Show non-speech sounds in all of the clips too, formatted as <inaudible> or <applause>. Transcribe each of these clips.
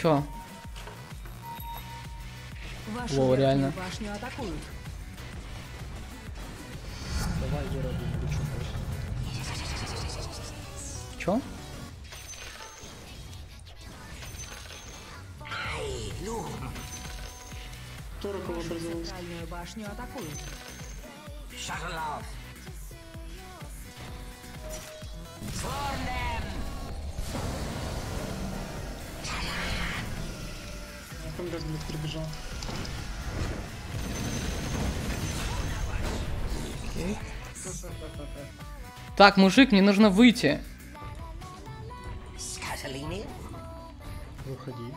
чё? Вашу Во, верхнюю реально. башню атакуют. Давай, не что Чё? Вашу образовался. центральную башню атакуют. Конгресс, блядь, прибежал. Так, мужик, мне нужно выйти. Выходи.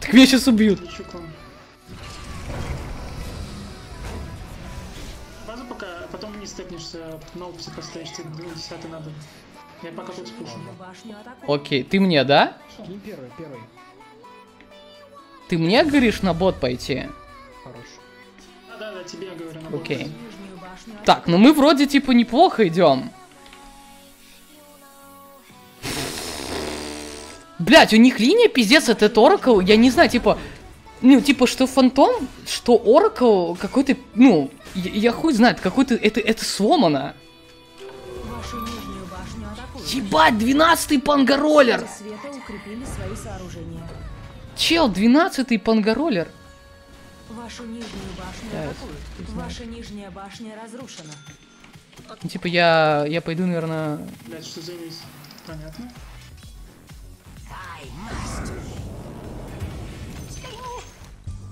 Так меня сейчас убьют. Базу пока, а потом вниз степнешься, на опусе поставишь, тебе 10 надо. Я пока тут спушу. Окей, ты мне, да? Кинь первый, первый. Ты мне говоришь на бот пойти? Хорош. А, да, да, тебе я говорю, на Окей. Нижнюю башню Так, ну мы вроде типа неплохо идем. Блять, у них линия пиздец, этот Оракл, я не знаю, типа, ну, типа, что Фантом, что Оракл какой-то, ну, я, я хуй знает, какой-то, это, это сломано. Ебать, 12-й пангароллер! Чел, 12-й пангароллер. Вашу нижнюю башню Да, атакуют. Ваша нижняя башня разрушена. Ну, типа, я, я пойду, наверное, Блять, что за весь? Понятно.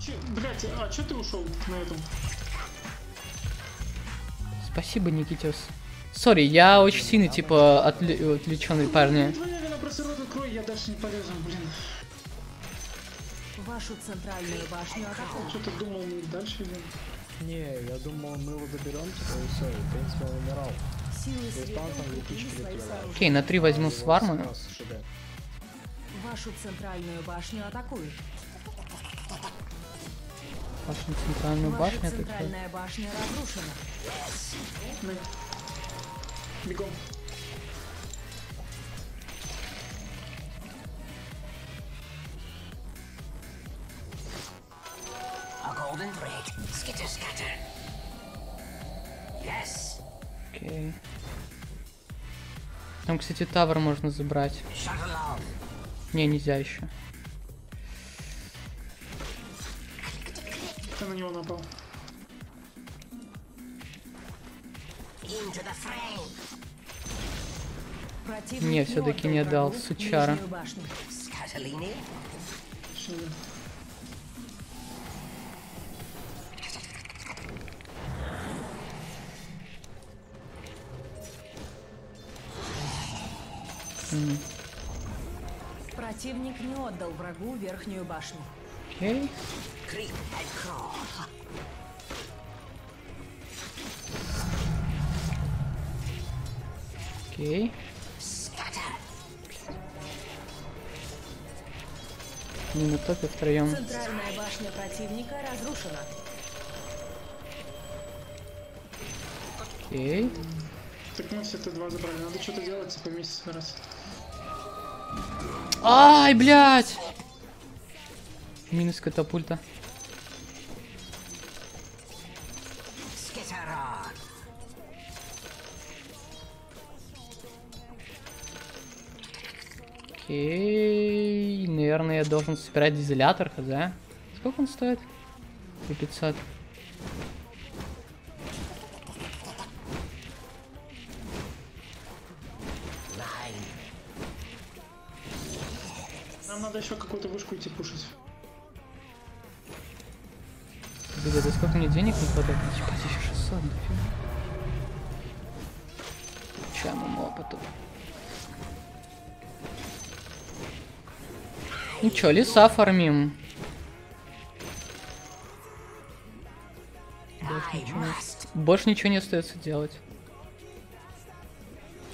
Че, блять, а чё ты ушел на этом? спасибо, Никитос. Сори, я очень сильно, типа, отвлеченный парни. Твоя вина, просто рот открой, я дальше не полезу, блин. Вашу центральную башню атакуют. Что-то думал, мы дальше идем. Не, я думал, мы его заберем, типа, и все, и, в принципе, он умирал. Силы света Респаунсом укрепили 2000 свои лет сооружения. Окей, на 3 возьму свармы. Вашу центральную башню атакуют. Вашу центральную Ваша башню, что? центральная башня разрушена. На. Бегом. Golden thread. Skitter scatter. Yes. Окей. Там, кстати, тавр можно забрать. Не, нельзя еще. Кто на него напал? Не, всё-таки не врагу сучара. Противник не отдал врагу верхнюю башню. Окей. Crawl. Окей. Scatter. Не на топе втроем. Центральная башня противника разрушена. Окей. Так мы все Т2 забрали, надо что-то делать, типа вместе раз. Ай, блядь! Минус катапульта. Окей. Наверное, я должен собирать дизелятор, хз. Сколько он стоит? И 500. Нам надо еще какую-то вышку идти пушить. Блин, да сколько мне денег не хватает? Ебать, еще 600, дофига. Чему опыту. Ну чё, леса фармим. Больше ничего не остается делать.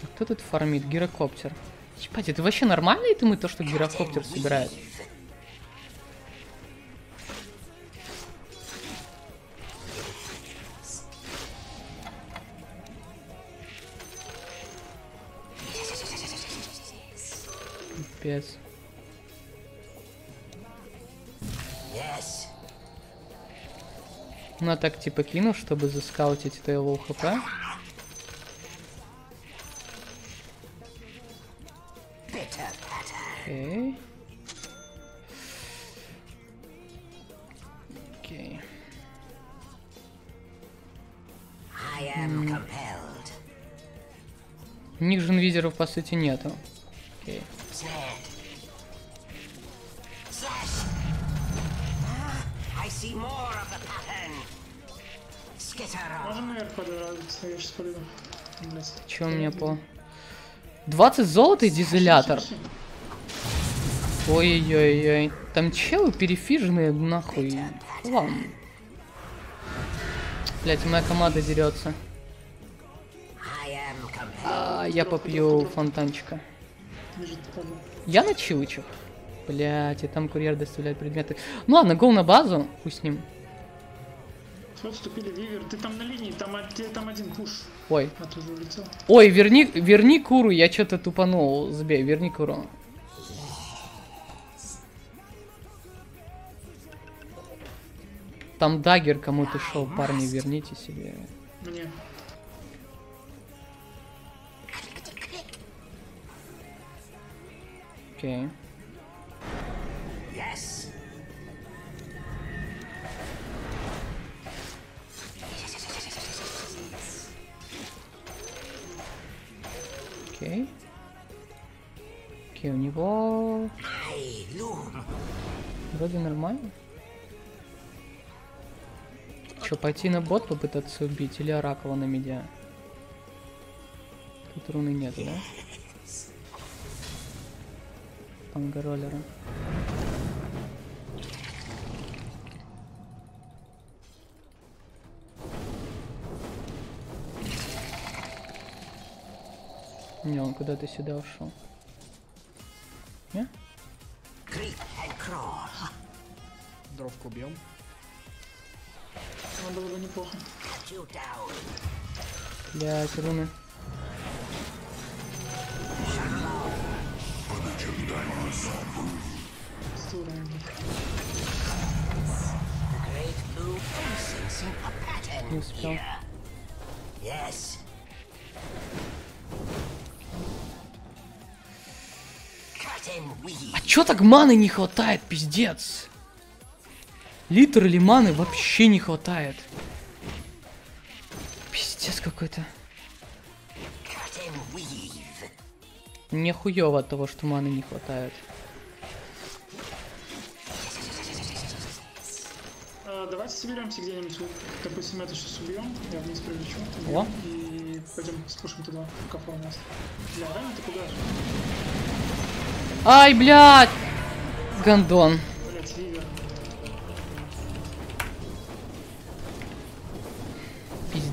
А Кто тут фармит? Гирокоптер. Ебать, это вообще нормально это мы то, что гирокоптер собирает? Пипец. Ну, я так типа кину, чтобы заскаутить это его хп. Окей. Окей. I am compelled. У них же инвизеров по сути нету. Окей. Ah. Можем наверх подорваться, я сейчас. Блядь. Че у меня по... 20 золота и дизелятор. Ой-ой-ой. Там челы перефиженные нахуй. Ладно. Блять, моя команда дерется. А, я попью фонтанчика. Я на чилычах. Блять, и там курьер доставляет предметы. Ну ладно, гол на базу, пусть с ним. Все, Вивер, ты там на линии, там, там один пуш. Ой. Ой, верни, верни куру, я что-то тупанул. Забей, верни куру. Там дагер кому-то шел, парни, верните себе. Мне. Окей. Yes. Окей. Окей, у него вроде нормально. Че, пойти на бот попытаться убить или оракула на медиа? Тут руны нету, да? Пангароллера. Не, он куда-то сюда ушел. Не? Дровку убьем. Ну, было бы неплохо. Блять, руны. Не успел. Yes. А чё так маны не хватает, пиздец? Литр или маны вообще не хватает. Пиздец какой-то. Мне хуёво от того, что маны не хватает. А, давайте соберемся где-нибудь. Вот, допустим, это сейчас убьем. Я вниз прилечу. О. убьем, И пойдем спушим туда. Кафе у нас. Бля, Рами, ты куда же? Ай, блядь! Гандон.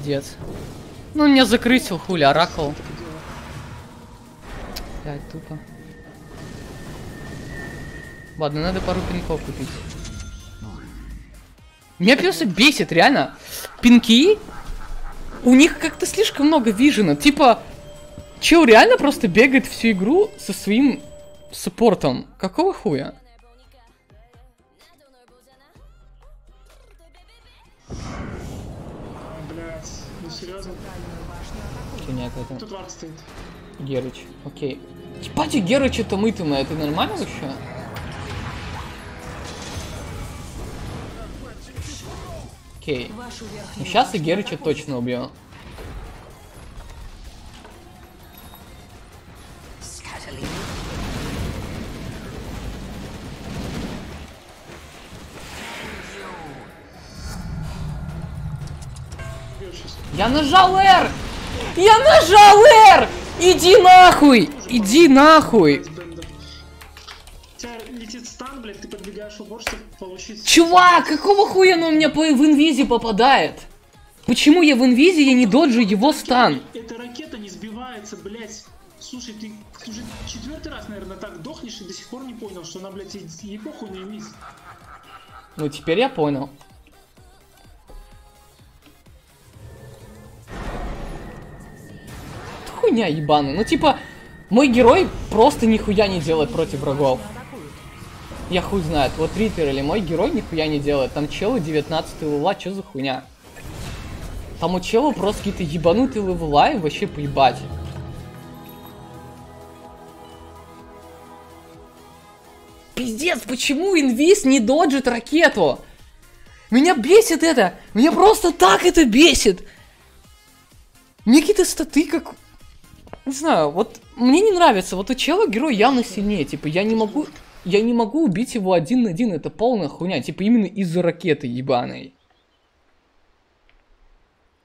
Пиздец. Ну, меня закрысил, хули, оракул. Блядь, тупо. Ладно, надо пару пинков купить. Меня просто бесит, реально. Пинки, у них как-то слишком много вижена. Типа, чел реально просто бегает всю игру со своим саппортом. Какого хуя? Это Тут вард стоит. Герыч. Окей. Ебать, Герыч это мытым, это нормально вообще? Окей. Ну, сейчас и Герыча точно убью. Я нажал R! Я нажал R! Иди нахуй! Иди нахуй! Стан, блядь, получить... Чувак, какого хуя он у меня по, в инвизе попадает? Почему я в инвизе, я не доджу его стан? Эта ракета не сбивается, блядь. Слушай, ты уже четвертый раз, наверное, так дохнешь и до сих пор не понял, что она, блядь, и похуй на инвиз. Ну, теперь я понял. Хуйня ебаная. Ну, типа, мой герой просто нихуя не делает против врагов. Я хуй знает, вот Риппер или мой герой нихуя не делает. Там челы 19 левела, что за хуйня? Там у чела просто какие-то ебанутые левела и вообще поебать. Пиздец, почему инвиз не доджит ракету? Меня бесит это! Меня просто так это бесит! Мне какие-то статы как... Не знаю, вот мне не нравится. Вот у чела герой явно сильнее. Типа, я не могу... Я не могу убить его один на один. Это полная хуйня. Типа, именно из-за ракеты ебаной.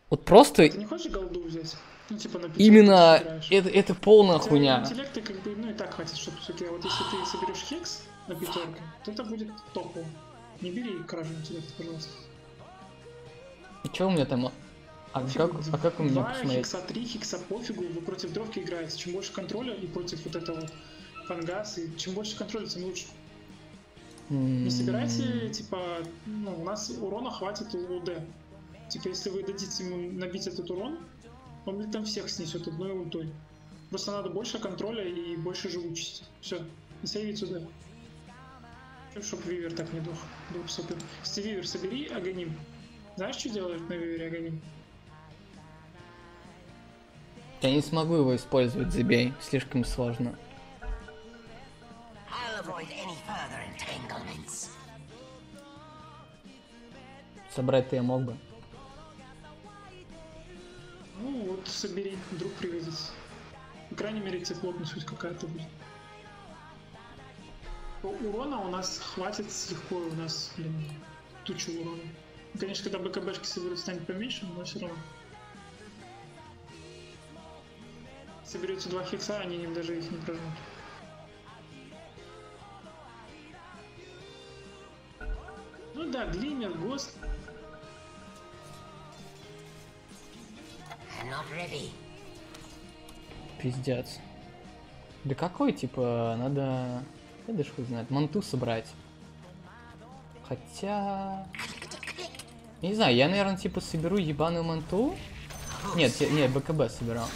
Вот просто Ты не хочешь голду взять? Ну, типа на именно это, это полная тебя хуйня. интеллекта как бы, ну и так хватит, чтобы все А вот если ты соберешь хекс на пятерку, то это будет топово. Не бери кражу интеллекта, пожалуйста. И чё у меня там? А как, а как у меня Два посмотреть? хекса, три хекса, пофигу, вы против дровки играете. Чем больше контроля и против вот этого вот фангас, и чем больше контроля, тем лучше. Не собирайте, типа, ну, у нас урона хватит у УД. Типа, если вы дадите ему набить этот урон, он там всех снесет одной ультой. Просто надо больше контроля и больше живучести. Все, и сейвить УД. Чтоб Вивер так не дух. Дух супер. Если Вивер собери Аганим. Знаешь, что делает на Вивере Аганим? Я не смогу его использовать, забей. Слишком сложно. Собрать-то я мог бы. Ну, вот собери, вдруг пригодится. По крайней мере, тебе плотность хоть какая-то будет. Урона у нас хватит легко, у нас, блин, тучу урона. Конечно, когда БКБшки соберут, станет поменьше, но все равно. Соберете два хекса, они им даже их не прожмут. Ну да, Глимер, Гост. Пиздец. Да какой, типа, надо... Я даже хуй знает, манту собрать. Хотя... Я не знаю, я, наверное, типа, соберу ебаную манту. Нет, я- нет, БКБ собирал.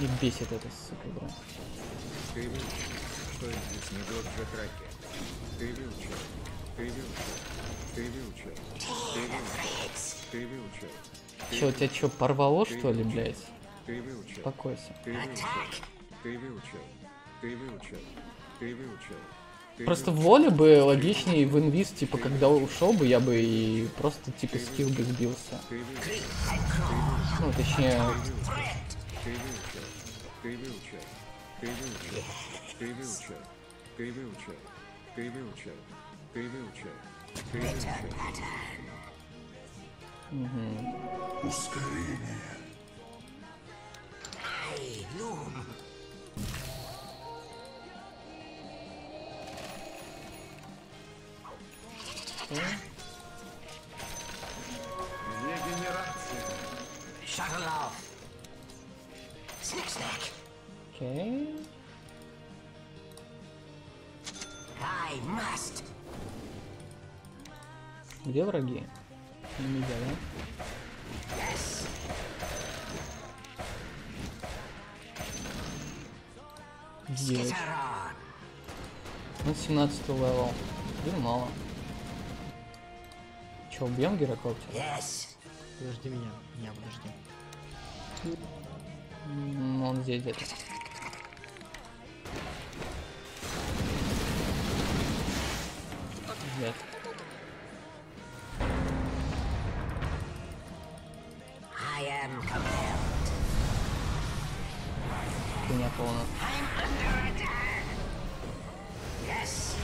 И бесит это, сука, игра. Ты выучил, что здесь не Доджа Кракен. Ты выучил, ты выучил, ты выучил, ты выучил, ты выучил, Че, у тебя что, порвало, что ли, блядь? ты выучил, Успокойся. ты выучил, ты выучил, ты выучил, ты выучил. Просто в воле бы логичнее в инвиз, типа, когда ушел бы, я бы и просто, типа, скилл бы сбился. Ну, точнее, Кей выучай. Кей выучай. Кей выучай. Кей выучай. Кей выучай. Кей выучай. Кей выучай. Ускорение. Ай, ну. Регенерация. Shut it off. Snick snack. окей. I must. Где враги? Не видя, да? Yes. On. Ну, 17 левел. Блин, мало. Че, убьем гирокоптер? Yes. Подожди меня. Меня подожди. Он здесь где-то. Нет. Хуйня полна. Yes.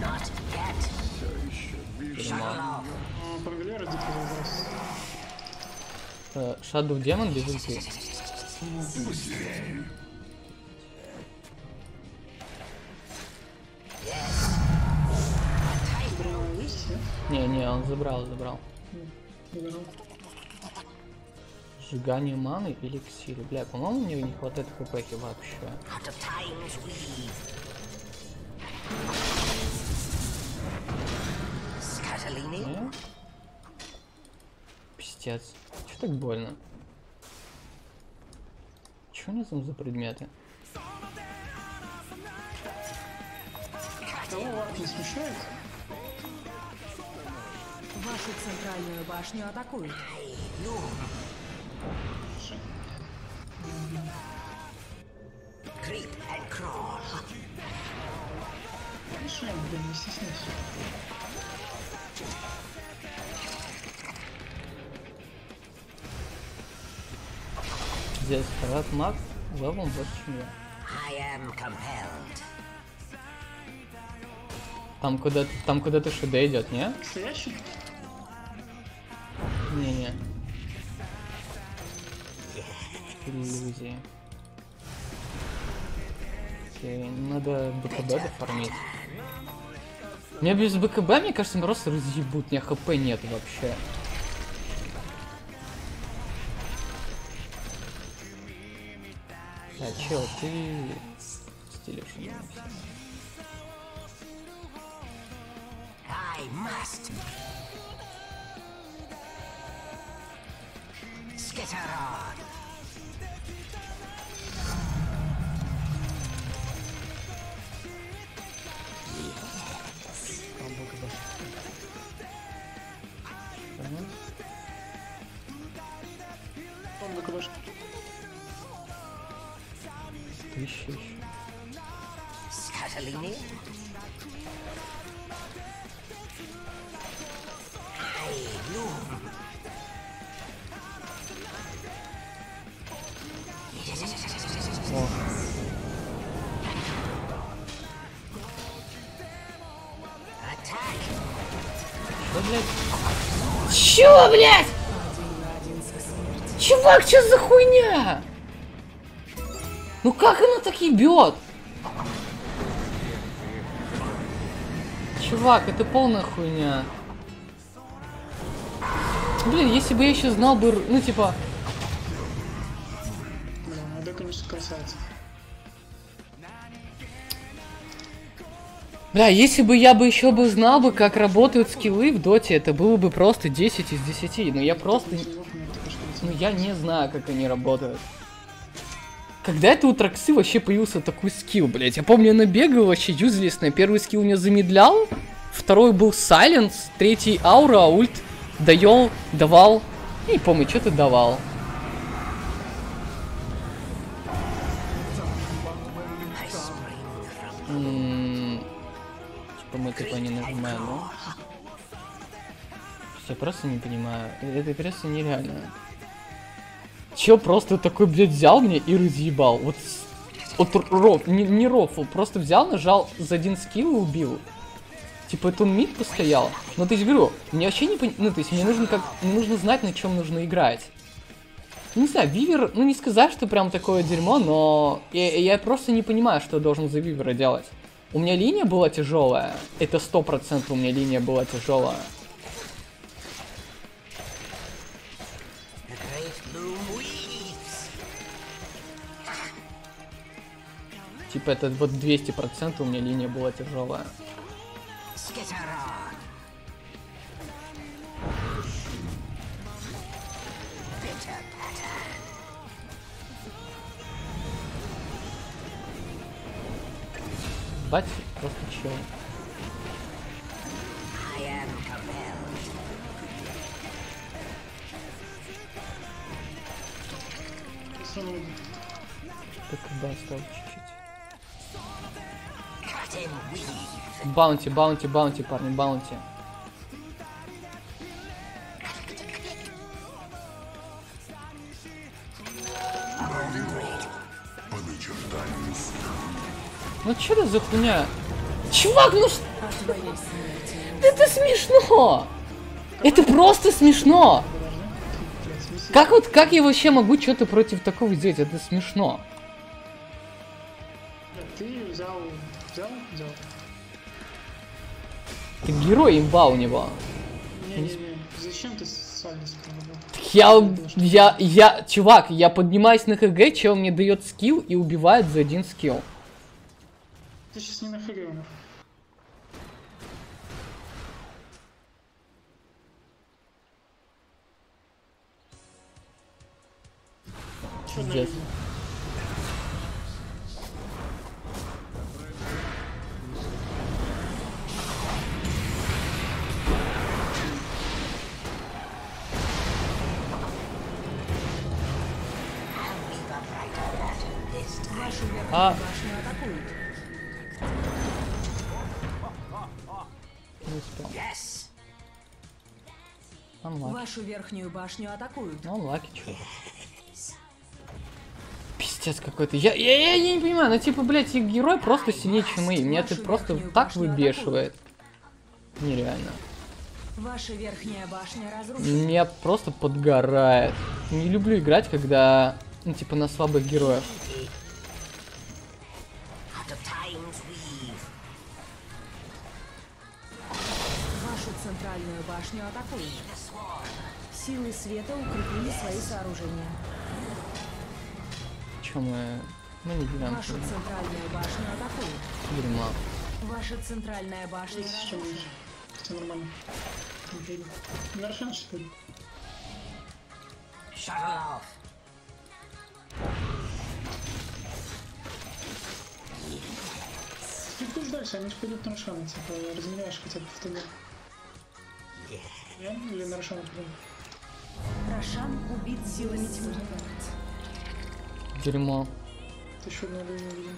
Not yet. Все еще. Прогуляй, родители. Шаду демон без ульты. Не, не, он забрал, забрал. Сжигание маны или эликсиры. Бля, по-моему, мне не хватает хпхи вообще. Нет? Э? Пиздец. Так больно? Что у них там за предметы? Кого варп не смущает? Вашу центральную башню атакуют. Creep and crawl. Мешаем, блин, не стесняйся. Здесь Рад Маг левом больше, чем я. Там куда там куда-то ШД идет, не? Не-не. Иллюзии. Окей, надо БКБ дофармить. Мне без БКБ, мне кажется, просто разъебут, у меня хп нет вообще. А, чел, ты стилишь у меня. I must. Skitter on. Чё, блядь? Чувак, что за хуйня? Ну как оно так ебет? Чувак, это полная хуйня. Блин, если бы я еще знал бы, ну типа, Блин, это, конечно, красавица. Бля, если бы я бы еще бы знал бы, как работают скиллы в доте, это было бы просто 10 из 10. Но я просто, ну я не знаю, как они работают. Когда это у Траксы вообще появился такой скилл, блять? Я помню, я набегал вообще юзлессно. Первый скилл у меня замедлял, второй был Silence, третий Аура, а ульт даел, давал. Не помню, что ты давал. Типа не нажимаем, да? Я просто не понимаю. Это просто нереально. Чел просто такой, блядь, взял мне и разъебал. Вот, вот роф, не, не рофл, просто взял, нажал за один скилл и убил. Типа это он мид постоял. Ну, то есть, говорю, мне вообще не пон... Ну, то есть, мне нужно как... Мне нужно знать, на чем нужно играть. Не знаю, Вивер, ну не сказать, что прям такое дерьмо, но я, я просто не понимаю, что я должен за Вивера делать. У меня линия была тяжелая. Это сто процентов у меня линия была тяжелая. Типа это вот 200% у меня линия была тяжелая. Бать, просто чел. Так да, осталось чуть-чуть. Bounty, bounty, bounty, парни, bounty. Ну что это за хуйня? Чувак, ну ш- О твоей смерти. это смешно! Это просто смешно! Как вот, как я вообще могу что-то против такого сделать? Это смешно. ты взял, взял, взял. Ты герой имба у него. Не-не-не, зачем ты сальность? Я, я, я, чувак, я поднимаюсь на ХГ, чел мне дает скилл и убивает за один скилл. Ты сейчас не нафигаешь. Пиздец. А, Не успел. Yes. Unlucky. Вашу верхнюю башню атакуют. Ну, лаки, чё. Пиздец какой-то. Я, я, я, я не понимаю, ну типа, блядь, их герой просто сильнее, чем мы. Меня это просто так выбешивает. Нереально. Ваша верхняя башня разрушена. Меня просто подгорает. Не люблю играть, когда, ну, типа, на слабых героев. Башню атакуют. Силы света укрепили свои сооружения. Чё мы... Мы не делаем Вашу центральную башню атакуют. дерьма. Ваша центральная башня лучше. Хотя нормально. Нарушаем, что ли? Off. Ты будешь дальше, они же пойдут на Рошана, типа, разменяешь хотя бы в ТГ. Я? Или на Рошана пойдем? Рошан убит силами тьмы. Дерьмо. Ты еще одного не увидим.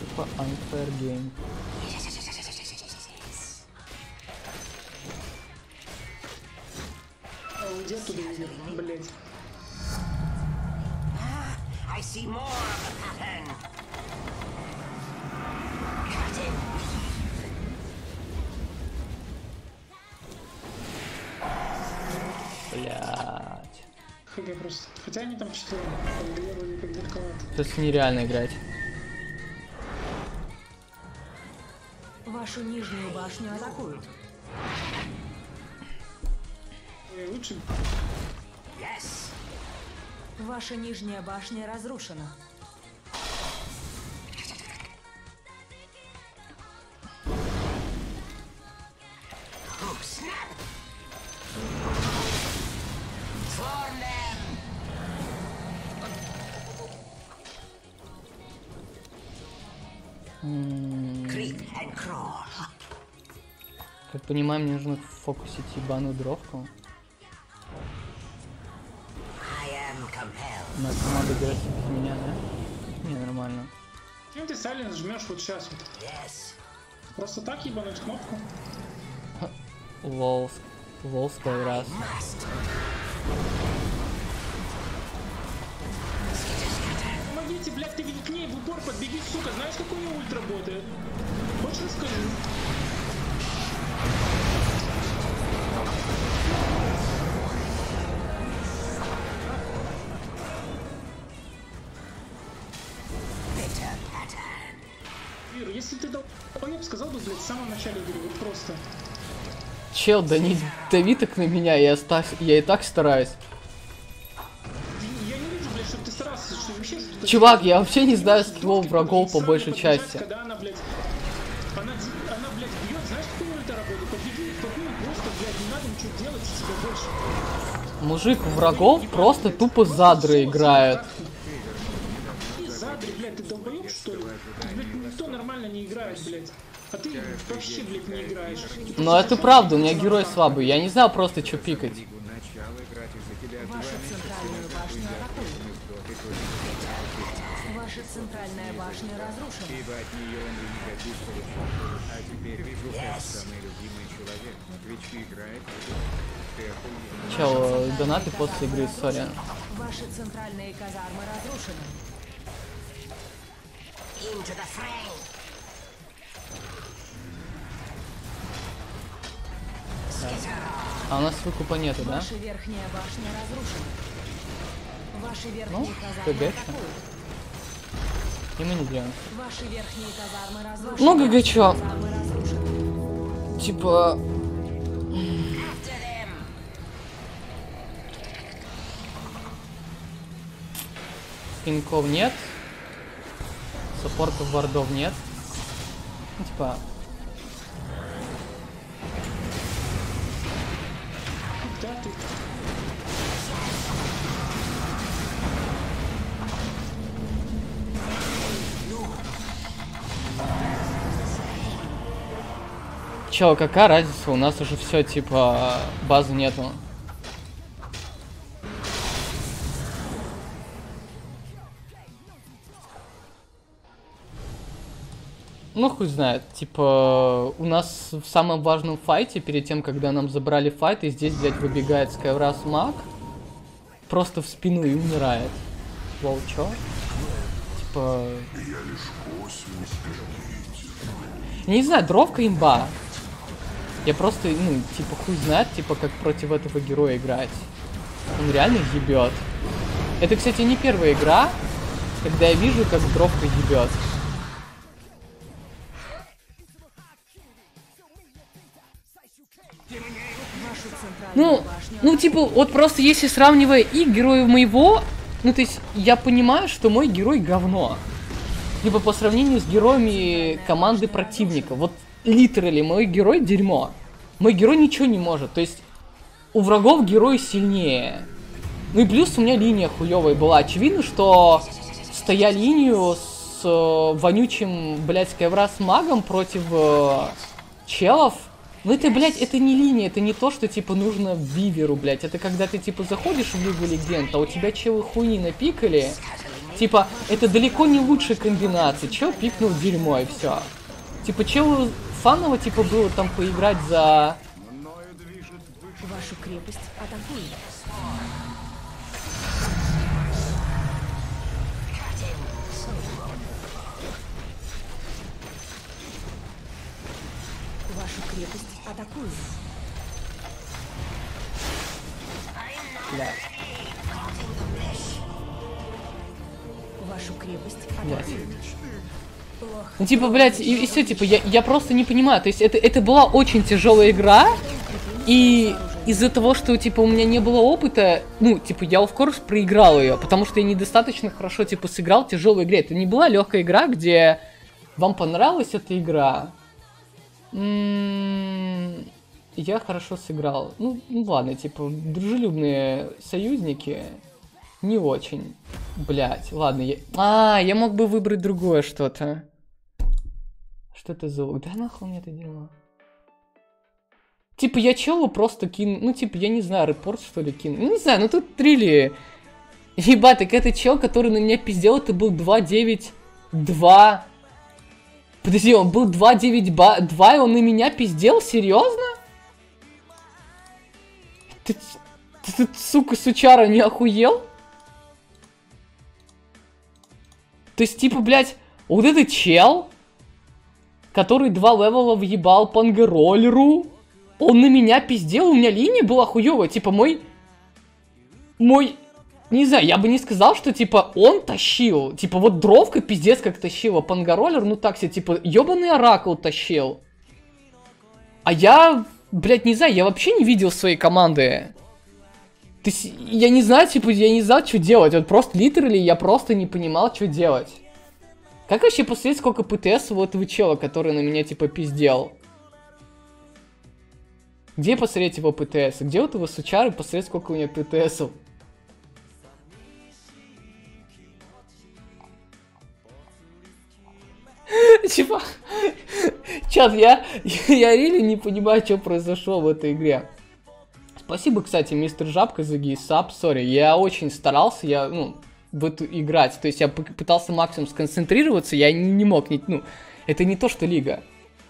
Типа unfair game. А уйди оттуда, уйди. Блять. I see more of the pattern. ХГ просто. Хотя они там две вроде как далековато. То есть нереально играть. Вашу нижнюю башню атакуют. Э, Лучше Yes. Ваша нижняя башня разрушена. Понимаю, мне нужно фокусить ебаную дровку. I am compelled. На команду играть без меня, да? Не, нормально. Чем ты Сайленс жмешь вот сейчас? Yes. Просто так ебануть кнопку? <laughs> Лол. Лол свой раз. Помогите, блядь, ты к ней в упор подбеги, сука. Знаешь, как у нее ульт работает? Хочешь расскажу? Бы, блядь, в самом начале игры, вот просто. Чел, да не дави так на меня, я, ста- я и так стараюсь. Я не вижу, блядь, чтобы ты старался, что вообще что-то... Чувак, я вообще не знаю скиллов врагов по большей части. Когда она, блядь, она, она, блядь, бьет, знаешь, как у нее это работает? В такую, просто, блядь, не надо ничего делать с тебя больше. Мужик, врагов просто тупо задры играют. Вообще, блядь, не играешь. Но это правда, у меня герой слабый. Я не знаю просто, что пикать. Ваша центральная башня разрушена. ибо от нее он и негатив получил. А теперь вижу, как самый любимый человек на Твиче играет. Ты охуел. Чел, донаты после игры, сори. Ваши центральные казармы разрушены. Into the fray. А у нас выкупа нету, да? Ваша верхняя башня разрушена. Ваши Ну, верхние казармы чё? атакуют. И мы не делаем. Ваши верхние казармы разрушены. Ну, ГГ, чё? Казармы разрушены. Типа... Пинков нет. Саппортов вардов нет. Ну, типа... Чел, какая разница? У нас уже все, типа, базы нету. Ну, хуй знает, типа, у нас в самом важном файте, перед тем, когда нам забрали файт, и здесь, блядь, выбегает Скайрас Маг, просто в спину и умирает. Лол, чё? Типа... Я лишь не знаю, дровка имба. Я просто, ну, типа, хуй знает, типа, как против этого героя играть. Он реально ебет. Это, кстати, не первая игра, когда я вижу, как дровка ебет. Ну, ну, типа, вот просто если сравнивая и героя моего, ну, то есть, я понимаю, что мой герой говно. Либо по сравнению с героями команды противника. Вот, литерали, мой герой дерьмо. Мой герой ничего не может. То есть, у врагов герой сильнее. Ну и плюс у меня линия хуевая была. Очевидно, что стоя линию с э, вонючим, блядь, ковра магом против э, челов, ну это, блядь, это не линия, это не то, что, типа, нужно Виверу, блядь. Это когда ты, типа, заходишь в Лигу Легенд, а у тебя челы хуйни напикали. Типа, это далеко не лучшая комбинация. Чел пикнул дерьмо и все. Типа, челу фаново, типа, было там поиграть за... Вашу крепость атакуют. Вашу крепость атакуют. Блядь, Вашу крепость блядь. Ну, типа, блядь, и, все, типа, я, я просто не понимаю. То есть, это, это была очень тяжелая игра, и из-за того, что, типа, у меня не было опыта, ну, типа, я, of course, проиграл ее, потому что я недостаточно хорошо, типа, сыграл в тяжелой игре. Это не была легкая игра, где вам понравилась эта игра. М, Я хорошо сыграл. Ну, ну ладно, типа, дружелюбные союзники. Не очень. Блять, ладно, я... А, я мог бы выбрать другое что-то. Что это за? Да нахуй мне это дерьмо. Типа, я челу просто кину... Ну, типа, я не знаю, репорт, что ли, кину. Ну, не знаю, ну тут трили. Ебать, так это чел, который на меня пиздел, это был 2-9-2... Подожди, он был 2-9-2, и он на меня пиздел? Серьезно? Ты, ты, ты, сука, сучара, не охуел? То есть, типа, блядь, вот этот чел, который два левела въебал пангероллеру, он на меня пиздел, у меня линия была хуевая, типа, мой... Мой... Не знаю, я бы не сказал, что, типа, он тащил. Типа, вот дровка пиздец как тащила. Пангароллер, ну так себе, типа, ебаный оракул тащил. А я, блядь, не знаю, я вообще не видел своей команды. То есть, я не знаю, типа, я не знал, что делать. Вот просто, литерали, я просто не понимал, что делать. Как вообще посмотреть, сколько ПТС у этого чела, который на меня, типа, пиздел? Где посмотреть его ПТС? Где вот его сучары посмотреть, сколько у него ПТСов? Типа, <laughs> чат, я, я реально не понимаю, что произошло в этой игре. Спасибо, кстати, мистер Жабка за гейсап, сори, я очень старался, я, ну, в эту играть, то есть я пытался максимум сконцентрироваться, я не, мог, не, ну, это не то, что лига.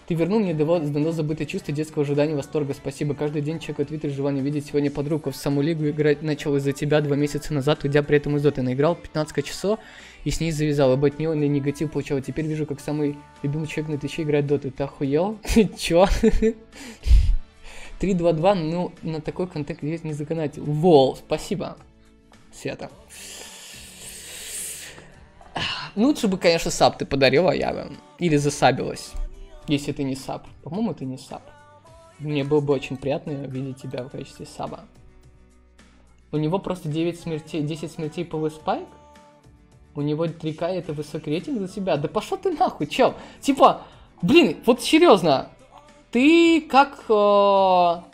Ты вернул мне давно, забытое чувство детского ожидания, восторга, спасибо. Каждый день чекаю твиттер, желание видеть сегодня подругу в саму лигу играть начал из-за тебя два месяца назад, уйдя при этом из доты. Наиграл 15 часов и с ней завязал, ибо от нее и негатив получал. Теперь вижу, как самый любимый человек на тысяче играет доту. Ты охуел? <laughs> Чё? <laughs> 3-2-2, ну, на такой контент здесь не загонать. Вол, спасибо, Света. Ну, лучше бы, конечно, саб ты подарила, я бы. Или засабилась. Если ты не саб. По-моему, ты не саб. Мне было бы очень приятно видеть тебя в качестве саба. У него просто 9 смертей, 10 смертей по спайк. У него 3К это высокий рейтинг за тебя. Да пошел ты нахуй, чел. Типа, блин, вот серьезно. Ты как... э,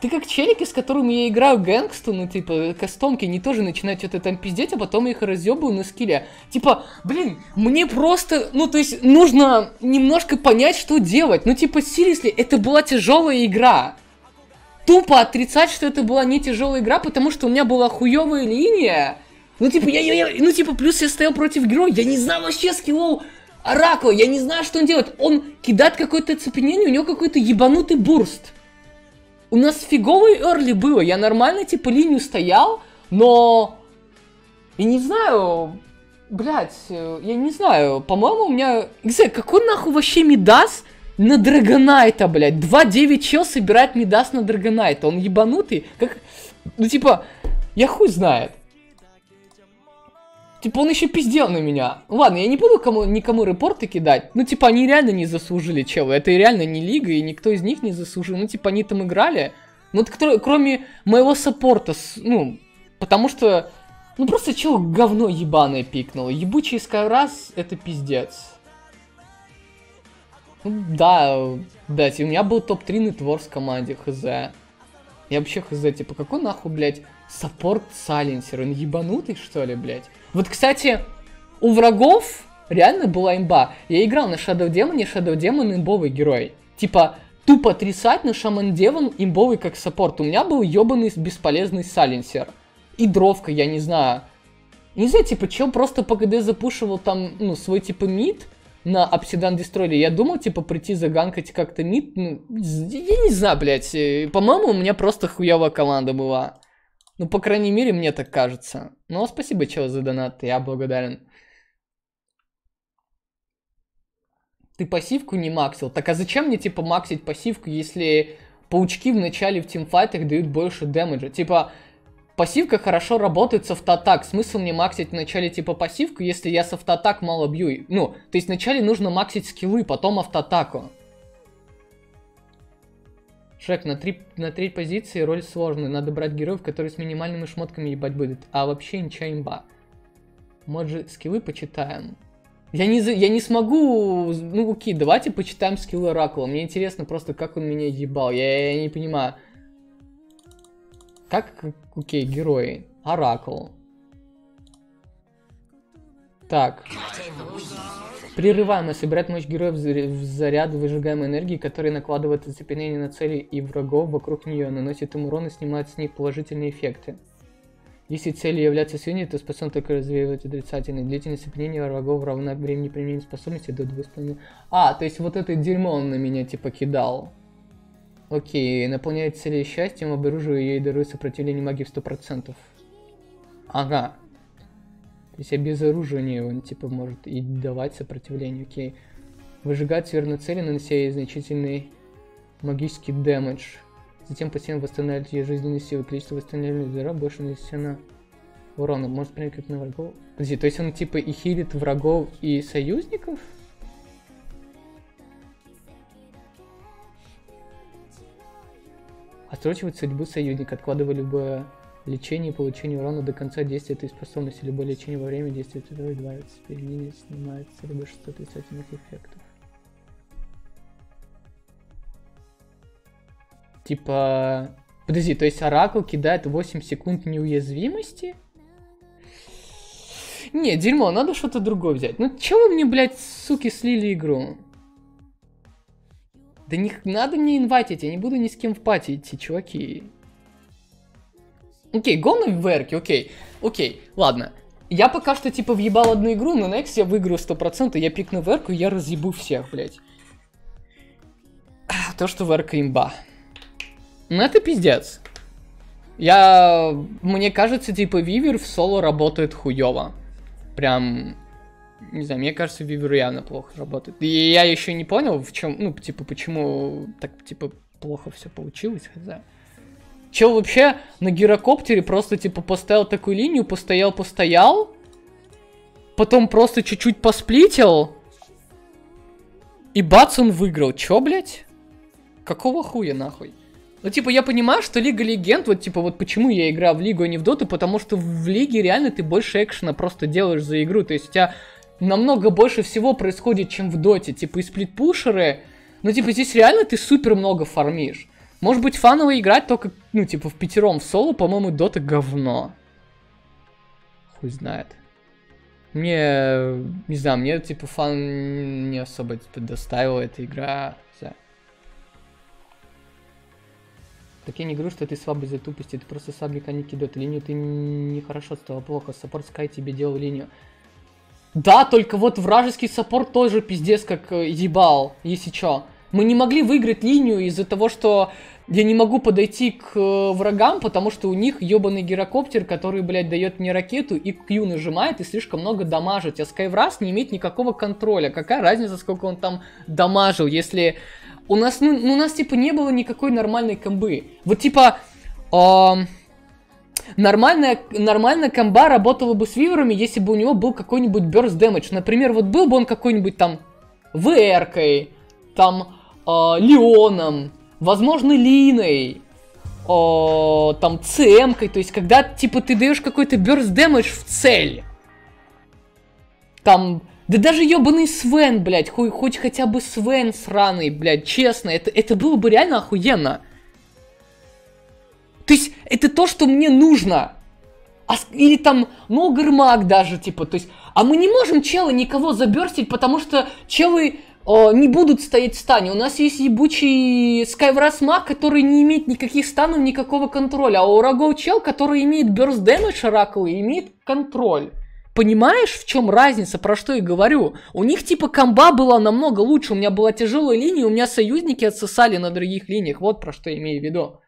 ты как челики, с которыми я играю гэнгсту, ну, типа, кастомки, они тоже начинают что-то там пиздеть, а потом их разъебываю на скилле. Типа, блин, мне просто, ну, то есть, нужно немножко понять, что делать. Ну, типа, seriously, это была тяжелая игра. Тупо отрицать, что это была не тяжелая игра, потому что у меня была хуевая линия. Ну, типа, я, я, я- ну, типа, плюс я стоял против героя, я не знал вообще скиллов Оракул, я не знаю, что он делает. Он кидает какое-то оцепенение, у него какой-то ебанутый бурст. У нас фиговый Эрли было, я нормально типа линию стоял, но... Я не знаю, блять, я не знаю, по-моему у меня... Экзек, какой нахуй вообще Мидас на Драгонайта, блядь? 2-9 чел собирает Мидас на Драгонайта, он ебанутый? Как... Ну типа, я хуй знает. Типа он еще пиздел на меня. Ладно, я не буду кому, никому репорты кидать. Ну, типа, они реально не заслужили, челы. Это реально не лига, и никто из них не заслужил. Ну, типа, они там играли. Ну, вот, кроме моего саппорта, ну, потому что... Ну, просто чел говно ебаное пикнул. Ебучий Скайраз — это пиздец. Ну, да, блядь, у меня был топ-3 net worth в команде, хз. Я вообще хз, типа, какой нахуй, блядь, support Silencer? Он ебанутый, что ли, блядь? Вот, кстати, у врагов реально была имба. Я играл на Shadow Demon, и Shadow Demon имбовый герой. Типа, тупо на Shadow Demon имбовый как support. У меня был ебаный бесполезный Silencer. И дровка, я не знаю. Не знаю, типа, чел просто по ГД запушивал там, ну, свой, типа, mid на Обсидан Дестройли. Я думал, типа, прийти заганкать как-то мид. Ну, я не знаю, блядь. По-моему, у меня просто хуевая команда была. Ну, по крайней мере, мне так кажется. Ну, спасибо, чел, за донат, я благодарен. Ты пассивку не максил. Так а зачем мне, типа, максить пассивку, если паучки в начале в тимфайтах дают больше дэмэджа? Типа, пассивка хорошо работает с автоатак. Смысл мне максить в начале, типа, пассивку, если я с автоатак мало бью? Ну, то есть вначале нужно максить скиллы, потом автоатаку. Шрек, на, три, на треть позиции роль сложная. Надо брать героев, которые с минимальными шмотками ебать будут. А вообще ничего имба. Может же скиллы почитаем? Я не, я не смогу... Ну окей, давайте почитаем скиллы Оракула. Мне интересно просто, как он меня ебал. Я, я не понимаю. Как... Окей, герои. Оракул. Так. Прерываемо собирает мощь героев в заряд выжигаемой энергии, который накладывает оцепенение на цели и врагов вокруг нее, наносит им урон и снимает с них положительные эффекты. Если цели являются сильнее, то способен только развеивать отрицательные. Длительность оцепенения врагов равна времени применения способности до 2,5. А, то есть вот это дерьмо он на меня типа кидал. Окей, наполняет цели счастьем, обнаруживаю ее и дарую сопротивление магии в 100%. Ага, есть обезоруживание он типа может и давать сопротивление, окей. Выжигать сверху цели, нанося значительный магический дэмэдж. Затем постепенно восстанавливать ее жизненные силы. Количество восстановленных здоровья больше нанесено урона. Может как на врагов. Подожди, то есть он типа и хилит врагов и союзников? Отсрочивать судьбу союзника, откладывая любое Лечение и получение урона до конца действия этой способности. Любое лечение во время действия этого избавится. Применение снимается либо 600 отрицательных эффектов. Типа... Подожди, то есть Оракул кидает 8 секунд неуязвимости? Не, дерьмо, надо что-то другое взять. Ну, чего вы мне, блядь, суки, слили игру? Да не надо мне инвайтить, я не буду ни с кем в пати идти, чуваки. Окей, го на верки, окей. Окей, ладно. Я пока что, типа, въебал одну игру, но next я выиграю 100%, я пикну верку, и я разъебу всех, блядь. То, что верка имба. Ну, это пиздец. Я... Мне кажется, типа, Вивер в соло работает хуёво. Прям... Не знаю, мне кажется, Вивер явно плохо работает. И я еще не понял, в чем, ну, типа, почему так, типа, плохо все получилось, хз. Чел вообще на гирокоптере просто типа поставил такую линию, постоял, постоял. Потом просто чуть-чуть посплитил. И бац, он выиграл. Чё, блядь? Какого хуя, нахуй? Ну, типа, я понимаю, что Лига Легенд, вот, типа, вот почему я играю в Лигу, а не в Доту, потому что в Лиге реально ты больше экшена просто делаешь за игру, то есть у тебя намного больше всего происходит, чем в Доте, типа, и сплитпушеры, ну, типа, здесь реально ты супер много фармишь. Может быть, фаново играть только, ну, типа, в пятером в соло, по-моему, дота говно. Хуй знает. Мне, не знаю, мне, типа, fun не особо, типа, доставила эта игра. Все. Так я не говорю, что ты слабый за тупости, ты просто слаб механики дота. Линию ты нехорошо стало плохо. Support Скай тебе делал линию. Да, только вот вражеский support тоже пиздец как э, ебал, если чё. Мы не могли выиграть линию из-за того, что я не могу подойти к э, врагам, потому что у них ебаный гирокоптер, который, блядь, дает мне ракету и Q нажимает и слишком много дамажит. А Skywrath не имеет никакого контроля. Какая разница, сколько он там дамажил, если у нас, ну, ну, у нас, типа, не было никакой нормальной комбы. Вот, типа, эм, нормальная, нормальная комба работала бы с виверами, если бы у него был какой-нибудь burst damage. Например, вот был бы он какой-нибудь там ВРкой, там Леоном, возможно, Линой, о, там, ЦМкой, то есть, когда, типа, ты даешь какой-то burst damage в цель. Там, да даже ебаный Свен, блядь, хоть, хоть хотя бы Свен сраный, блядь, честно, это, это было бы реально охуенно. То есть, это то, что мне нужно. А, или там, ну, Гармак даже, типа, то есть, а мы не можем челы никого заберстить, потому что челы не будут стоять в стане. У нас есть ебучий Skywrath Маг, который не имеет никаких станов, никакого контроля. А у врагов чел, который имеет Burst Damage Oracle, имеет контроль. Понимаешь, в чем разница, про что я говорю? У них типа комба была намного лучше, у меня была тяжелая линия, у меня союзники отсосали на других линиях, вот про что я имею в виду.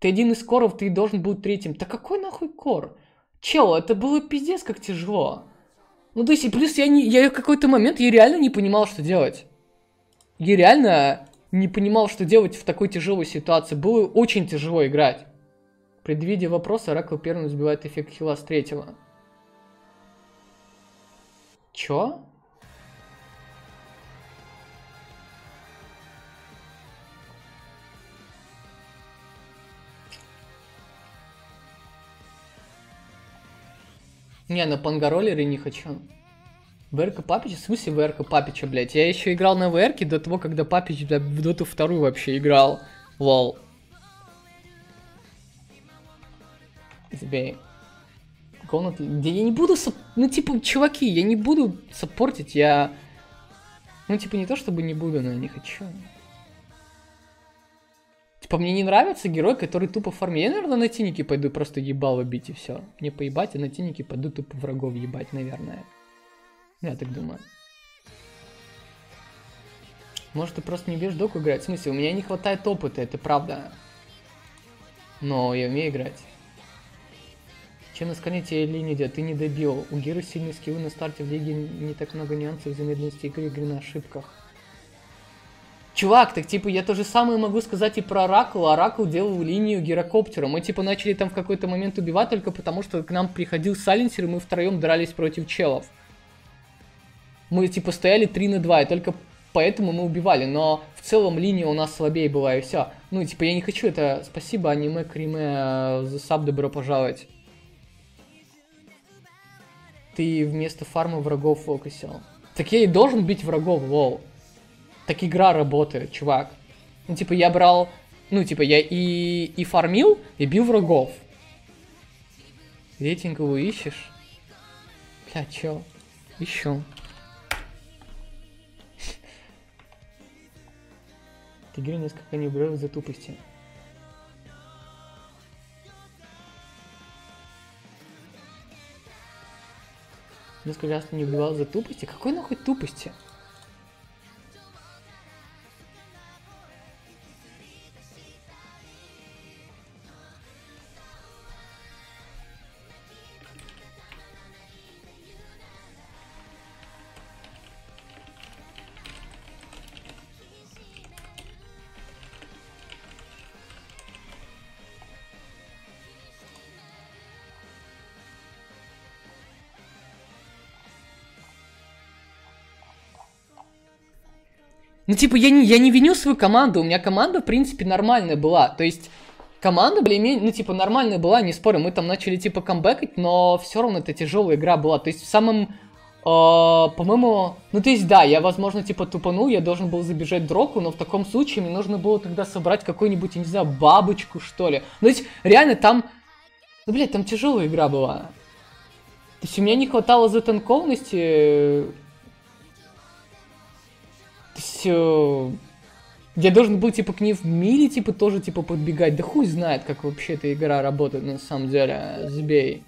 Ты один из коров, ты должен был третьим. Да какой нахуй кор? Чел, это было пиздец как тяжело. Ну, то есть, и плюс я, не, я в какой-то момент, я реально не понимал, что делать. Я реально не понимал, что делать в такой тяжелой ситуации. Было очень тяжело играть. Предвидя вопрос, Оракл первым сбивает эффект хила с третьего. Чё? Не, на пангароллере не хочу. ВРК Папича? В смысле ВРК Папича, блядь? Я еще играл на ВРКе до того, когда Папич блядь, в Доту вторую вообще играл. Лол. Забей. Комнат... Где я не буду... Соп... Ну, типа, чуваки, я не буду саппортить, я... Ну, типа, не то чтобы не буду, но я не хочу. Типа, мне не нравится герой, который тупо фармит. Я, наверное, на тиники пойду просто ебало бить и все. Мне поебать, а на тиники пойду тупо врагов ебать, наверное. Я так думаю. Может, ты просто не бежишь доку играть? В смысле, у меня не хватает опыта, это правда. Но я умею играть. Чем на скане тебе идет? Ты не добил. У Геры сильные скиллы на старте в лиге не так много нюансов замедленности игры, игры на ошибках. Чувак, так типа я то же самое могу сказать и про Оракл. Оракл делал линию гирокоптера. Мы типа начали там в какой-то момент убивать только потому, что к нам приходил Сайленсер, и мы втроем дрались против челов. Мы типа стояли 3 на 2, и только поэтому мы убивали. Но в целом линия у нас слабее была, и все. Ну, типа я не хочу это... Спасибо, аниме Криме, за саб добро пожаловать. Ты вместо фарма врагов фокусил. Так я и должен бить врагов, лол так игра работает, чувак. Ну, типа, я брал, ну, типа, я и, и фармил, и бил врагов. Рейтинговую ищешь? Бля, чё? Ищу. Ты несколько не убрал за тупости. Несколько раз не убивал за тупости? Какой нахуй тупости? Ну, типа, я не, я не виню свою команду, у меня команда, в принципе, нормальная была. То есть, команда, блин, ну, типа, нормальная была, не спорю, мы там начали, типа, камбэкать, но все равно это тяжелая игра была. То есть, в самом, э, по-моему, ну, то есть, да, я, возможно, типа, тупанул, я должен был забежать дроку, но в таком случае мне нужно было тогда собрать какую-нибудь, я не знаю, бабочку, что ли. Ну, то есть, реально, там, ну, блядь, там тяжелая игра была. То есть, у меня не хватало затанкованности, все... Я должен был, типа, к ней в мире, типа, тоже, типа, подбегать. Да хуй знает, как вообще эта игра работает, на самом деле, Збей.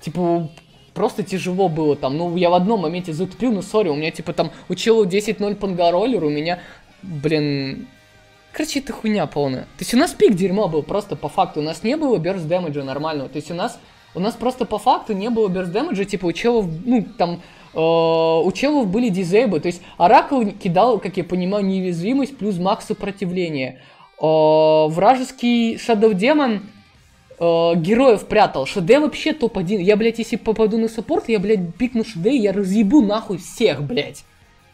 Типа, просто тяжело было там. Ну, я в одном моменте затупил, но ну, сори, у меня, типа, там, учил 10-0 пангароллер, у меня, блин... Короче, это хуйня полная. То есть у нас пик дерьма был просто по факту. У нас не было берс дэмэджа нормального. То есть у нас у нас просто по факту не было берс дэмэджа, типа, у челов, ну, там, э, у челов были дизейбы, то есть Оракл кидал, как я понимаю, неуязвимость плюс макс сопротивления. Э, вражеский Shadow Demon э, героев прятал. ШД вообще топ-1. Я, блядь, если попаду на саппорт, я, блядь, пикну ШД, и я разъебу нахуй всех, блядь.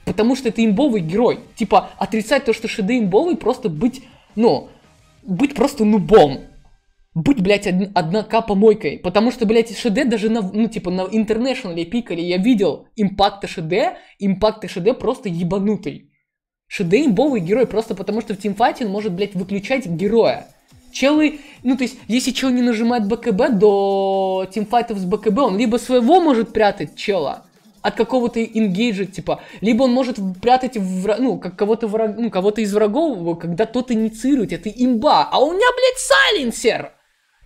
Потому что это имбовый герой. Типа, отрицать то, что ШД имбовый, просто быть, ну, быть просто нубом. Быть, блядь, од- одна помойкой. Потому что, блядь, ШД даже на, ну, типа, на интернешнале пикали, я видел импакта ШД, импакта ШД просто ебанутый. ШД имбовый герой, просто потому что в тимфайте он может, блядь, выключать героя. Челы, ну, то есть, если чел не нажимает БКБ до тимфайтов с БКБ, он либо своего может прятать чела от какого-то ингейджа, типа, либо он может прятать, вра- ну, как кого-то враг, ну, кого-то из врагов, когда тот инициирует, это имба, а у меня, блядь, Silencer!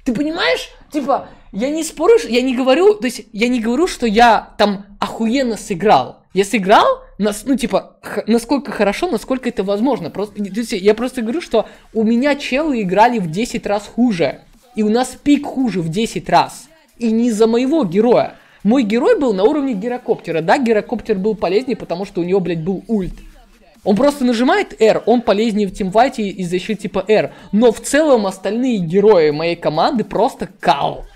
Ты понимаешь? Типа, я не спорю, я не говорю, то есть, я не говорю, что я там охуенно сыграл. Я сыграл, нас, ну, типа, насколько хорошо, насколько это возможно. Просто, то есть, я просто говорю, что у меня челы играли в 10 раз хуже. И у нас пик хуже в 10 раз. И не из-за моего героя. Мой герой был на уровне гирокоптера. Да, гирокоптер был полезнее, потому что у него, блядь, был ульт. Он просто нажимает R, он полезнее в тимфайте из-за счет типа R. Но в целом остальные герои моей команды просто кал.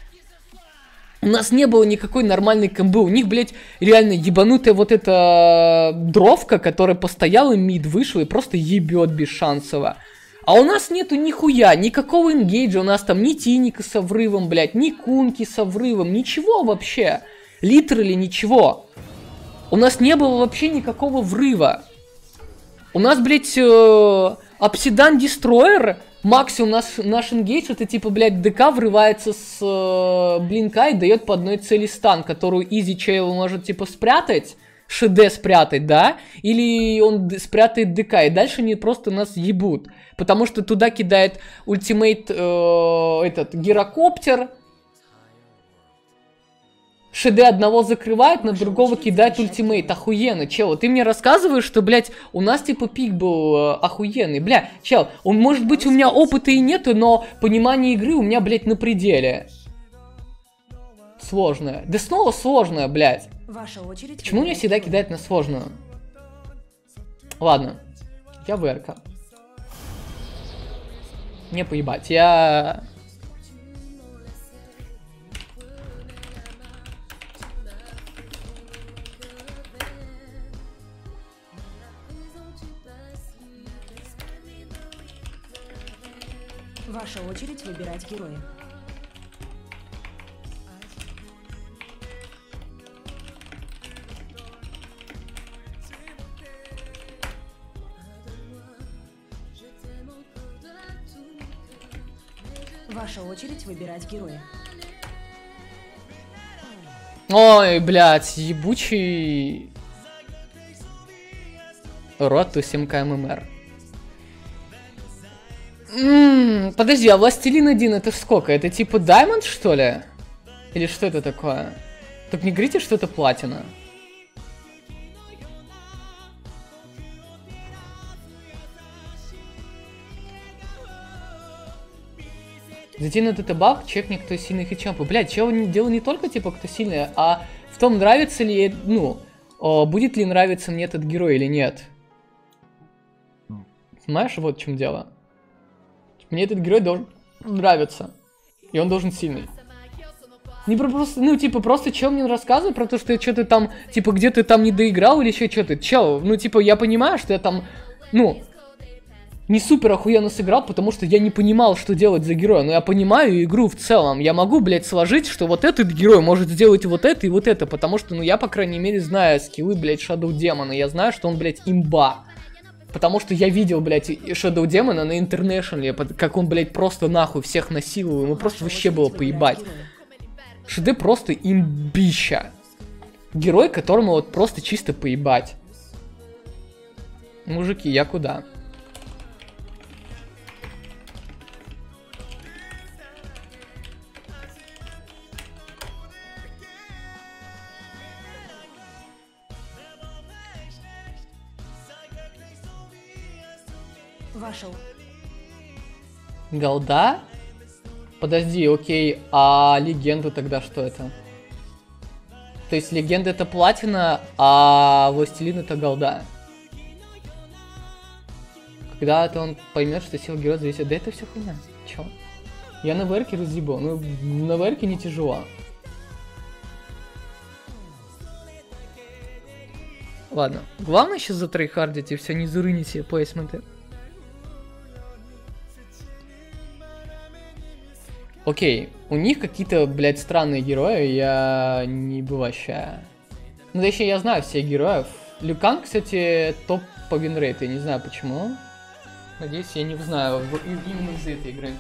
У нас не было никакой нормальной комбы. У них, блядь, реально ебанутая вот эта дровка, которая постояла мид вышла и просто ебет бесшансово. А у нас нету нихуя, никакого ингейджа, у нас там ни Тиника со врывом, блядь, ни Кунки со врывом, ничего вообще. Литерали ничего. У нас не было вообще никакого врыва. У нас, блядь, э, Обсидан Дестройер, максимум наш, наш ингейдж, это типа, блядь, ДК врывается с э, блинка и дает по одной цели stun, которую easy чел может, типа, спрятать, ШД спрятать, да, или он спрятает ДК, и дальше они просто нас ебут, потому что туда кидает ultimate э, этот гирокоптер, ШД одного закрывает, на другого кидает ultimate. Охуенно, чел. Ты мне рассказываешь, что, блядь, у нас типа pick был э, охуенный. Бля, чел, он может быть у меня опыта и нету, но понимание игры у меня, блядь, на пределе. Сложное. Да снова сложное, блядь. Ваша очередь. Почему меня всегда кидает на сложную? Ладно. Я ВРК. Не поебать, я... Ваша очередь выбирать героя. Ваша очередь выбирать героя. Ой, блядь, ебучий... Рот 7 КММР. Подожди, а Властелин 1 это сколько? Это типа Даймонд, что ли? Или что это такое? Так не говорите, что это платина. Зайти на ТТ баг, чекни, кто сильный хитчампы. Блядь, чего дело не только типа кто сильный, а в том, нравится ли, ну, будет ли нравиться мне этот герой или нет. Понимаешь, вот в чем дело. Мне этот герой должен нравиться. И он должен сильный. Не про просто, ну, типа, просто чел мне рассказывает про то, что я что-то там, типа, где ты там не доиграл или еще что-то. Чел, ну, типа, я понимаю, что я там, ну, не супер охуенно сыграл, потому что я не понимал, что делать за героя. Но я понимаю игру в целом. Я могу, блядь, сложить, что вот этот герой может сделать вот это и вот это. Потому что, ну, я, по крайней мере, знаю скиллы, блядь, Shadow Демона. Я знаю, что он, блядь, имба. Потому что я видел, блядь, Shadow Демона на интернешнале, как он, блядь, просто нахуй всех насиловал. Ему просто вообще было поебать. ШД просто имбища. Герой, которому вот просто чисто поебать. Мужики, я куда? Голда? Подожди, окей, а легенда тогда что это? То есть легенда это платина, а властелин это голда. Когда-то он поймет, что сила героя зависит. Да это все хуйня. Чё? Я на ВРке разъебал. Ну, на ВРке не тяжело. Ладно. Главное сейчас затрейхардить и все, не зарыните плейсменты. Окей, у них какие-то, блядь, странные герои, я не обещаю. Ну, точнее, я знаю всех героев. Люкан, кстати, топ по винрейту, я не знаю почему. Надеюсь, я не узнаю именно из этой игры.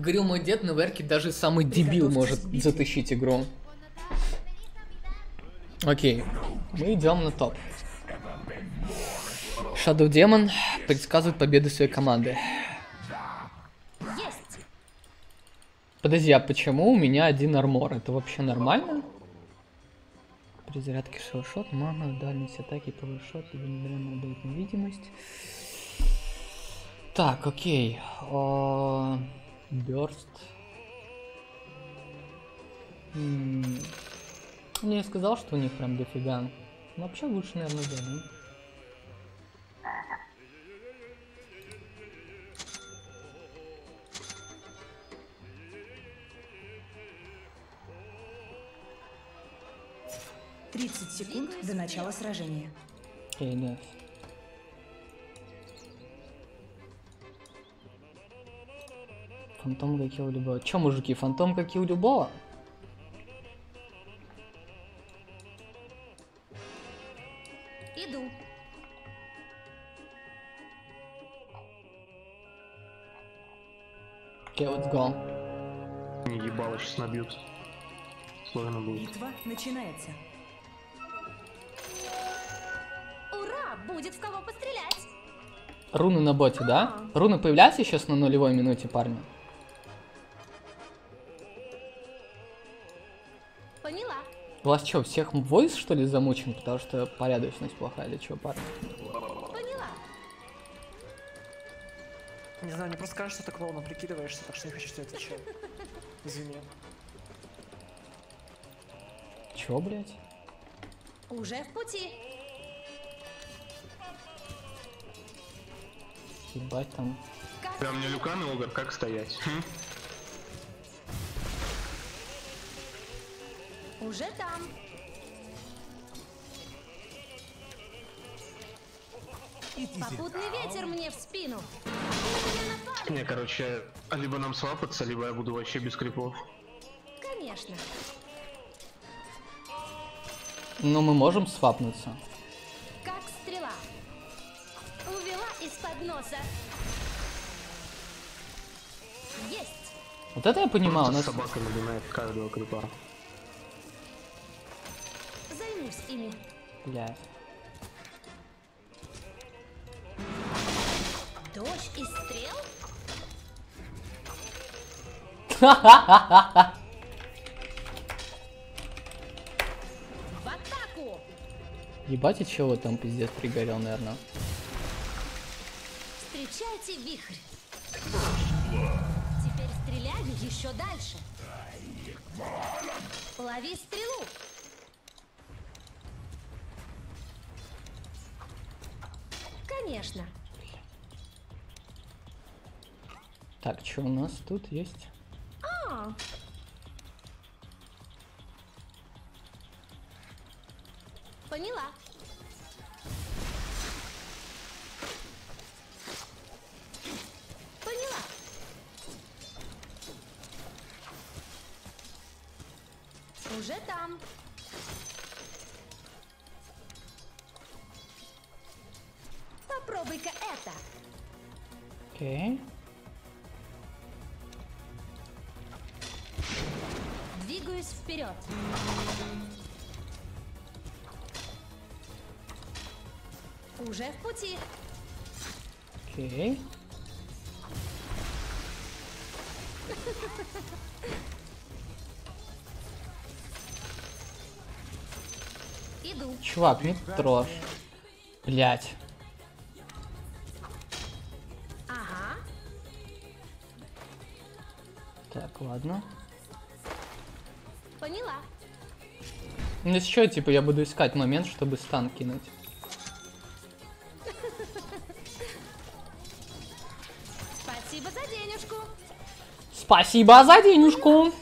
Как говорил мой дед, на ВРке даже самый дебил может затащить игру. Окей, мы идем на топ. Shadow Demon предсказывает победу своей команды. Подожди, а почему у меня один армор? Это вообще нормально? При зарядке шоу-шот, мама, дальность атаки, тебе мгновенно дает невидимость. Так, окей. А, Бёрст. М, Ну, я сказал, что у них прям дофига. Но вообще лучше, наверное, да? Тридцать секунд до начала сражения. Окей, да. Фантом как и у любого. Чё, мужики, фантом как и у любого? Иду. Окей, let's go. Не ебало, сейчас набьют. Сложно будет. Битва начинается. Ура! Будет в кого пострелять. Руны на боте, да? Руны появляются сейчас на нулевой минуте, парни? Вас что, всех войс, что ли, замучен, потому что порядочность плохая или что, парни? Поняла. Не знаю, мне просто кажется, что ты клоуном прикидываешься, так что не хочу, что я отвечаю. Извини. Чё, блядь? Уже в пути. Ебать там. Прям мне Люкан и Огр, как стоять? Уже там. Попутный ветер мне в спину. Не, короче, либо нам свапаться, либо я буду вообще без крипов. Конечно. Ну, мы можем свапнуться. Как стрела. Увела из-под носа. Есть. Вот это я понимал, у нас... собака нагинает каждого крипа. Займусь ими. Блядь. Дождь из стрел? В атаку! Ебать, и чего там пиздец пригорел, наверное. Встречайте вихрь. Теперь стреляю еще дальше. Лови стрелу. Конечно. Так, что у нас тут есть? А, Поняла. Поняла. Уже там. Окей. Двигаюсь вперед. Уже в пути. Окей. Иду. Чувак, не трожь. Блять. Ладно. Поняла. Ну еще, типа, я буду искать момент, чтобы стан кинуть. <laughs> Спасибо за денежку. Спасибо за денежку.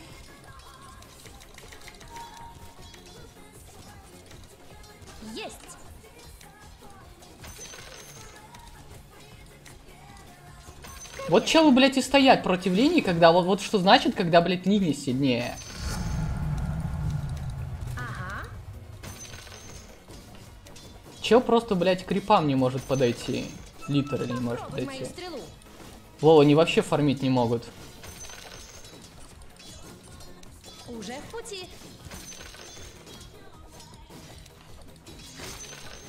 Челу, блядь, и стоять против линии, когда вот, вот что значит, когда, блядь, линия сильнее. Ага. Чел просто, блядь, к крипам не может подойти. Литер не может подойти. Лол, они вообще фармить не могут. Уже в пути.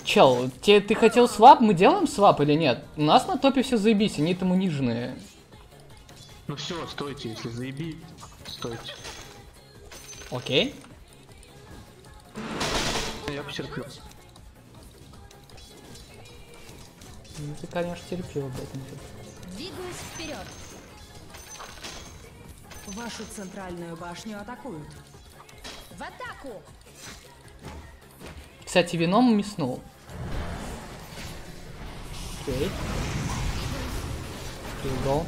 Чел, те, ты хотел свап? Мы делаем свап или нет? У нас на топе все заебись, они там униженные. Ну все, стойте, если заеби, стойте. Окей. Я потерплю. Ну, ты, конечно, терпел об этом. Двигаюсь вперед. Вашу центральную башню атакуют. В атаку. Кстати, вином мяснул. Окей. Go.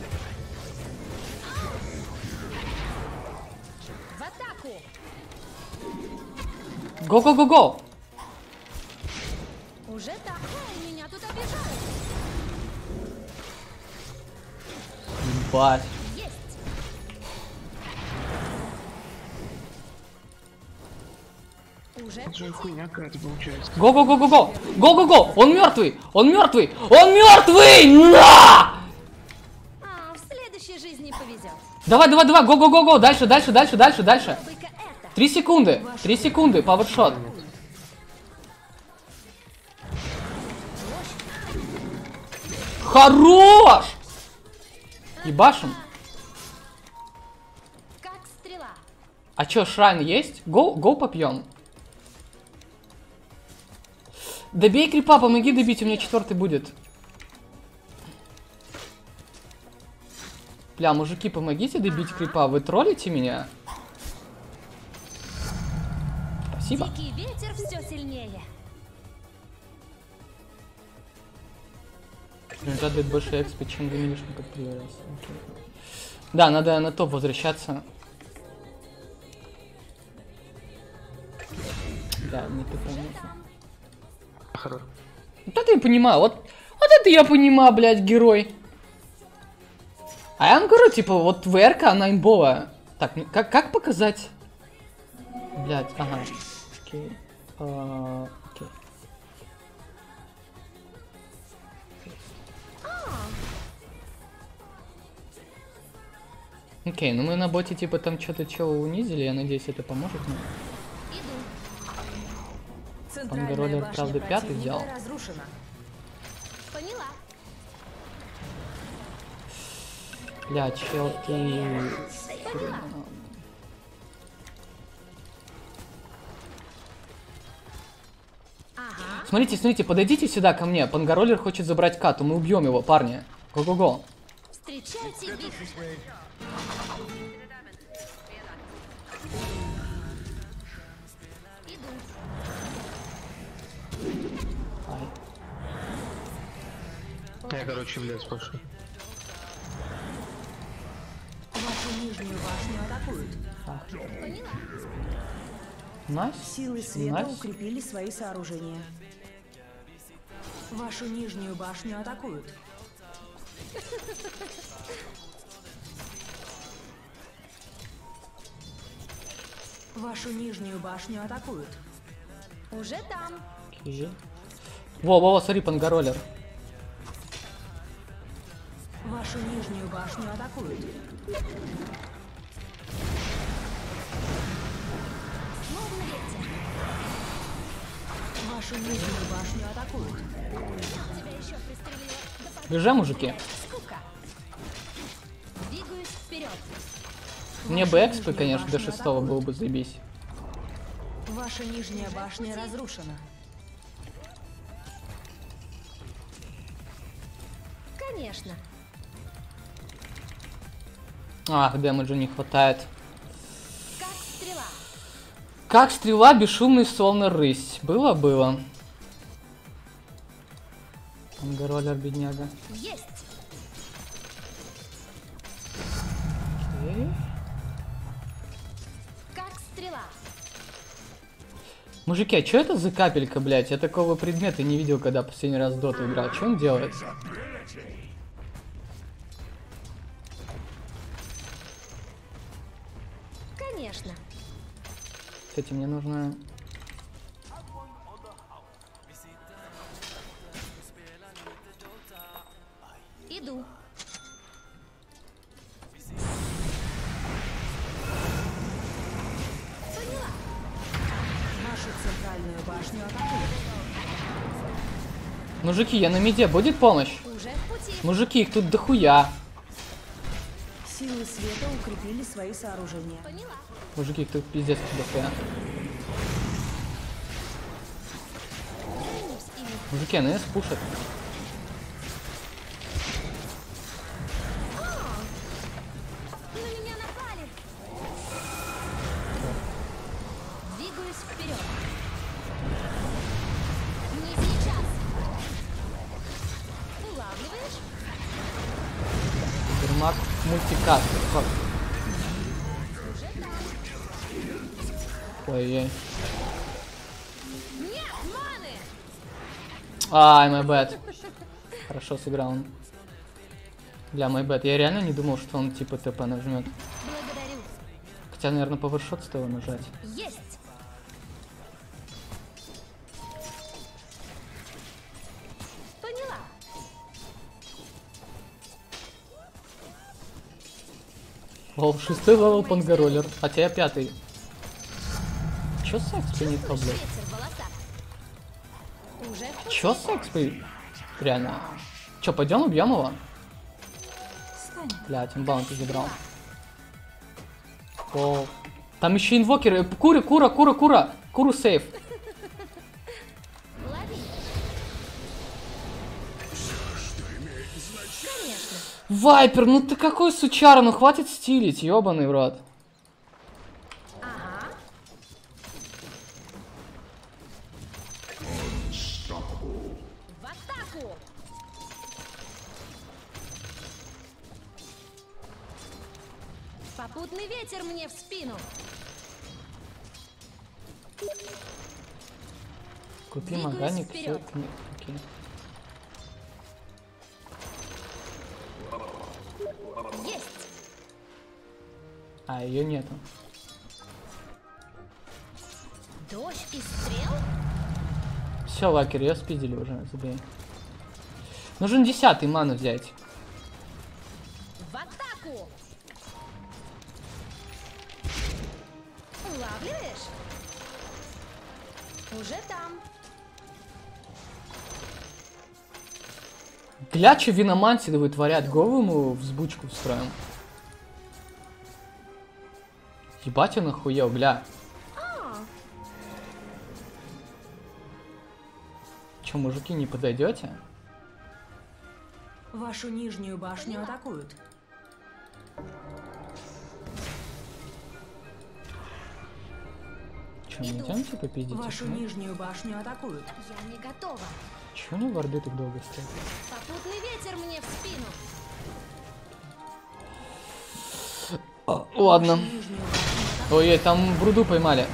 В атаку. Го-го-го-го! Уже так. Меня тут обижают. Ебать. Же пути. хуйня какая-то получается. Го-го-го-го-го! Го-го-го! Он мертвый! Он мертвый! Он мертвый! На! А, в следующей жизни повезет. Давай, давай, давай! Го-го-го-го! Дальше, дальше, дальше, дальше, дальше! Три секунды! Три секунды! Павершот! Хорош! Ебашим. Как стрела. А чё, шрайн есть? Го, го попьем. Добей крипа, помоги добить, у меня четвертый будет. Бля, мужики, помогите добить крипа, вы троллите меня? Спасибо. Дикий ветер все сильнее. Жадает больше экспи, чем Доминишн, как. Окей. Да, надо на топ возвращаться. Да, не ты понятно. Хорош. Вот это я понимаю, вот, вот это я понимаю, блядь, герой. А я вам говорю, типа, вот ВРК, она имбовая. Так, ну, как, как показать? Блядь, ага. Окей. А, окей. Окей, ну мы на боте, типа, там что-то чего унизили, я надеюсь, это поможет мне. Башня правда, пятый взял. разрушена. Поняла. Бля, чел, ты... Ага. Смотрите, смотрите, подойдите сюда ко мне. Пангароллер хочет забрать кату, мы убьем его, парни. Go-go-go. Встречайте. Я, короче, в лес пошел. Вашу нижнюю башню атакуют. Nice. Силы света Nice. укрепили свои сооружения. Вашу нижнюю башню атакуют. Вашу нижнюю башню атакуют. Уже там. Окей. Во, во, во, смотри, пангароллер. Вашу нижнюю башню атакуют. Словно ветер. Вашу нижнюю башню атакуют. Тебя еще пристрелила. Да Бежим, мужики. скука. Двигаюсь вперед. Мне бы экспы, конечно, до шестого было бы заебись. Ваша нижняя башня разрушена. Конечно. Ах, дэмэджа не хватает. Как стрела. Как стрела, бесшумный, словно рысь. Было, было. Ангоролер, бедняга. Есть. Окей. Как стрела. Мужики, а что это за капелька, блядь? Я такого предмета не видел, когда последний раз в доту играл. Что он делает? Кстати, мне нужно... Иду. Поняла. Нашу центральную башню атакуют. Мужики, я на миде, будет помощь? Уже в пути. Мужики, их тут дохуя. Силы света укрепили свои сооружения. Поняла. Мужики, тут пиздец. Займусь ими. Мужики, а нас пушат. Ермак мультикаст. Как? Ой-ой. Ай, my bad. Хорошо сыграл он. Бля, my bad. Я реально не думал, что он типа ТП нажмет. Хотя, наверное, повершот стоило нажать. О, шестой level пангаролер. Хотя я пятый. Чё с экспой не то, блядь? Чё с экспой? Реально. Чё, пойдем убьем его? Блядь, он bounty забрал. О, там еще инвокеры. Кура, кура, кура, кура. Куру save. Вайпер, ну ты какой сучара, ну хватит стилить, ебаный в рот. Попутный ветер мне в спину. Купи Двигаюсь маганик, все. Окей. Есть. А, ее нету. Дождь и стрел? Все, лакер, ее спидили уже, забей. Нужен десятый ману взять. В атаку. Улавливаешь? Уже там. Гля, что виноманси вытворят, голову ему взбучку устроим. Ебать он охуел, бля. Че, мужики, не подойдете? Вашу нижнюю башню атакуют. Че, не идем типа пиздить? Вашу нижнюю башню атакуют. Я не готова. Чего они варды так долго стоят? Попутный ветер мне в спину. А, ладно. Нижнюю башню Ой, там бруду поймали.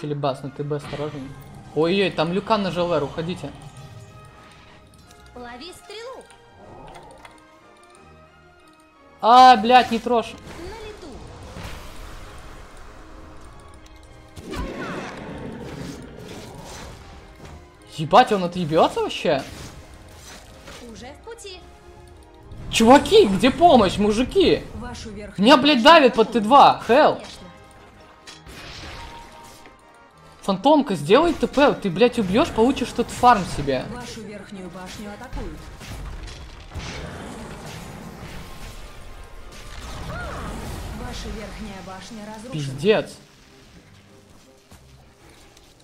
Челебас, ну ты бы осторожней. Ой-ой, там Люкан на ЖЛР, уходите. Лови стрелу. А, блядь, не трожь. Ебать, он отъебется вообще? Уже в пути. Чуваки, где помощь, мужики? Вашу Меня, блядь, давит под Т2. Хелл. Фантомка, сделай ТП. Ты, блядь, убьешь, получишь тот фарм себе. Вашу верхнюю башню атакуют. Ваша верхняя башня разрушена. Пиздец.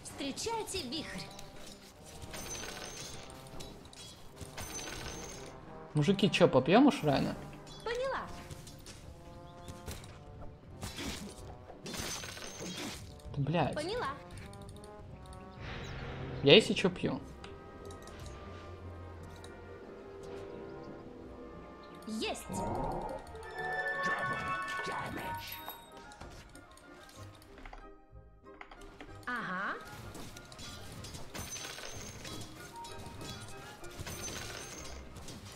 Встречайте вихрь. Мужики, чё, попьем уж рано? Поняла. Да, блядь. Поняла. Я если чё пью. Есть. Ага.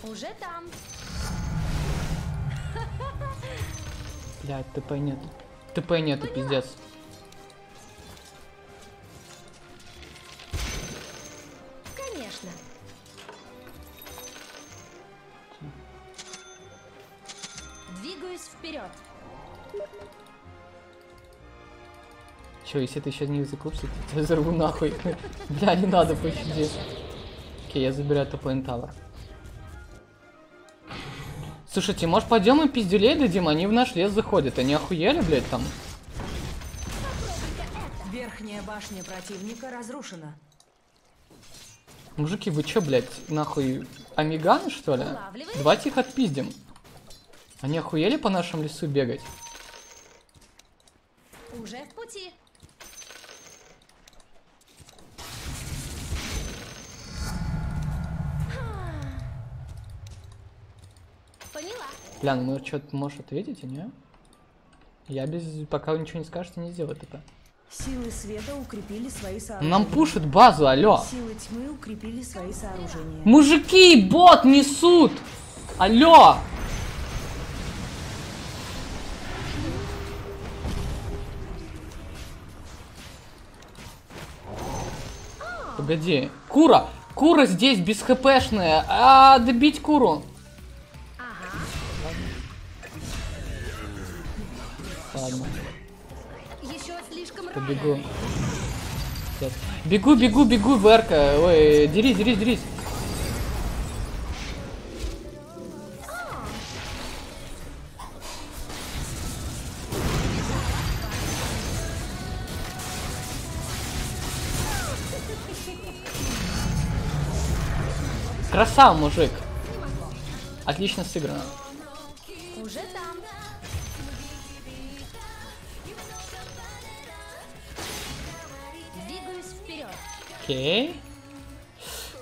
Уже там. Блядь, ТП нет. ТП нету, пиздец. Конечно. Двигаюсь вперед. Чё, если ты сейчас не закупишься, то тебя взорву нахуй. <laughs> Бля, не надо, пощади. Окей, я забираю топ-лейн тавер. Слушайте, может пойдем и пиздюлей дадим? Они в наш лес заходят. Они охуели, блядь, там? Верхняя башня противника разрушена. Мужики, вы чё, блядь, нахуй, амиганы, что ли? Давайте их отпиздим. Они охуели по нашему лесу бегать? Уже в пути. Бля, ну что-то, можешь ответить, не? Я без... Пока вы ничего не скажете, не сделаю это. Силы света укрепили свои сооружения. Нам пушит базу, алло. Силы тьмы укрепили свои сооружения. Мужики, бот несут! Алло! Погоди. Кура! Кура здесь без хпшная. А, добить куру. Ладно, Еще слишком рано. побегу. Сейчас. Бегу, бегу, бегу, Верка. Ой, дерись, дерись, дерись. Красава, мужик. Отлично сыграно. Окей.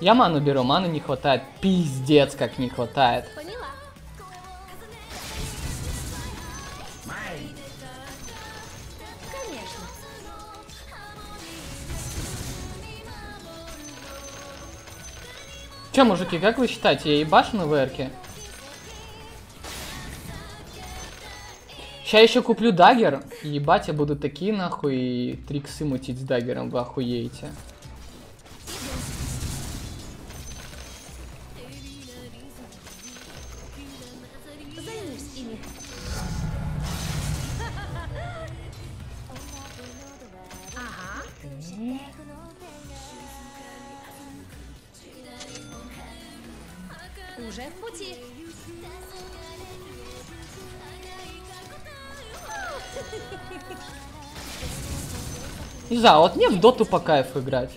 Я ману беру, маны не хватает. Пиздец, как не хватает. Че, мужики, как вы считаете, я ебашу на ВРке? Сейчас еще куплю дагер. Ебать, я буду такие нахуй триксы мутить с даггером, вы охуеете. Знаю, вот мне в доту по кайфу играть.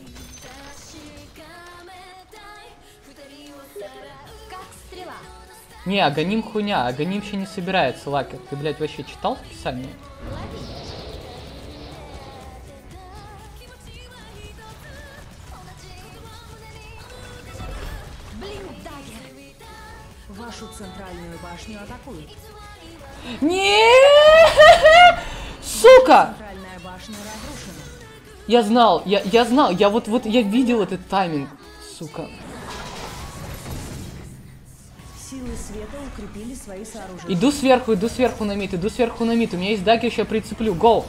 Не, Аганим хуйня, Аганим еще не собирается, Лакер. Ты, блядь, вообще читал дагер. Вашу центральную башню атакуют. Не, <laughs> сука! Центральная башня разрушена. Я знал, я, я знал, я вот, вот, я видел этот тайминг, сука. Силы света укрепили свои сооружения. Иду сверху, иду сверху на мид, иду сверху на мид. У меня есть дагер, сейчас прицеплю. Гоу!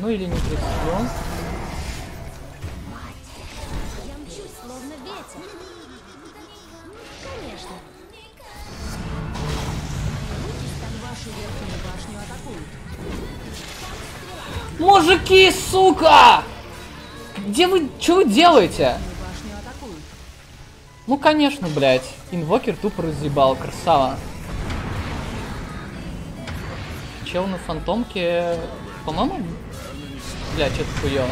Ну или не прицеплен. Мужики, сука! Где вы, что вы делаете? Ну, конечно, блядь. Инвокер тупо разъебал, красава. Чел на фантомке, по-моему, блядь, что-то хуёво.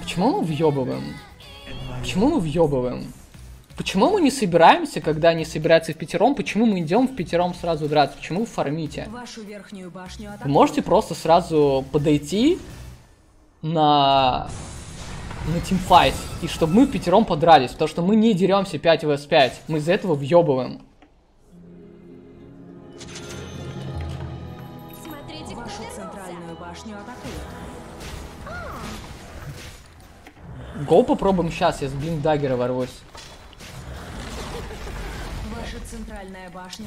Почему мы въебываем? Почему мы въебываем? Почему мы не собираемся, когда они собираются в пятером? Почему мы идем в пятером сразу драться? Почему вы фармите? Вашу верхнюю башню Вы атакуют. можете просто сразу подойти на на тимфайт, и чтобы мы в пятером подрались, потому что мы не деремся 5 vs 5, мы из-за этого въебываем. Смотрите, Вашу центральную башню атакуют. Гоу попробуем сейчас, я с блиндаггера ворвусь. Центральная башня.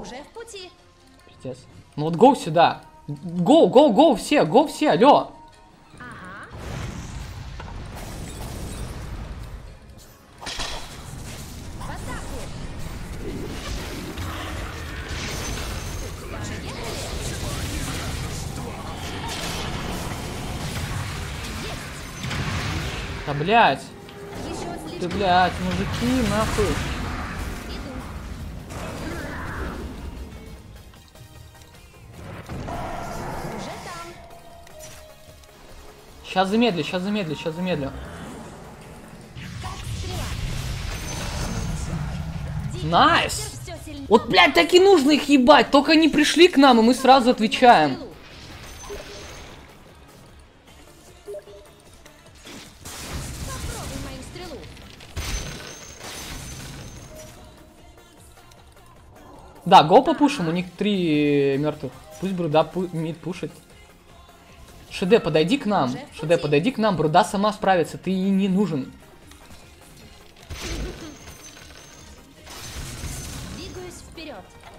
Уже в пути. Пиздец. Ну вот гоу сюда. Гоу, гоу, гоу все, гоу все, алло. Ага. Да блять. Ты, блядь, мужики, нахуй. Сейчас замедлю, сейчас замедлю, сейчас замедлю. Nice! Сильнее. Вот, блядь, так и нужно их ебать. Только они пришли к нам, и мы сразу отвечаем. Да, го попушим, у них три мертвых. Пусть Бруда пу мид пушит. ШД, подойди к нам. ШД, подойди к нам. Бруда сама справится, ты ей не нужен.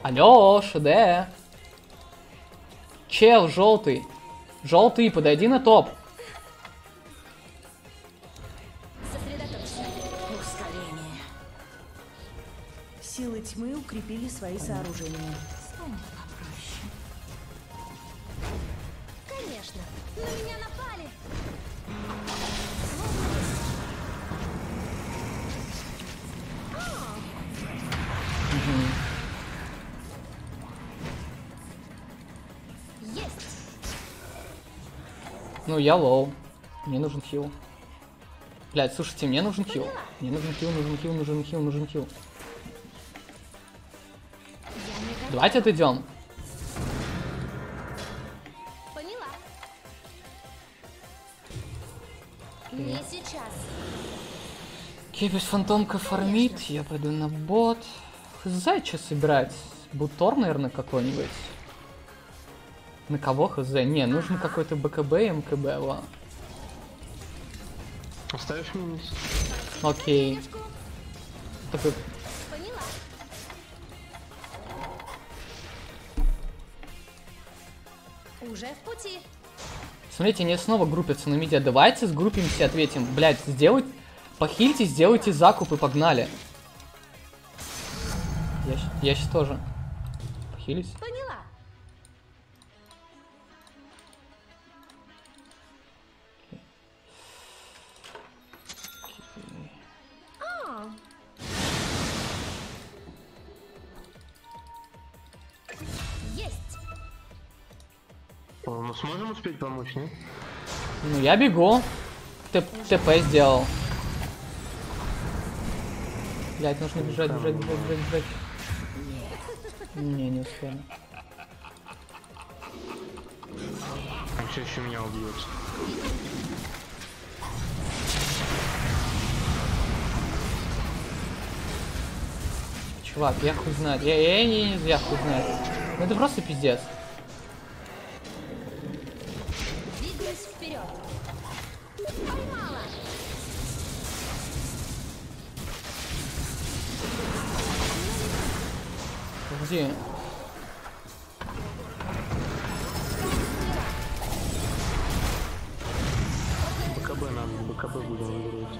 Алло, ШД. Чел, желтый. Желтый, подойди на топ. Силы тьмы укрепили свои сооружения. Вспомни попроще. Конечно. На меня напали. Есть. Ну, я low. Мне нужен heal. Блять, слушайте, мне нужен хил. Мне нужен хил, нужен хил, нужен хил, нужен хил. Давайте отойдем. Поняла. Не сейчас. Кипиш фантомка фармит, я пойду на бот. Хз, что собирать? Бутор, наверное, какой-нибудь. На кого хз? Не, нужен какой-то БКБ и МКБ, во. Оставишь минус? Окей. Такой, Уже в пути. смотрите, они снова группятся на медиа. Давайте сгруппимся, ответим. Блять, сделать... Похильте, сделайте закуп и погнали. Я, я сейчас тоже. Похились. Мы сможем успеть помочь, нет? Ну, я бегу. Т- ТП сделал. Блять, нужно бежать, бежать, бежать, бежать, бежать. Не, не успели. Он все еще меня убьет. Чувак, я хуй знает. Я, я, я, я, я хуй знает. Ну это просто пиздец. Где? БКБ нам, БКБ будем играть.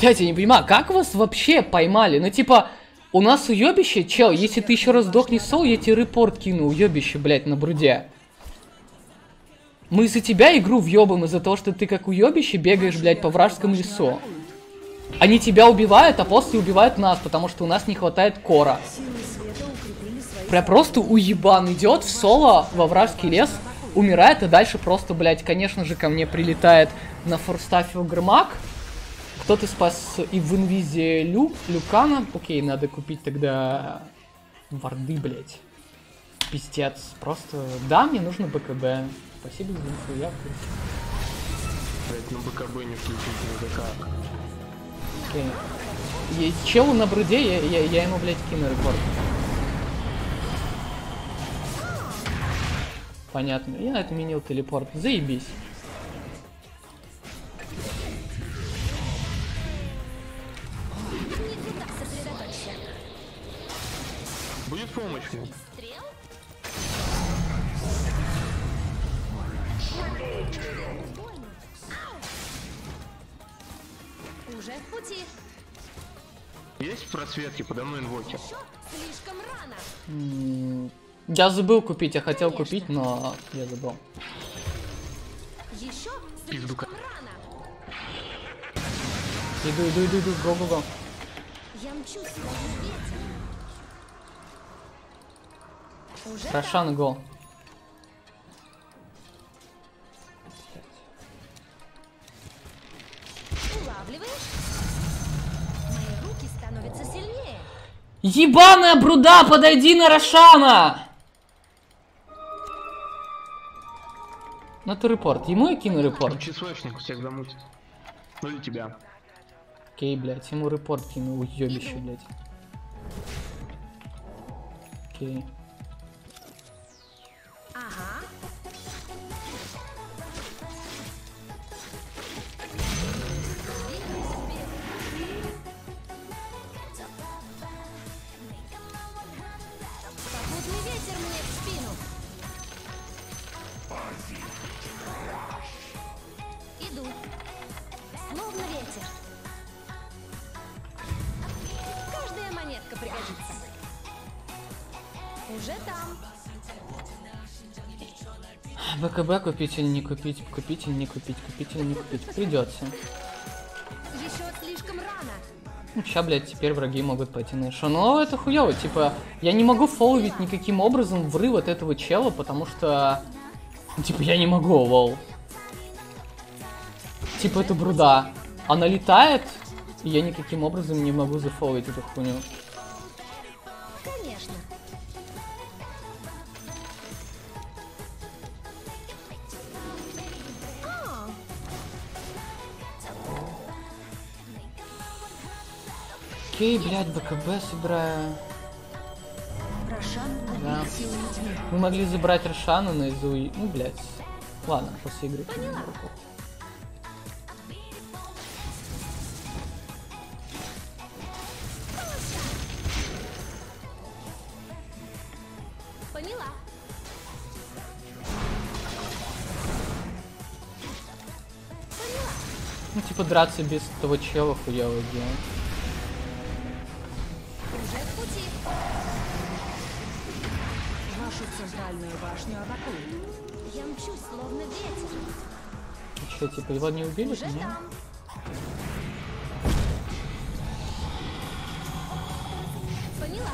Блять, я не понимаю, как вас вообще поймали? Ну, типа, у нас уебище, чел, если ты еще раз сдохнешь сол, я тебе репорт кину, уебище, блять, на бруде. Мы из-за тебя игру въебаем из-за того, что ты как уебище бегаешь, блядь, по вражескому лесу. Они тебя убивают, а после убивают нас, потому что у нас не хватает кора. Прям просто уебан идет в соло во вражеский лес, умирает, и дальше просто, блядь, конечно же, ко мне прилетает на форстафе Громак. Кто-то спас и в инвизе Лю, Люкана. Окей, надо купить тогда варды, блядь. Пиздец. Просто, да, мне нужно БКБ. Спасибо за инфу, я в. Блять, ну БКБ не включить, ну Есть челу на бруде, я, я, я ему, блядь, кину рекорд. Понятно. Я отменил телепорт. Заебись. Будет помощь мне? Уже в пути. Есть в просветке подо мной инвокер? Слишком рано. М, Я забыл купить, я хотел купить, но я забыл. Еще Пизду-ка. Иду, иду, иду, иду, го, го, го. Я мчусь. Уже Рошан, го. Ебаная бруда, подойди на Рошана! Ну это репорт. Ему я кину репорт. ЧСВшник всех замутит. Ну или тебя. Окей, блядь, ему репорт кину, уебище, блядь. Окей. Уже там. БКБ купить или не купить, купить или не купить, купить или не купить. Придется. Еще слишком рано. Ну, ща, блядь, теперь враги могут пойти на Эша. Но это хуёво, типа, я не могу фолловить никаким образом врыв от этого чела, потому что, ну, типа, я не могу, лол. Типа, это бруда. Она летает, и я никаким образом не могу зафолловить эту хуйню. Окей, блядь, БКБ собираю. Рошан Да. Мы могли забрать Рошану на Изуи. Ну, блядь. Ладно, после игры. поняла. Поняла. Ну, типа, драться без того чела хуёво дело. Че, типа, его не убили? Уже Нет? там. Поняла.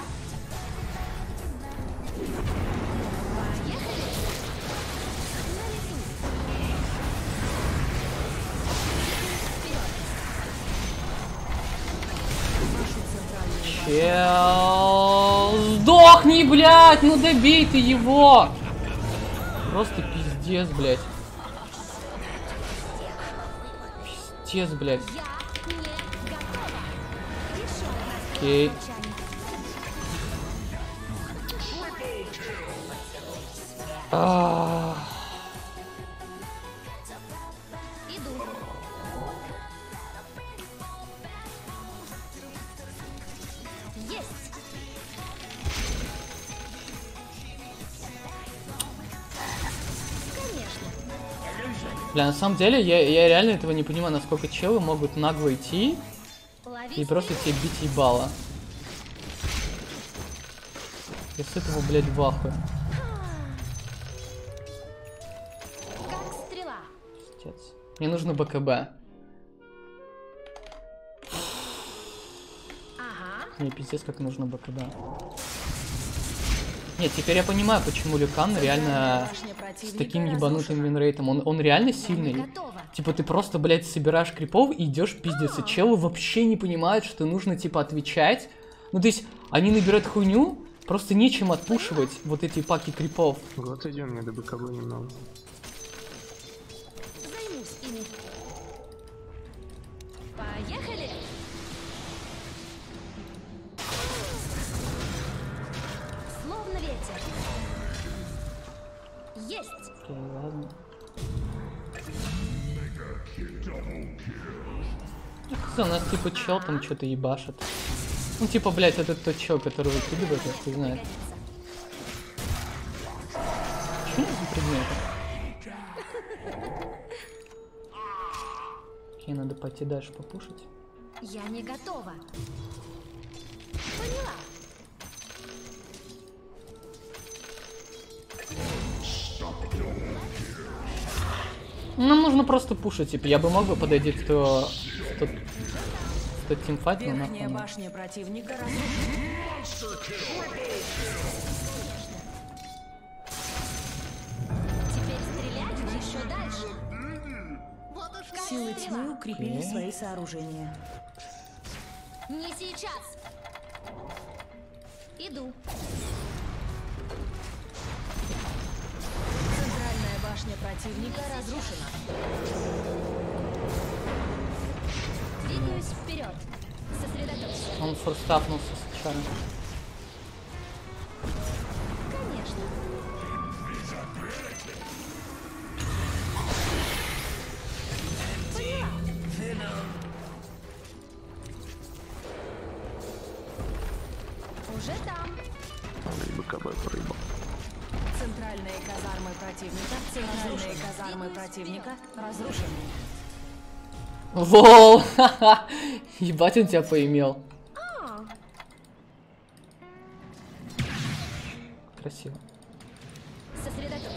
Чел, сдохни, блядь, ну добей ты его. Просто пиздец, блядь. Пиздец, блядь. Я не готова. Еще раз. Окей. А, Бля, на самом деле, я, я реально этого не понимаю, насколько челы могут нагло идти и просто тебе бить ебало. Я с этого, блядь, в ахуе. как стрела. Пиздец. Мне нужно БКБ. Ага. Мне пиздец как нужно БКБ. Нет, теперь я понимаю, почему Люкан реально с таким ебанутым винрейтом. Он, он реально сильный. Типа ты просто, блядь, собираешь крипов и идешь пиздец. Челы вообще не понимают, что нужно, типа, отвечать. Ну, то есть, они набирают хуйню, просто нечем отпушивать вот эти паки крипов. Вот идем, мне до БКБ немного. Окей, ладно. Ну, у нас типа чел там что-то ебашит. Ну типа, блядь, это тот чел, который выкидывает, я знает. Что это за предметы? Окей, надо пойти дальше попушить. Я не готова. Поняла. Нам нужно просто пушить, типа, я бы мог бы подойти к то... в тот тимфайт, но нахуй. Башня противника разрушена. Теперь стрелять еще дальше. Вот уж Силы тьмы укрепили Окей. свои сооружения. Не сейчас. Иду. Башня противника разрушена. Двигаюсь вперед. Сосредоточься. Он форстапнулся с Центральные казармы противника разрушены. Вол! <laughs> Ебать он тебя поимел. А, Красиво. сосредоточься.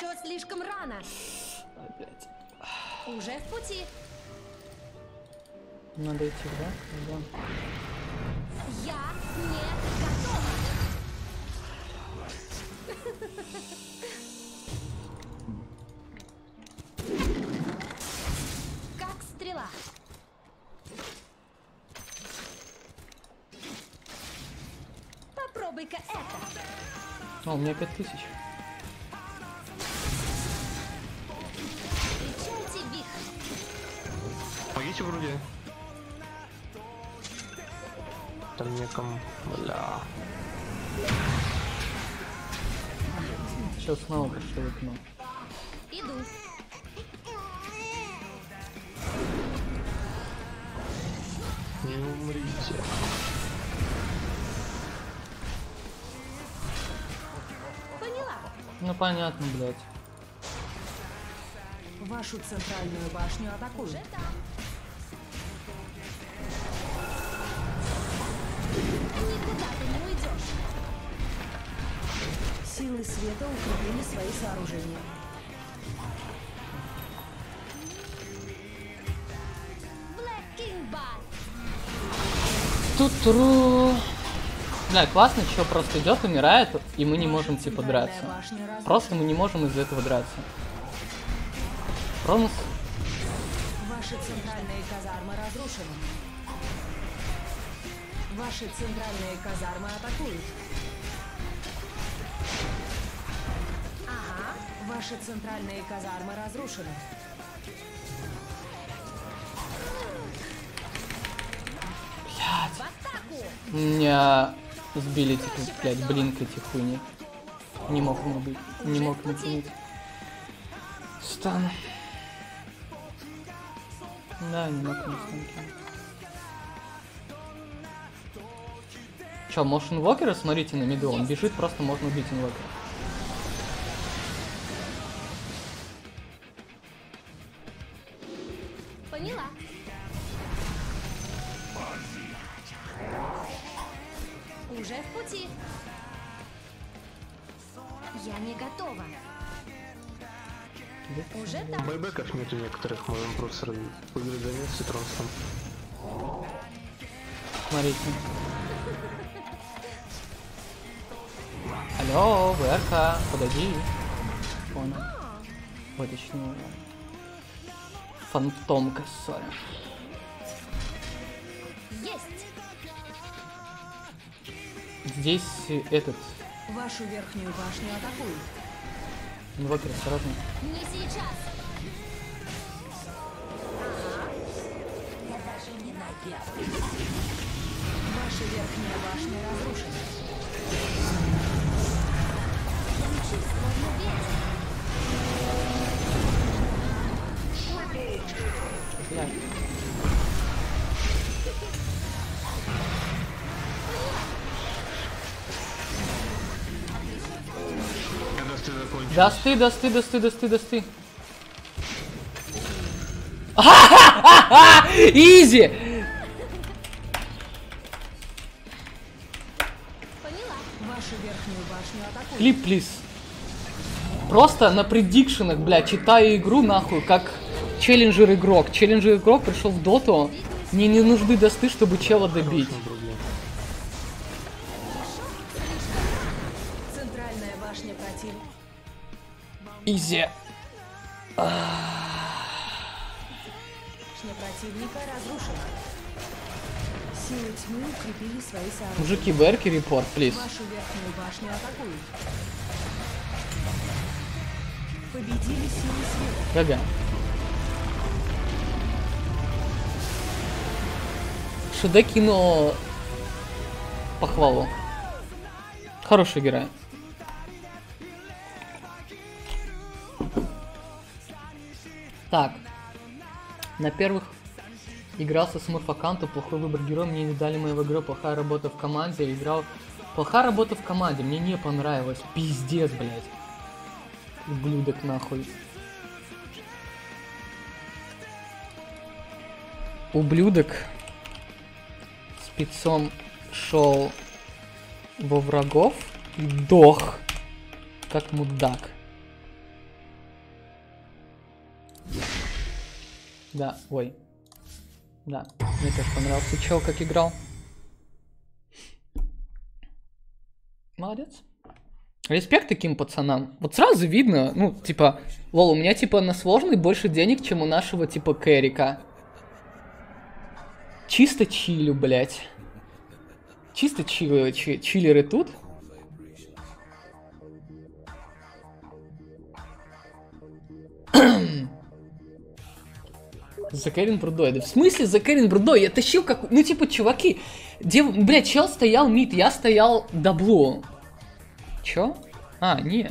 Еще слишком рано. Опять. Уже в пути. Надо идти, да? Да. Я не готова. Как стрела. Попробуй-ка это. О, у меня 5000. Встречайте Сейчас снова пришло окно. Иду. Не умрите. Поняла. Ну понятно, блядь. Вашу центральную башню атакуют. Уже там. Силы света укрепили свои сооружения. Тут-ру. Бля, классно, что просто идет, умирает, и мы не можем типа драться. Просто мы не можем из-за этого драться. Промыс. Ваши центральные казармы разрушены. Ваши центральные казармы атакуют. Ваши центральные казармы разрушены. Блядь. Меня сбили, типа, блядь, блинк эти хуйни. Не мог ему быть. Не мог ему быть. Стан. Да, не мог ему стан кинуть. Чё, может инвокера? Смотрите на миду, он бежит, просто можно убить инвокера. Просто выиграть заняться трансом. Смотрите. Алло, ВРК, подойди. Понял. Ой, точнее. Фантомка, сори. Есть. Здесь э, этот Вашу верхнюю башню атакуют. инвокер, осторожно. Не сейчас. Ваша верхняя башня разрушена. Закончишь. Досты, досты, досты, досты, досты. <laughs> Изи! Клип, плиз. Просто на предикшенах, бля, читаю игру нахуй, как челленджер игрок. Челленджер игрок пришел в доту, мне не нужны досты, чтобы чела добить. Центральная башня противника. Изи. Башня противника укрепили свои сооружения. Мужики, Берки репорт, плиз. Вашу верхнюю башню атакуют. Победили силы света. ГГ. Шиде кинул похвалу. Хороший герой. Так. На первых игрался с аккаунта, плохой выбор героя, мне не дали моего игры, плохая работа в команде, играл... Плохая работа в команде, мне не понравилось. Пиздец, блядь. Ублюдок нахуй. Ублюдок спецом шел во врагов и дох, как мудак. Да, ой. Да, мне тоже понравился чел, как играл. Молодец. Респект таким пацанам. Вот сразу видно, ну, типа, лол, у меня, типа, на сложный больше денег, чем у нашего, типа, Кэрика. Чисто чилю, блядь. Чисто чилю, чи- чиллеры тут. <clears throat> За Кэрин Брудой. Да в смысле за Кэрин Брудой? Я тащил как... Ну, типа, чуваки, дев... блядь, чел стоял мид, я стоял даблу. Чё? А, не.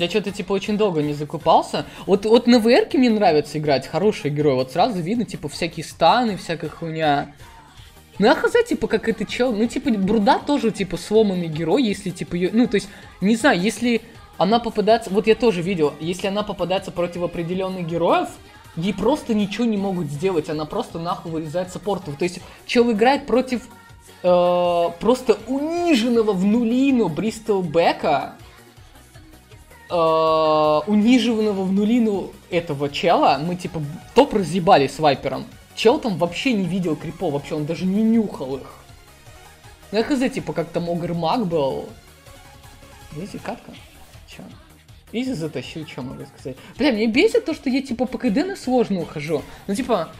Я что-то типа очень долго не закупался. Вот, вот на vr мне нравится играть, хороший герой. Вот сразу видно, типа, всякие станы, всякая хуйня. Ну, я хз, типа, как это чел. Ну, типа, Бруда тоже, типа, сломанный герой, если, типа, ее... Ну, то есть, не знаю, если она попадается... Вот я тоже видел, если она попадается против определенных героев, ей просто ничего не могут сделать, она просто нахуй вырезает саппортов. То есть, чел играет против э, просто униженного в нулину Бристол Бека, униженного в нулину этого чела, мы типа топ разъебали с вайпером. Чел там вообще не видел крипов, вообще он даже не нюхал их. Ну я хз, типа как там Огр был. Изи катка? Чё? Изи затащил, что могу сказать. Бля, мне бесит то, что я типа по КД на сложно ухожу. Ну типа,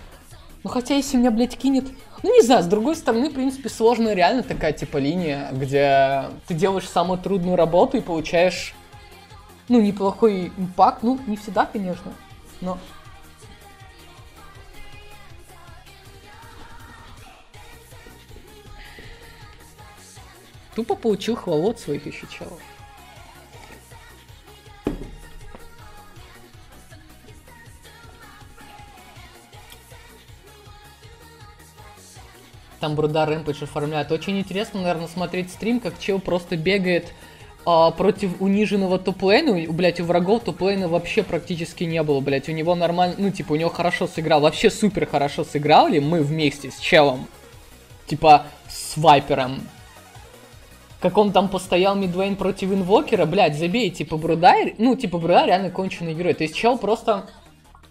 Ну хотя если меня, блядь, кинет... Ну не знаю, с другой стороны, в принципе, сложная реально такая типа линия, где ты делаешь самую трудную работу и получаешь, ну, неплохой импакт. Ну, не всегда, конечно, но... Тупо получил хвалу от своих еще челов. Там Бруда Рэмпэдж оформляет. Очень интересно, наверное, смотреть стрим, как чел просто бегает а, против униженного топлейна. Блять, у врагов топлейна вообще практически не было, блять. У него нормально, ну, типа, у него хорошо сыграл. Вообще супер хорошо сыграли мы вместе с челом. Типа, с Вайпером. Как он там постоял мидвейн против инвокера, блядь, забей, типа, Бруда, ну, типа, Бруда реально конченый герой. То есть чел просто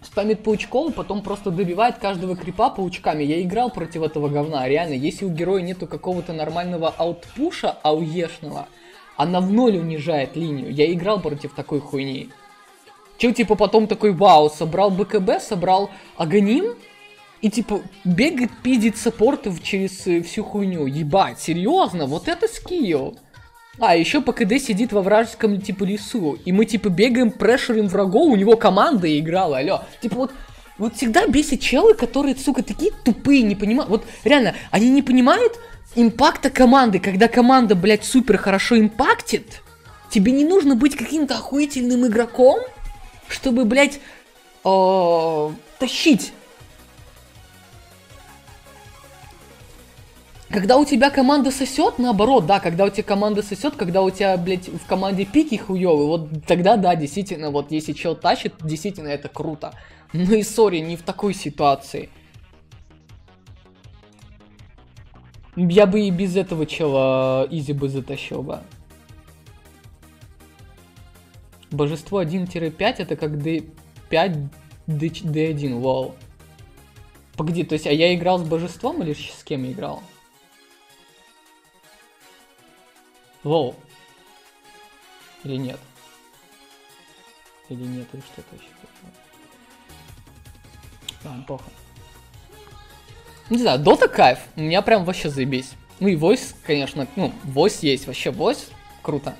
спамит паучком, потом просто добивает каждого крипа паучками. Я играл против этого говна, реально. Если у героя нету какого-то нормального аутпуша ауешного, она в ноль унижает линию. Я играл против такой хуйни. Чел типа потом такой, вау, собрал БКБ, собрал Аганим, и типа бегает, пиздит саппортов через э, всю хуйню. Ебать, серьезно, вот это скилл. А, еще по КД сидит во вражеском, типа, лесу. И мы, типа, бегаем, прешерим врагов, у него команда играла, алло. Типа, вот, вот всегда бесит челы, которые, сука, такие тупые, не понимают. Вот, реально, они не понимают импакта команды. Когда команда, блядь, супер хорошо импактит, тебе не нужно быть каким-то охуительным игроком, чтобы, блядь, э, тащить Когда у тебя команда сосет, наоборот, да, когда у тебя команда сосет, когда у тебя, блядь, в команде пики хуёвые, вот тогда, да, действительно, вот если чел тащит, действительно это круто. Ну и сори, не в такой ситуации. Я бы и без этого чела изи бы затащил бы. Божество 1-5 это как D5, D1, лол. Погоди, то есть, а я играл с божеством или с кем я играл? Лоу. Или нет? Или нет, или что-то еще. А, плохо. Не знаю, дота кайф. У меня прям вообще заебись. Ну и войс, конечно, ну, войс есть, вообще войс круто.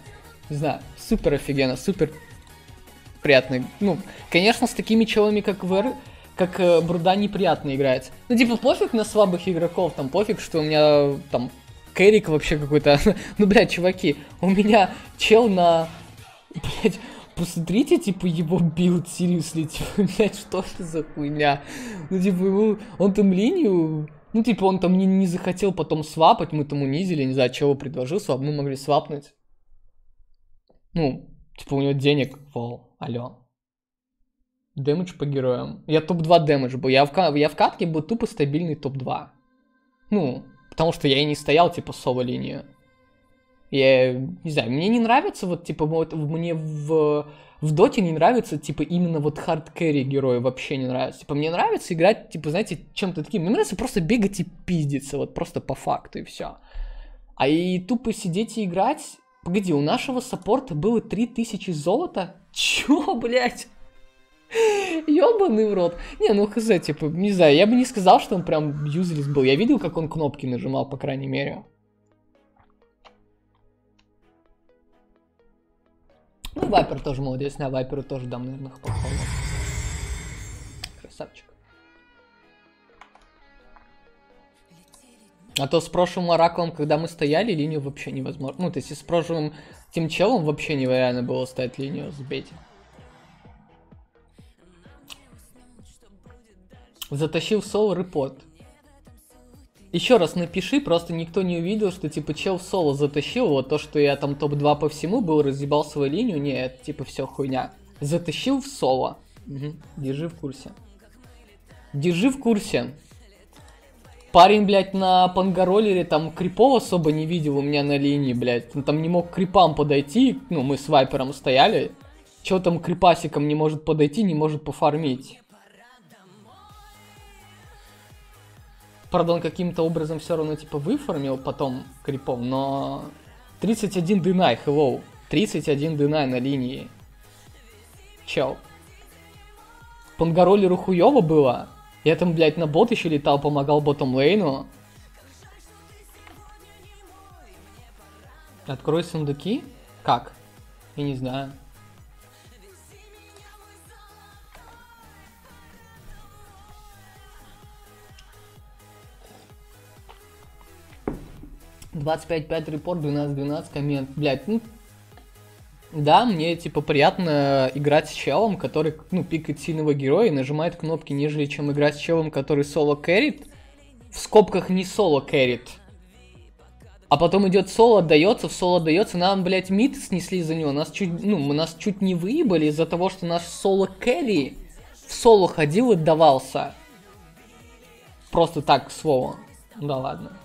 Не знаю, супер офигенно, супер приятный. Ну, конечно, с такими челами, как ВР, как э, Бруда, неприятно играть. Ну, типа, пофиг на слабых игроков, там, пофиг, что у меня там Кэрик вообще какой-то. <laughs> ну, блядь, чуваки, у меня чел на... Блядь, посмотрите, типа, его build, серьезно, <laughs> типа, блядь, что это за хуйня? Ну, типа, его, он там линию, ну, типа, он там не, не захотел потом свапать, мы там унизили, не знаю, чего предложил swap, мы могли свапнуть. Ну, типа, у него денег, вау, алло. Damage по героям. Я топ-2 damage был. Я в, я в катке был тупо стабильный топ-2. Ну, Потому что я и не стоял, типа, соло-линию. Я, не знаю, мне не нравится, вот, типа, вот, мне в, в доте не нравится, типа, именно вот hard carry герои вообще не нравится. Типа, мне нравится играть, типа, знаете, чем-то таким. Мне нравится просто бегать и пиздиться, вот, просто по факту и все. А и тупо сидеть и играть... Погоди, у нашего саппорта было 3000 золота? Чё, блядь? Ёбаный в рот. Не, ну хз, типа, не знаю, я бы не сказал, что он прям useless был. Я видел, как он кнопки нажимал, по крайней мере. Ну, Вайпер тоже молодец, на Вайперу тоже дам, наверное, похвалу. Красавчик. А то с прошлым Оракулом, когда мы стояли, линию вообще невозможно. Ну, то есть с прошлым тем челом вообще нереально было ставить линию с Бетти. Затащил соло репорт. Еще раз напиши, просто никто не увидел, что типа чел в соло затащил, вот то, что я там топ-2 по всему был, разъебал свою линию, не, это типа все хуйня. Затащил в соло. Угу. Держи в курсе. Держи в курсе. Парень, блядь, на пангароллере там крипов особо не видел у меня на линии, блядь. Он там не мог к крипам подойти, ну, мы с вайпером стояли. Чего там крипасиком не может подойти, не может пофармить. Правда, он каким-то образом все равно, типа, выформил потом крипом, но... 31 дынай, hello. 31 дынай на линии. Чел. Пангаролеру хуёво было. Я там, блядь, на бот еще летал, помогал ботом лейну. Открой сундуки? Как? Я не знаю. Двадцать пять пять репорт, 12-12 коммент. Блять, ну да, мне типа приятно играть с челом, который, ну, пикает сильного героя и нажимает кнопки, нежели чем играть с челом, который соло кэрит. В скобках не соло кэрит. А потом идет соло, отдается, в соло отдается. Нам, блядь, мид снесли за него. Нас чуть, ну, мы нас чуть не выебали из-за того, что наш соло кэрри в соло ходил и отдавался. Просто так, к слову. Да ладно.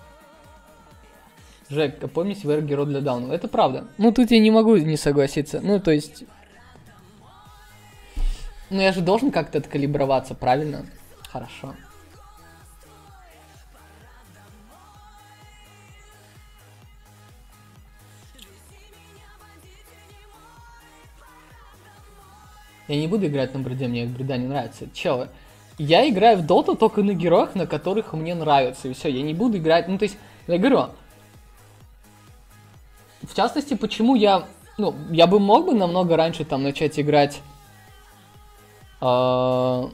Жек, а помните VR герой для даунов? Это правда. Ну, тут я не могу не согласиться. Ну, то есть... Ну, я же должен как-то откалиброваться, правильно? Хорошо. Я не буду играть на бреде, мне бреда не нравится. Чё, я играю в доту только на героях, на которых мне нравится, и все. Я не буду играть, ну то есть, я говорю, в частности, почему я, ну, я бы мог бы намного раньше там начать играть э,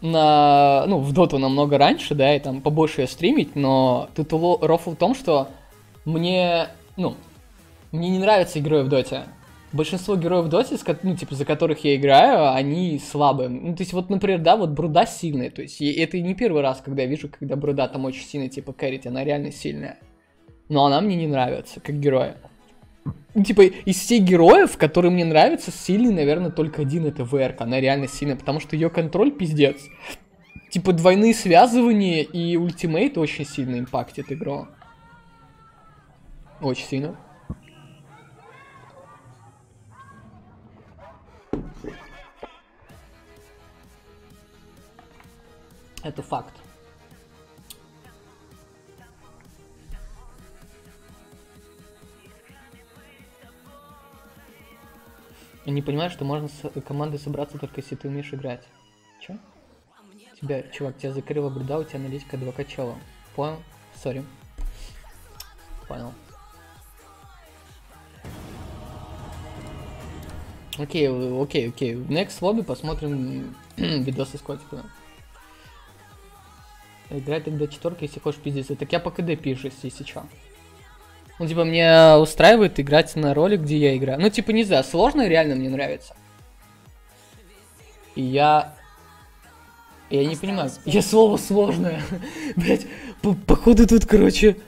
на, ну, в доту намного раньше, да, и там побольше стримить, но тут рофл в том, что мне, ну, мне не нравятся герои в доте большинство героев в доте, ну, типа, за которых я играю, они слабые. Ну, то есть, вот, например, да, вот Бруда сильная. То есть, это не первый раз, когда я вижу, когда Бруда там очень сильная, типа, кэррит, она реально сильная. Но она мне не нравится, как герой. Ну, типа, из всех героев, которые мне нравятся, сильный, наверное, только один это ВРК. Она реально сильная, потому что ее контроль пиздец. Типа, двойные связывания и ультимейт очень сильно импактит игру. Очень сильно. Это факт. Я не понимаю, что можно с командой собраться только если ты умеешь играть. Чё? Тебя, чувак, тебя закрыла бреда, у тебя аналитика два качала. Понял? Сори. Понял. Окей, окей, окей. В next lobby посмотрим <clears throat> видосы с котиками. Играй тогда четверка, если хочешь пиздиться. Так я по КД пишу, если что. Ну, типа, мне устраивает играть на роли, где я играю. Ну, типа, не знаю, сложно реально мне нравится. И я... Я не понимаю. Я слово сложное. <laughs> Блять, по походу тут, короче,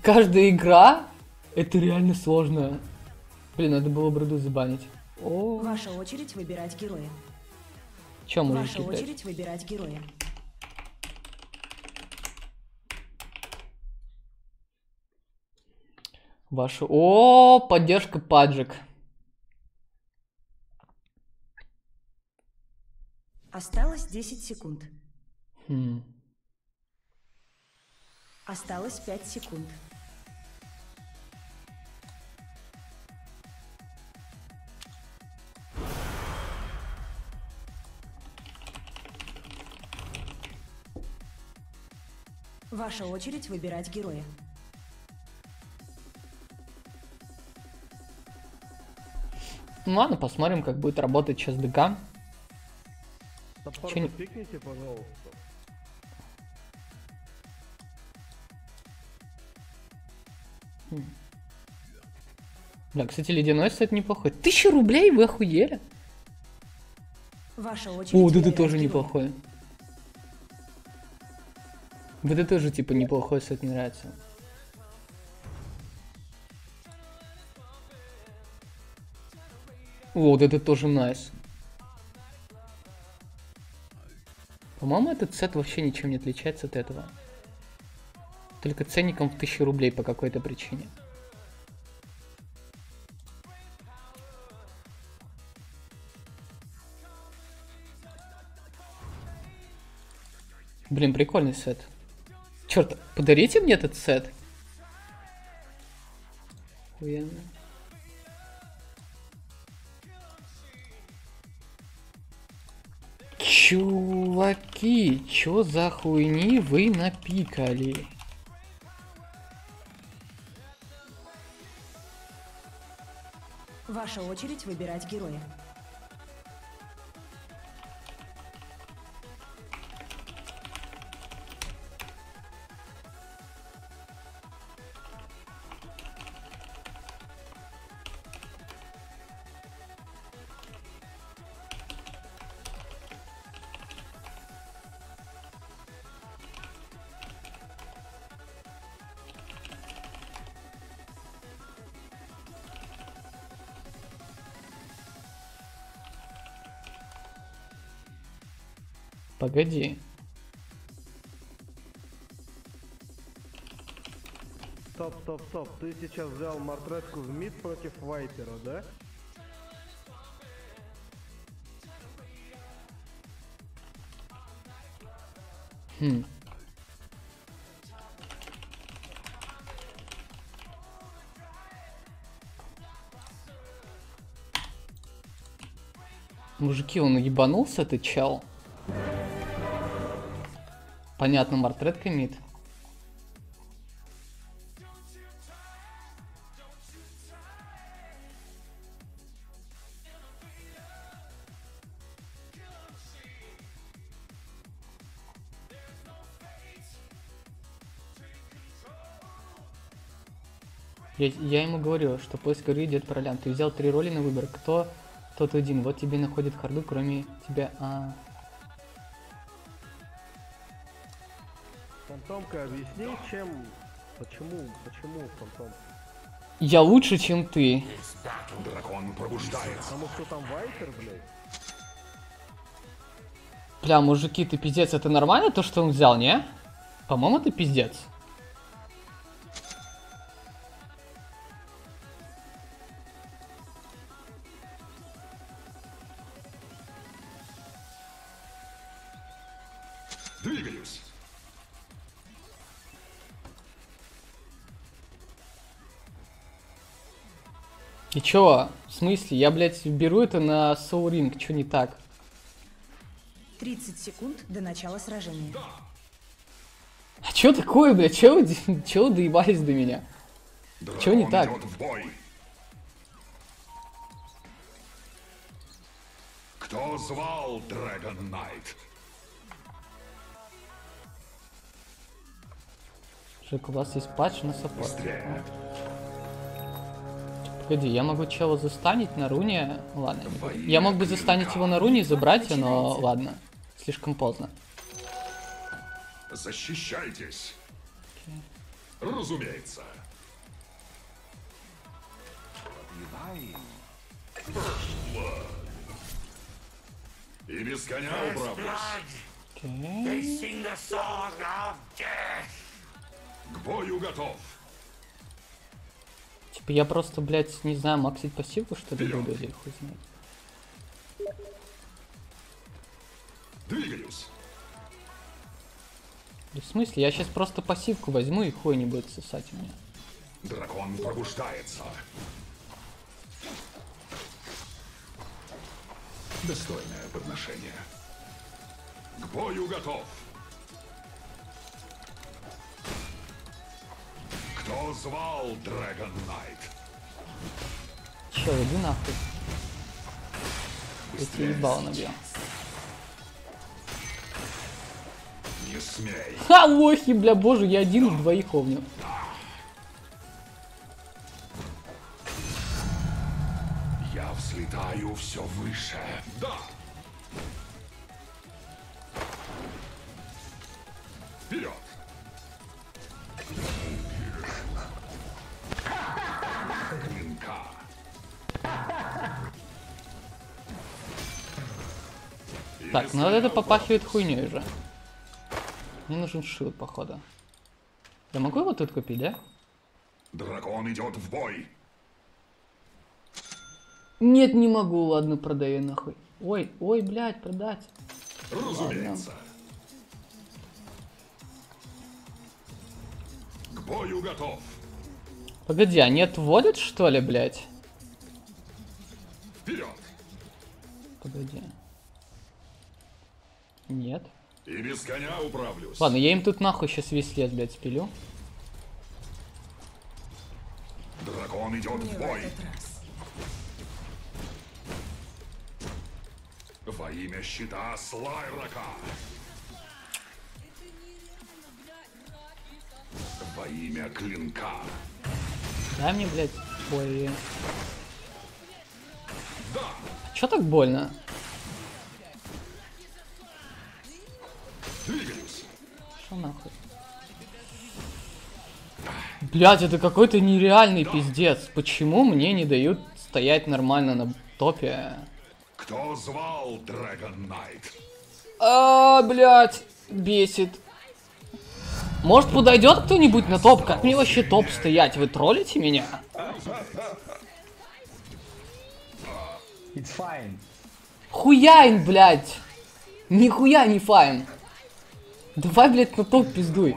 каждая игра, это реально сложно. Блин, надо было броду забанить. О. Ваша очередь выбирать героя. Чем Ваша очередь выбирать героя. Вашу... О, поддержка паджик. Осталось 10 секунд. Хм. Осталось 5 секунд. Ваша очередь выбирать героя. Ну ладно, посмотрим, как будет работать сейчас ДК. Че... пикните, пожалуйста. Хм. Да, кстати, ледяной сет неплохой. Тысяча рублей, вы охуели? Ваша очередь. О, вот это тоже неплохой. Вот это тоже, типа, неплохой сет, не нравится. Вот это тоже найс. По-моему, этот сет вообще ничем не отличается от этого. Только ценником в 1000 рублей по какой-то причине. Блин, прикольный сет. Черт, подарите мне этот сет. Охуенно. Чуваки, чё за хуйни вы напикали? Ваша очередь выбирать героя. Погоди. Стоп, стоп, стоп. Ты сейчас взял Мартретку в мид против Вайпера, да? Хм. Мужики, он ебанулся, ты чел? Понятно, Мартретка мид. Я, я ему говорю, что поиск игры идет параллельно. Ты взял три роли на выбор. Кто тот один? Вот тебе находит харду, кроме тебя. А, Фантомка, объясни, чем... Почему, почему Фантом? я лучше, чем ты. Дракон пробуждается. Потому что там Вайпер, блядь. Бля, мужики, ты пиздец, это нормально то, что он взял, не? По-моему, это пиздец. И чё? В смысле? Я, блядь, беру это на Soul Ring, чё не так? 30 секунд до начала сражения. А чё такое, блядь? Чё вы, чё вы доебались до меня? Чё не так? Кто звал Dragon Knight? Жек, у вас есть патч на саппорт. Быстрее. Погоди, я могу чела застанить на руне. Ладно, я мог бы застанить его на руне и забрать, но ладно. Слишком поздно. Защищайтесь. Разумеется. И без коня управлюсь. Окей. К бою готов. Типа я просто, блядь, не знаю, максить пассивку, что ли, буду или хуй знает. Двигаюсь. Да в смысле? Я сейчас просто пассивку возьму и хуй не будет сосать у меня. Дракон пробуждается. Достойное подношение. К бою готов. Кто звал Dragon Knight? Чел, иди нахуй. Я тебе ебало набью. Не смей. Ха, лохи, бля, боже, я один из двоих помню. Я взлетаю все выше. Да. Это попахивает хуйней уже. Мне нужен шилд, походу. Я могу его тут купить, да? Дракон идет в бой. Нет, не могу, ладно, продаю нахуй. Ой, ой, блядь, продать. Разумеется. К бою готов. Погоди, они отводят, что ли, блядь? Вперед. Погоди. Нет. И без коня управлюсь. Ладно, я им тут нахуй сейчас весь лес, блядь, спилю. Дракон идет в бой. Во имя щита Слайрака. Во имя клинка. Дай мне, блядь, ой. А чё так больно? Шо нахуй? Блять, это какой-то нереальный пиздец. Почему мне не дают стоять нормально на топе? Кто звал Драгон Найт? А, блять, бесит. Может подойдет кто-нибудь на топ? Как мне вообще топ стоять? Вы троллите меня? It's fine. Хуяин, блядь. Нихуя не fine. Давай, блядь, на топ пиздуй.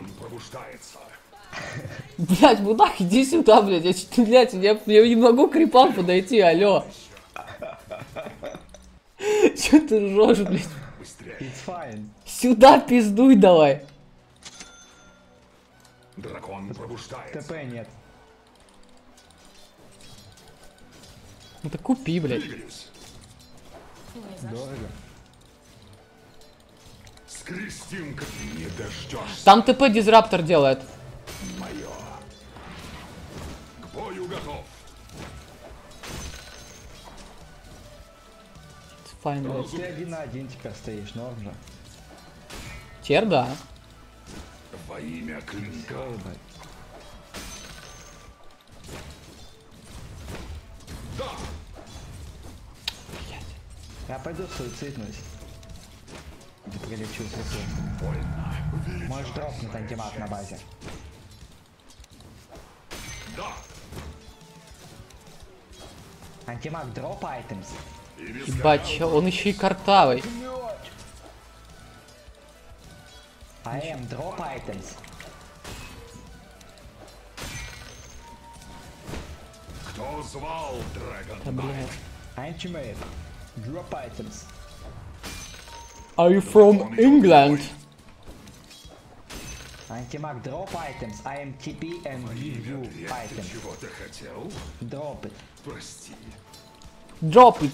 Блядь, мудак, иди сюда, блядь. Я, чё- блядь, я, я не могу к крипам подойти, алло. Че ты ржешь, блядь? Сюда пиздуй давай. Дракон пробуждается. ТП нет. Ну ты купи, блядь. Дорого. Скрестим, как не дождешься. Там ТП дизраптор делает. Мое. К бою готов. Файн, блядь. Ты один на один теперь стоишь, норм же. Теперь да. Во имя клинка. Блядь. Да. Я пойду суициднусь. Где прилечу. Больно. Можешь дропнуть антимаг на базе. Да. Антимаг дроп без Ебать, он еще и картавый. Am drop items. Кто звал Драгон Да, блядь. Anti-mage. Drop items. Are you from England? Антимаг drop items. I am TP and give you Ты item. чего ты хотел? Drop it. Прости. Drop it.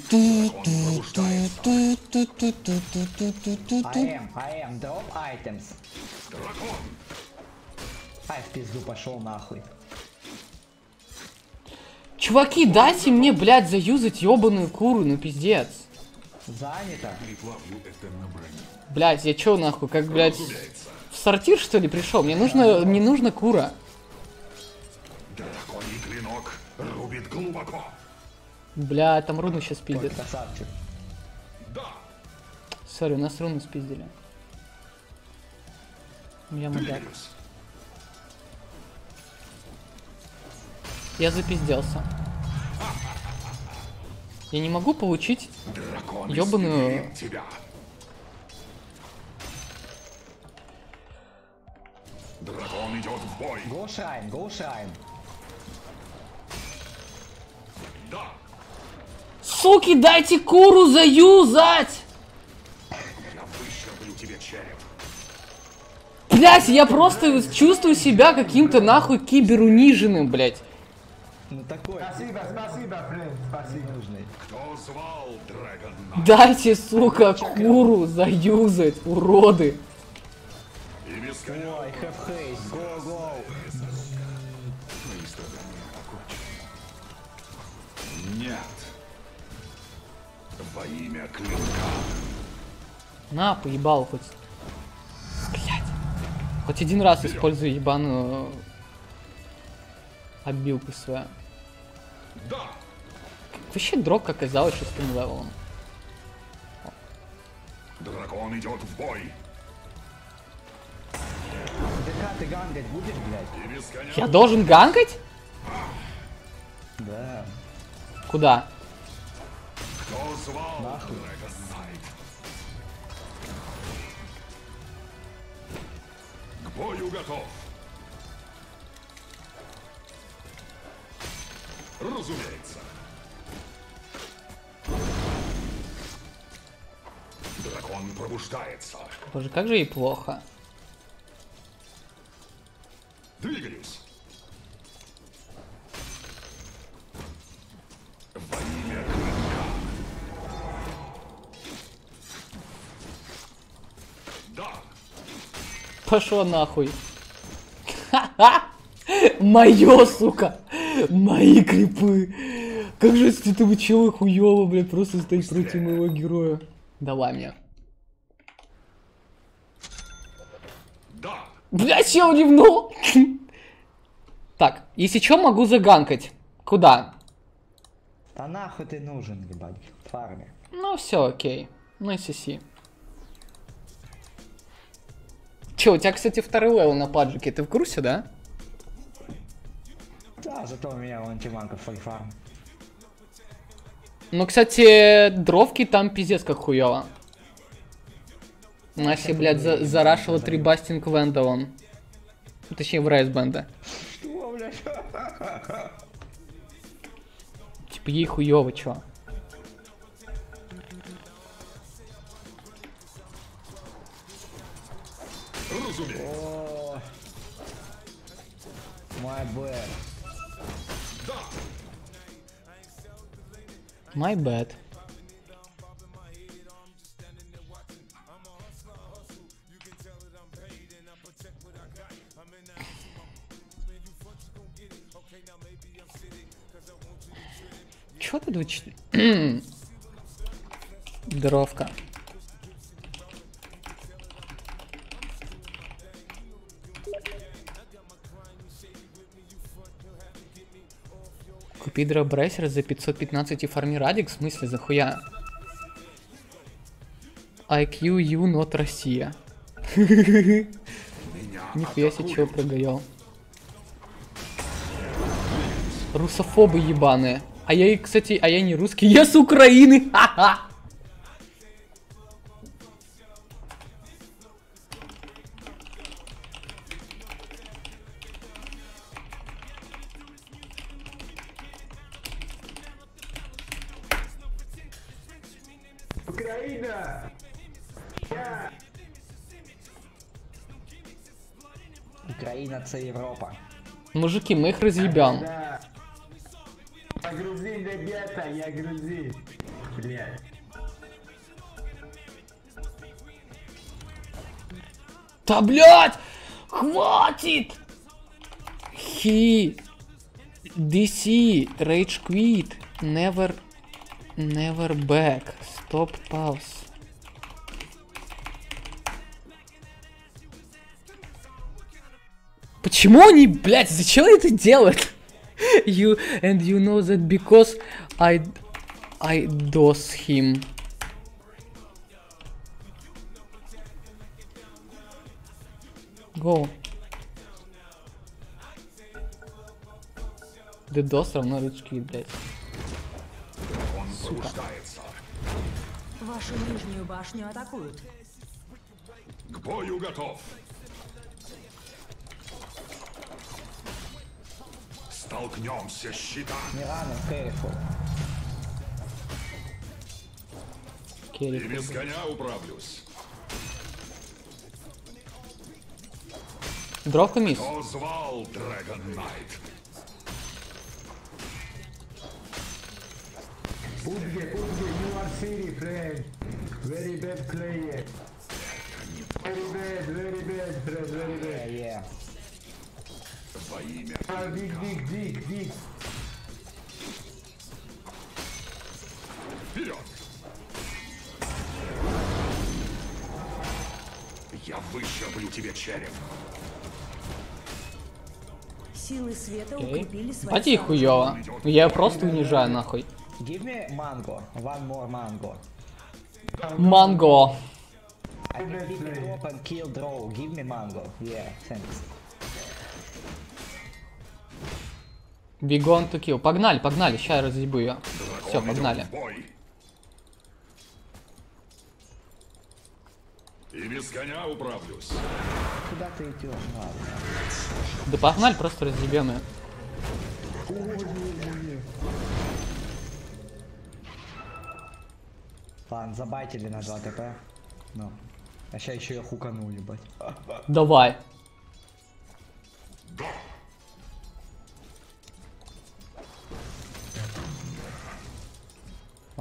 I am, I am drop items. Дракон. Ай, в пизду пошел нахуй. Чуваки, дайте мне, блядь, заюзать ебаную куру, ну пиздец. Занято. Блядь, я чё нахуй, как, блядь, Разумеется. в сортир что ли пришел? Мне нужно, мне нужно кура. Драконий клинок рубит глубоко. Бля, там руну сейчас пиздят. красавчик. Да. Сори, у нас руну спиздили. Я мудак. Я запизделся. Я не могу получить Дракон Ёбаную- испепелит тебя. Дракон идет в бой. Go shrine, go shrine. Да. Суки, дайте куру заюзать! Я выщерблю тебе череп. Блять, я просто чувствую себя каким-то нахуй киберуниженным, блять. Ну такой. Спасибо, спасибо, френд, спасибо. Нужный. Кто звал Драгон? Дайте, сука, куру заюзать, уроды. И без коня Ой, go. Твои страдания окончены. Нет. Во имя клинка. На, поебал хоть. Блять. Хоть один раз используй ебаную обилку свою. Да. Вообще дрог оказалось шестым левелом. Дракон идет в бой. ДК ты гангать будешь, блядь? И без коня. Я должен ганкать? Да. Куда? Кто звал Нахуй. К бою готов. Разумеется. Дракон Он пробуждается. Боже, как же ей плохо. Двигаюсь. Во имя. Да. Пошла нахуй. <laughs> Ха-ха! Моё, сука! Мои крипы! Как же с этого чела хуёво, блядь, просто стоит против моего героя. Давай мне. Да. Бля, чел ревнул! Так, если чё, могу заганкать. Куда? Да нахуй ты нужен, ебать, в фарме. Ну все, окей. Ну и сиси. Че, у тебя, кстати, второй левел на паджике, ты в курсе, да? Да, зато у меня вон Тиманка фарм. Ну, кстати, дровки там пиздец как хуёво. Наси, блядь, за зарашила три бастинг венда он. Точнее, в райс бенда. Что, блядь? <laughs> Типа ей хуёво, чё? Разумеется. My bad. My bad. Чё тут вычли? <clears throat> Дровка. Купи дробрейсер за 515 и фарми радик? В смысле, за хуя? IQ you not Россия. Нихуя себе чего прогонял. Русофобы ебаные. А я, кстати, а я не русский, я с Украины. Ха-ха. Мужики, мы их разъебем. Да. Я грузин, ребята, я грузин. Блядь. Да блять! Хватит! He DC Rage Quit Never Never back Stop pause Почему они, блядь, зачем они это делают? You and you know that because I I dos him. Go. Дедос равно ручки, блядь. Он пробуждается. Вашу нижнюю башню атакуют. К бою готов. Столкнемся, щита. Мирана, careful. И Керри. без коня управлюсь. Дровка мисс. Кто звал Драгон Найт? Pudge, Pudge, you are silly, friend. Very bad player. Very bad, very bad, friend, very Yeah, bad. yeah. Во имя Ah, dig, dig, dig, dig. Вперед! Я выщерблю тебе череп. Силы света Окей. укрепили свои ставки. хуёво. Я просто унижаю нахуй. Give me mango. One more mango. Манго. I can and kill draw. Give me mango. Yeah, thanks. Бегон to kill. Погнали, погнали. Сейчас я разъебу ее. Все, погнали. И без коня управлюсь. Куда ты идешь? Ладно. Да погнали, просто разъебем ее. Ладно, забайтили на 2 ТП. Ну. А сейчас еще я хукану, ебать. Давай.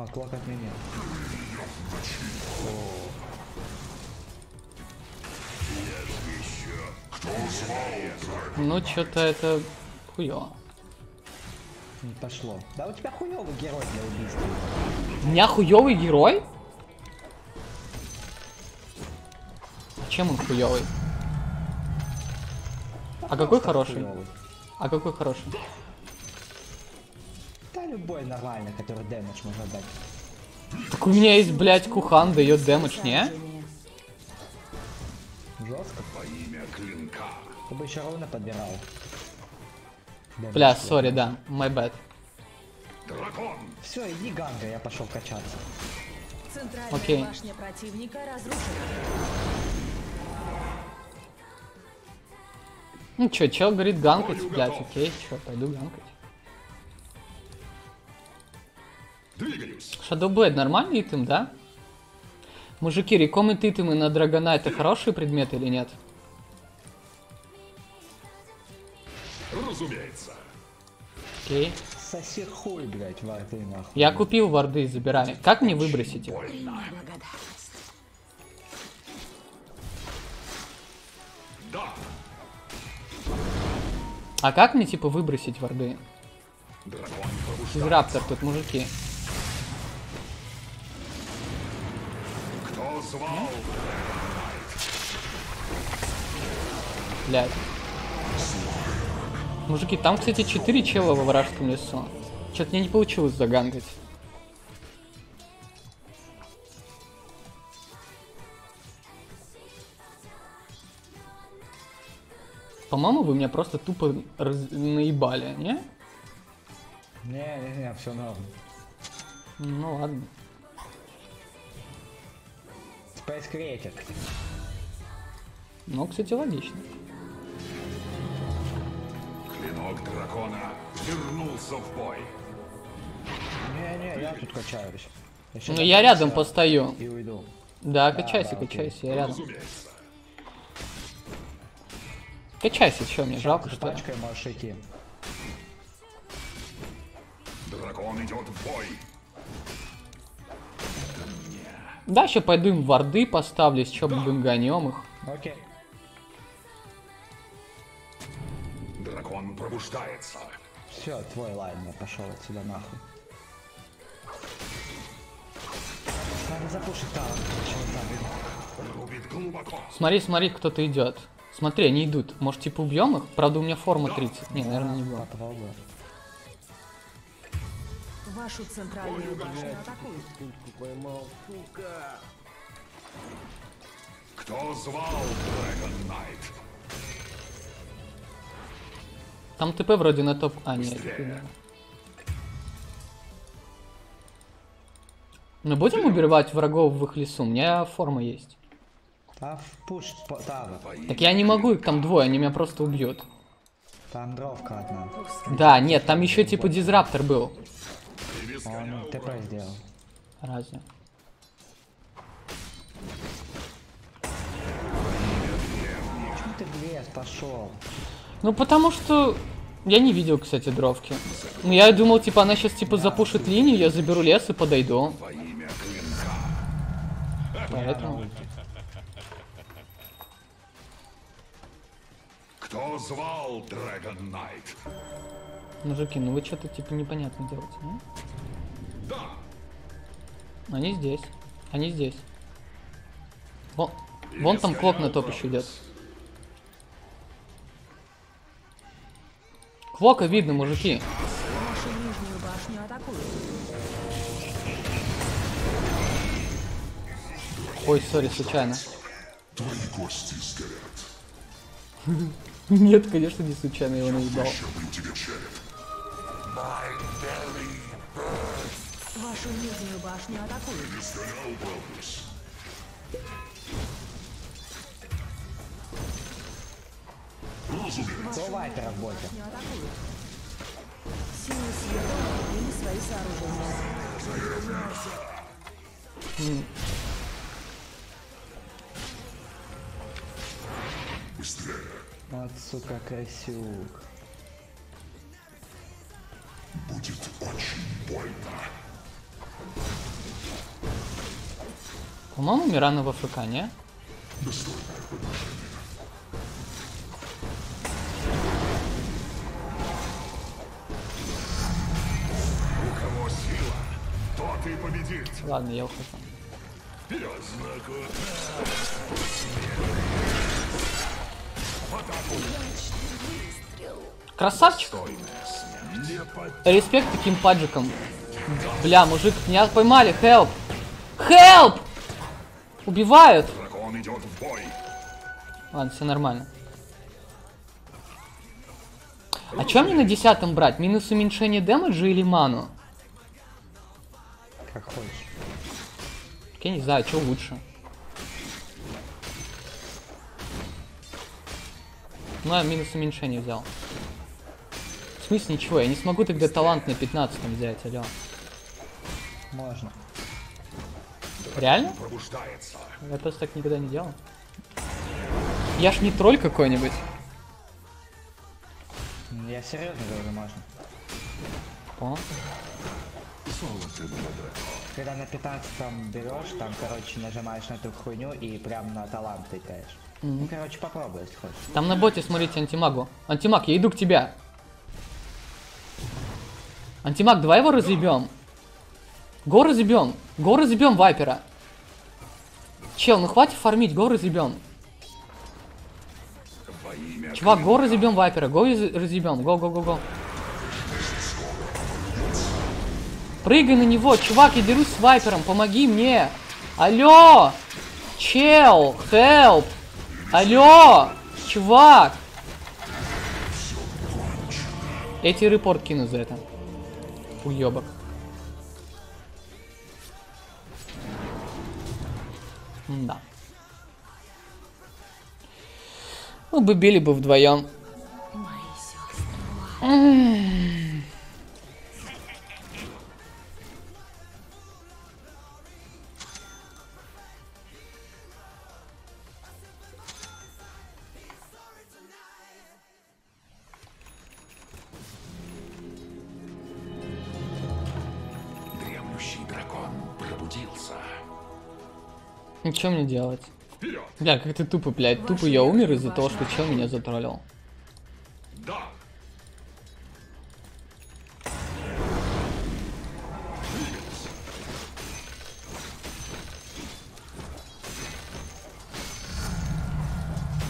А, клак от меня. Ну, что-то это хуёво. Не пошло. Да у тебя хуёвый герой для убийства. У меня хуёвый герой? Чем он хуёвый? А какой хороший? А какой хороший? Любой нормальный, который дэмэдж можно дать. Так у меня есть, блядь, Кухан дает дэмэдж, не? Жестко. Во имя клинка. Ты бы еще ровно подбирал. Дэмэдж Бля, сори, да, my bad. Дракон. Все, иди ганга, я пошел качаться. Центральная Окей. башня противника разрушена. Ну чё, чел говорит ганкать, блядь, окей, чё, пойду ганкать. Двигаюсь. Shadowblade нормальный итем, да? Мужики, рекомend итемы на Драгона это хорошие предметы или нет? Разумеется. Окей. Соси хуй, блядь, варты нахуй. Я купил варды, забирай. Как мне выбросить их? Да. А как мне, типа, выбросить варды? Дракон Физраптор тут, мужики. Блядь. Мужики, там, кстати, 4 чела во вражеском лесу. Что-то мне не получилось загангать. По-моему, вы меня просто тупо раз- наебали, не? Не-не-не, все норм. Ну ладно. Creator. Ну, кстати, логично. Клинок дракона вернулся в бой. Не-не, я тут качаюсь. щас Ну, я рядом постою. И уйду. Да, Да, качайся, да, качайся, я рядом. Разумеется. Качайся, что, мне жалко, что? Пачкой можешь идти. Дракон идет в бой. Да, еще пойду им варды поставлю, с чё банганем их. Окей. Дракон пробуждается. Все, твой лайн, я пошел отсюда нахуй. Надо запушить там. Рубит глубоко. Смотри, смотри, кто-то идет. Смотри, они идут. Может, типа убьем их? Правда, у меня форма 30. Не, наверное, не убьем. Вашу центральную башню атакуют. Кто звал Dragon Knight? Там ТП вроде на топ... А, нет. да. Мы будем убивать врагов в их лесу? У меня форма есть. Там пуш, там. Так я не могу, их там двое, они меня просто убьют. Там дровка одна. Да, нет, там еще типа дизраптор был. Он ТП сделал. Разве? Почему ты в лес пошел? Ну, потому что... Я не видел, кстати, дровки. Ну, я думал, типа, она сейчас, типа, запушит линию, я заберу лес и подойду. Во имя клинка. Поэтому... Кто звал Dragon Knight? Мужики, ну вы что-то, типа, непонятно делаете, не? Да. Они здесь. Они здесь. Вон, вон там клок на топ еще идет. Клока видно, мужики. Ой, сори, случайно. Твои кости сгорят. <laughs> Нет, конечно, не случайно его наебал. Вашу нижнюю башню атакуют. Бывает работа. Силы света или свои сооружения. Быстрее. Отцу какая сюк. Будет очень больно. По-моему, Мирана в АФК, не? Достойное подношение. У кого сила, тот и победит. Ладно, я ухожу. Вперед! Знаку. Красавчик! Респект таким паджикам. Бля, мужик, меня поймали, help! Help! Убивают! Ладно, все нормально. А чё мне на десятом брать? Минус уменьшение дэмэджа или ману? Как хочешь. Я не знаю, что лучше. Ну, я минус уменьшение взял. В смысле ничего, я не смогу тогда талант на 15 взять, алло. Можно. Реально? Я просто так никогда не делал. Я ж не тролль какой-нибудь. М, Я серьезно говорю, можно. О, Когда на 15 берешь, там, короче, нажимаешь на эту хуйню и прям на талант тыкаешь. Мгм. Ну, короче, попробуй, если хочешь. Там на боте, смотрите, антимагу. Антимаг, я иду к тебя. Антимаг, давай его разъебем. Го разъебем. Го разъебем вайпера. Чел, ну хватит фармить, го разъебем. Чувак, го разъебем вайпера, го разъебем. Го, го, го, го. Прыгай на него, чувак, я дерусь с вайпером, помоги мне. Алло! Чел, help! Алло! Чувак! Тебе репорт кину за это. Уебок. Да. Ну, бы били бы вдвоем. дремлющий И что мне делать? Вперед! Бля, как ты тупо, блядь. Тупо я умер из-за того, что чел меня затроллил. Да!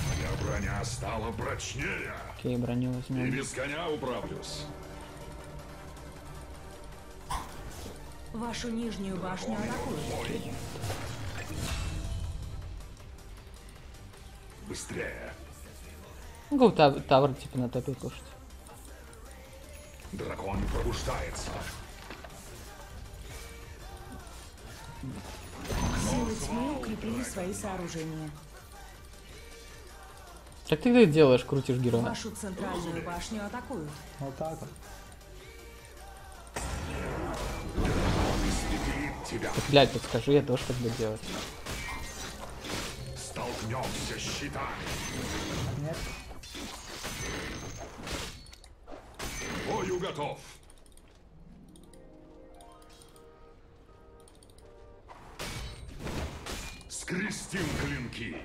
Моя броня стала прочнее. Окей, броню И возьмем. без коня управлюсь. Вашу нижнюю башню атакуют. Быстрее. Могу тав- тавр типа на топе кушать. Дракон пробуждается. Силы тьмы укрепили свои сооружения. Как ты это делаешь, крутишь героя? Вашу центральную башню атакуют. Вот так вот. Так, блядь, подскажи, я тоже так буду делать. Столкнемся щитами. Нет? Бою готов. Скрестим клинки.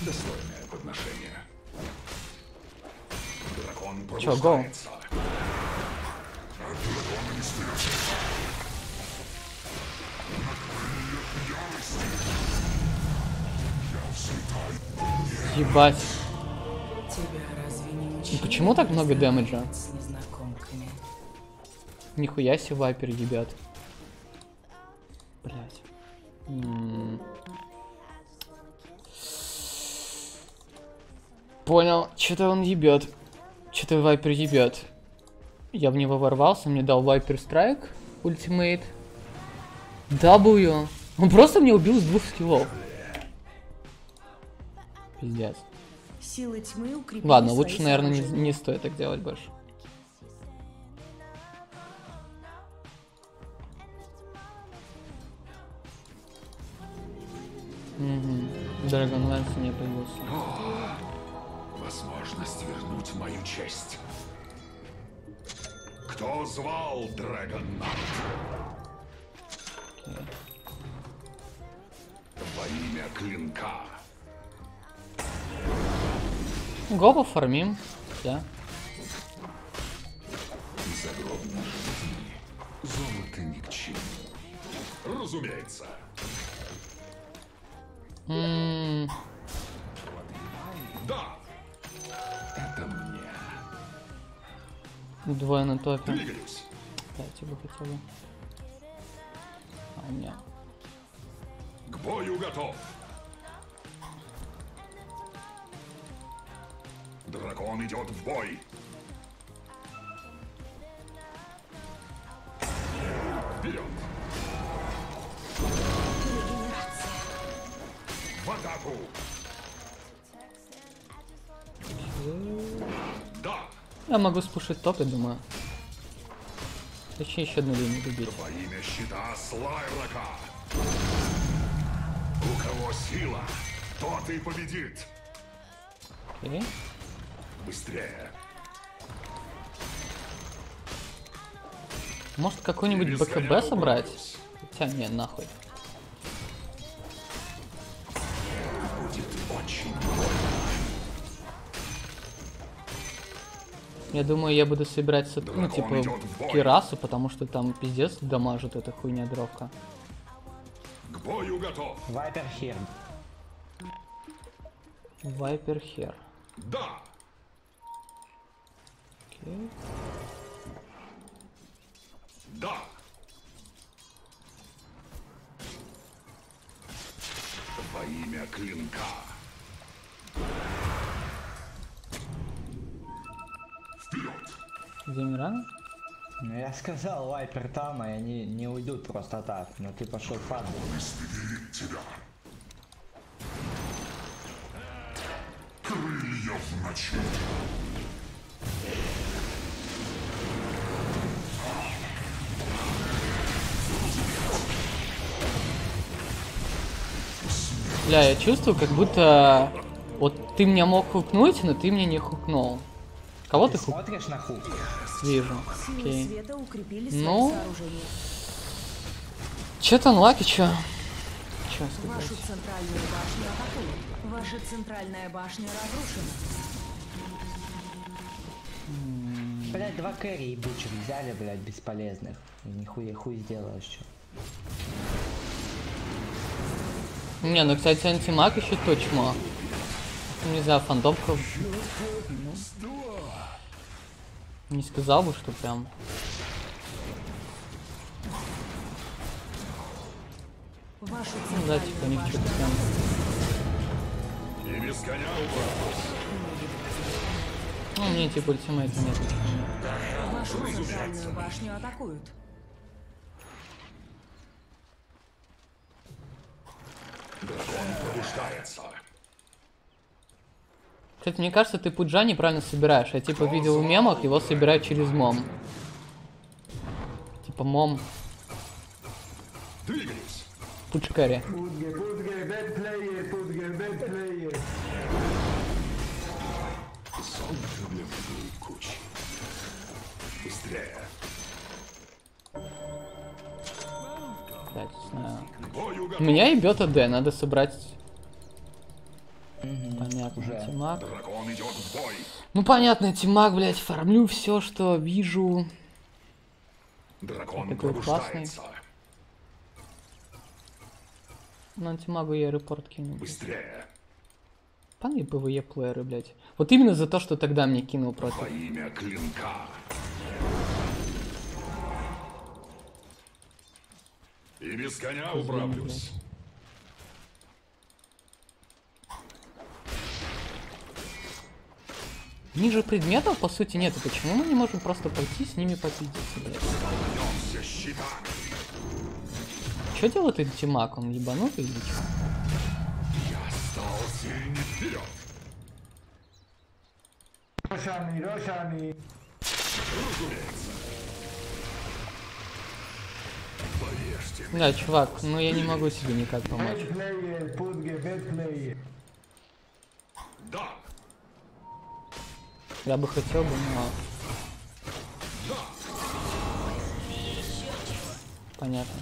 Достойное подношение. Дракон Чё, пробуждается. Тебя разве не Ну почему так много дэмэджа? Нихуя себе вайпер ебят. Блять. Понял, что-то он ебет. Что-то вайпер ебет. Я в него ворвался, мне дал вайпер страйк, ультимейт. W. Он просто меня убил с двух скиллов. Пиздец. Силы тьмы укрепили Ладно, лучше, наверное, не, не стоит так делать больше. Мгм. Драгонлэнс не появился. Возможность вернуть мою честь. Кто звал Драгоннард? Во имя клинка. Го пофармим. Да. Загробной жизни золото ни к чему. Разумеется. М, Да. Это мне. Двое на топе. Дайте бы хотя бы. А у меня. К бою готов. Дракон идет в бой. Вперед. В атаку. Да. Я могу спушить топ, я думаю. Точнее, еще одну линию добить. Во имя щита Слайрака. У кого сила, тот и победит. Окей. Быстрее. Может какой-нибудь БКБ собрать? Хотя не, нахуй. Будет очень Я думаю, я буду собирать, ну, типа. Кирасу, потому что там пиздец дамажит эта хуйня дровка. К бою готов. Вайпер хир. Вайпер хер. Да. Окей. Да. Во имя клинка. Вперед. Где Мирана? Ну я сказал, вайпер там, и они не уйдут просто так. Но ты пошел тебя. Крылья в ночи. Бля, я чувствую, как будто вот ты меня мог хукнуть, но ты меня не хукнул. Кого ты Ты хук? смотришь на хук? Вижу. Силы Окей. света укрепили свои Ну. Че там лаки, чё? Чё сказать? Вашу центральную башню атакуют. Ваша центральная башня разрушена. Блять, два кэрри ебучих взяли, блять, бесполезных. И нихуя хуй сделаешь, что. Не, ну, кстати, антимаг еще то чмо. Не знаю, фандомка... Не сказал бы, что прям... Вашу Ну да, типа, у них что-то прям... Без коня. Ну, мне типа ультимейта нет. Вашу центральную башню атакуют. Кстати, мне кажется, ты Пуджа неправильно собираешь. Я типа видел в мемах, его собирают через мом. Типа мом моей кучи. Быстрее. Не знаю. Меня ебет АД, надо собрать... Понятно. Дракон идет в бой. Ну понятно, антимаг, блядь, фармлю все, что вижу. Дракон Такой классный. На антимагу я репорт кину. Быстрее. Паны ПВЕ плееры, блядь. Вот именно за то, что тогда мне кинул Во против. имя клинка. И без коня управлюсь. Ниже предметов, по сути, нету. Почему мы не можем просто пойти с ними щитами. Что делает антимаг? Он ебанутый или что? Я стал сильнее вперед. Разумеется. Да, чувак, ну я не могу себе никак помочь. Я бы хотел бы, но... Понятно.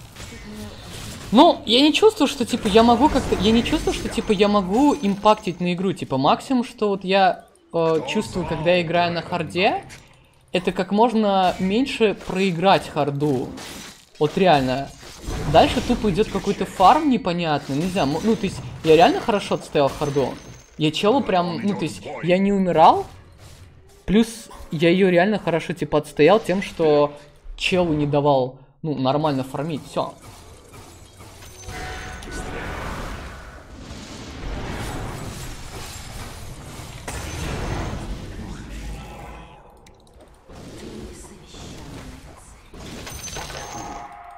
Ну, я не чувствую, что, типа, я могу как-то... Я не чувствую, что, типа, я могу импактить на игру. Типа, максимум, что вот я э, чувствую, когда я играю на харде, это как можно меньше проиграть харду. Вот реально. Дальше тупо идет какой-то фарм непонятный, не знаю, ну, то есть, я реально хорошо отстоял харду. Я челу прям, ну, то есть, я не умирал, плюс я ее реально хорошо, типа, отстоял тем, что челу не давал, ну, нормально фармить, все.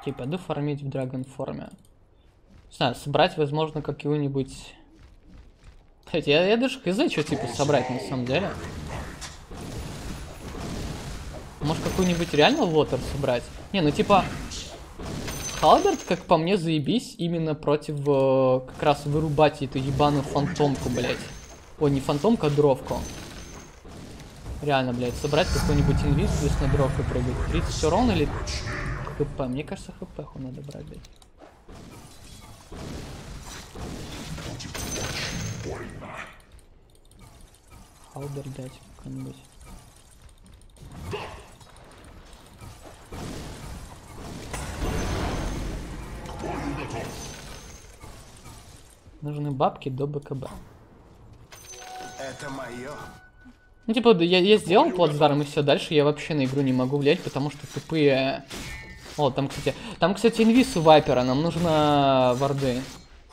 Окей, пойду фармить в драгон форме. Не знаю, собрать, возможно, какую-нибудь... Кстати, я, я даже хз, что типа собрать на самом деле. Может, какую-нибудь реально лотер собрать? Не, ну типа... Халберт, как по мне, заебись именно против э, как раз вырубать эту ебаную фантомку, блядь. Ой, не фантомку, а дровку. Реально, блядь, собрать какой-нибудь инвиз, плюс на дровку прыгать. 30 урон или хп. Мне кажется, хп надо брать, блядь. Халбер дать какой-нибудь. Нужны бабки до БКБ. Это мое. Ну, типа, я, я сделал плацдарм и все, дальше я вообще на игру не могу влиять, потому что тупые... О, там, кстати, там, кстати, инвиз у Вайпера, нам нужно варды.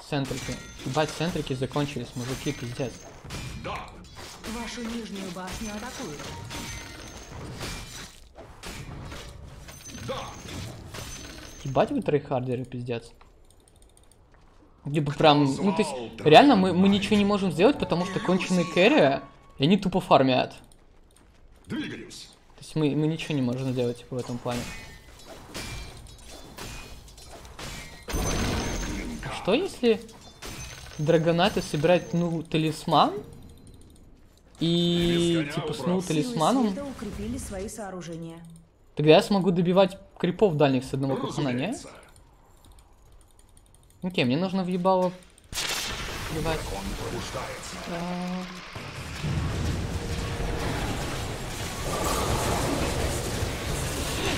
Центрики. Ебать, центрики закончились, мужики, пиздец. Вашу нижнюю башню атакуют. Ебать вы трейхардеры, пиздец. Типа прям, ну то есть, реально мы, мы ничего не можем сделать, потому что конченые кэрри, и они тупо фармят. Двигаюсь. То есть мы, мы ничего не можем сделать типа, в этом плане. Что если драгонаты собирать, ну, талисман? И, типа, с ну, талисманом, Силы укрепили свои сооружения. тогда я смогу добивать крипов дальних с одного кухана, не? Окей, мне нужно въебало.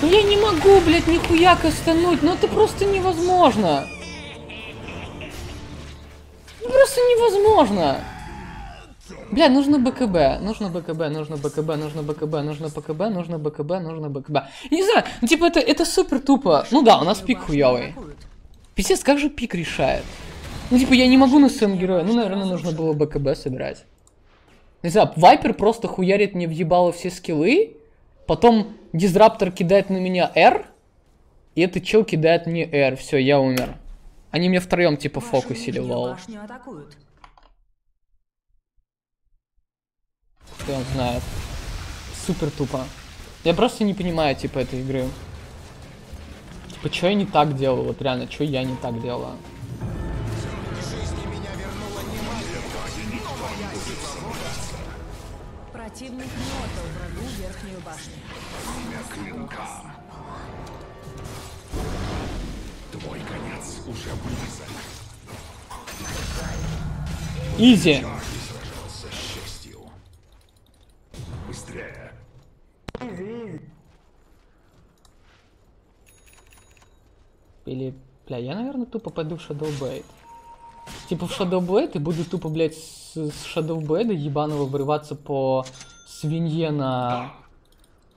Ну я не могу, блядь, нихуя кастануть, ну это просто невозможно. Ну просто невозможно. Бля, нужно БКБ, нужно БКБ, нужно БКБ, нужно БКБ, нужно БКБ, нужно БКБ, нужно БКБ. Не знаю, ну типа это, это супер тупо. Ну да, у нас пик хуёвый. Пиздец, как же пик решает? Ну типа я не могу на своем героя, ну наверное нужно было БКБ собирать. Не знаю, Вайпер просто хуярит мне въебало все скиллы, потом Дизраптор кидает на меня R, и этот чел кидает мне R, все, я умер. Они меня втроем типа Вашу фокусили, атакуют. Кто он знает. Супер тупо. Я просто не понимаю, типа, этой игры. Типа, что я не так делаю? Вот реально, что я не так делаю? Противник не отдал врагу верхнюю башню. Твой Изи. Честью. Быстрее. Или, бля, я, наверное, тупо пойду в Shadow Blade. Типа в Shadow Blade и буду тупо, блядь, с, с Shadow Blade ебаного врываться по свинье на...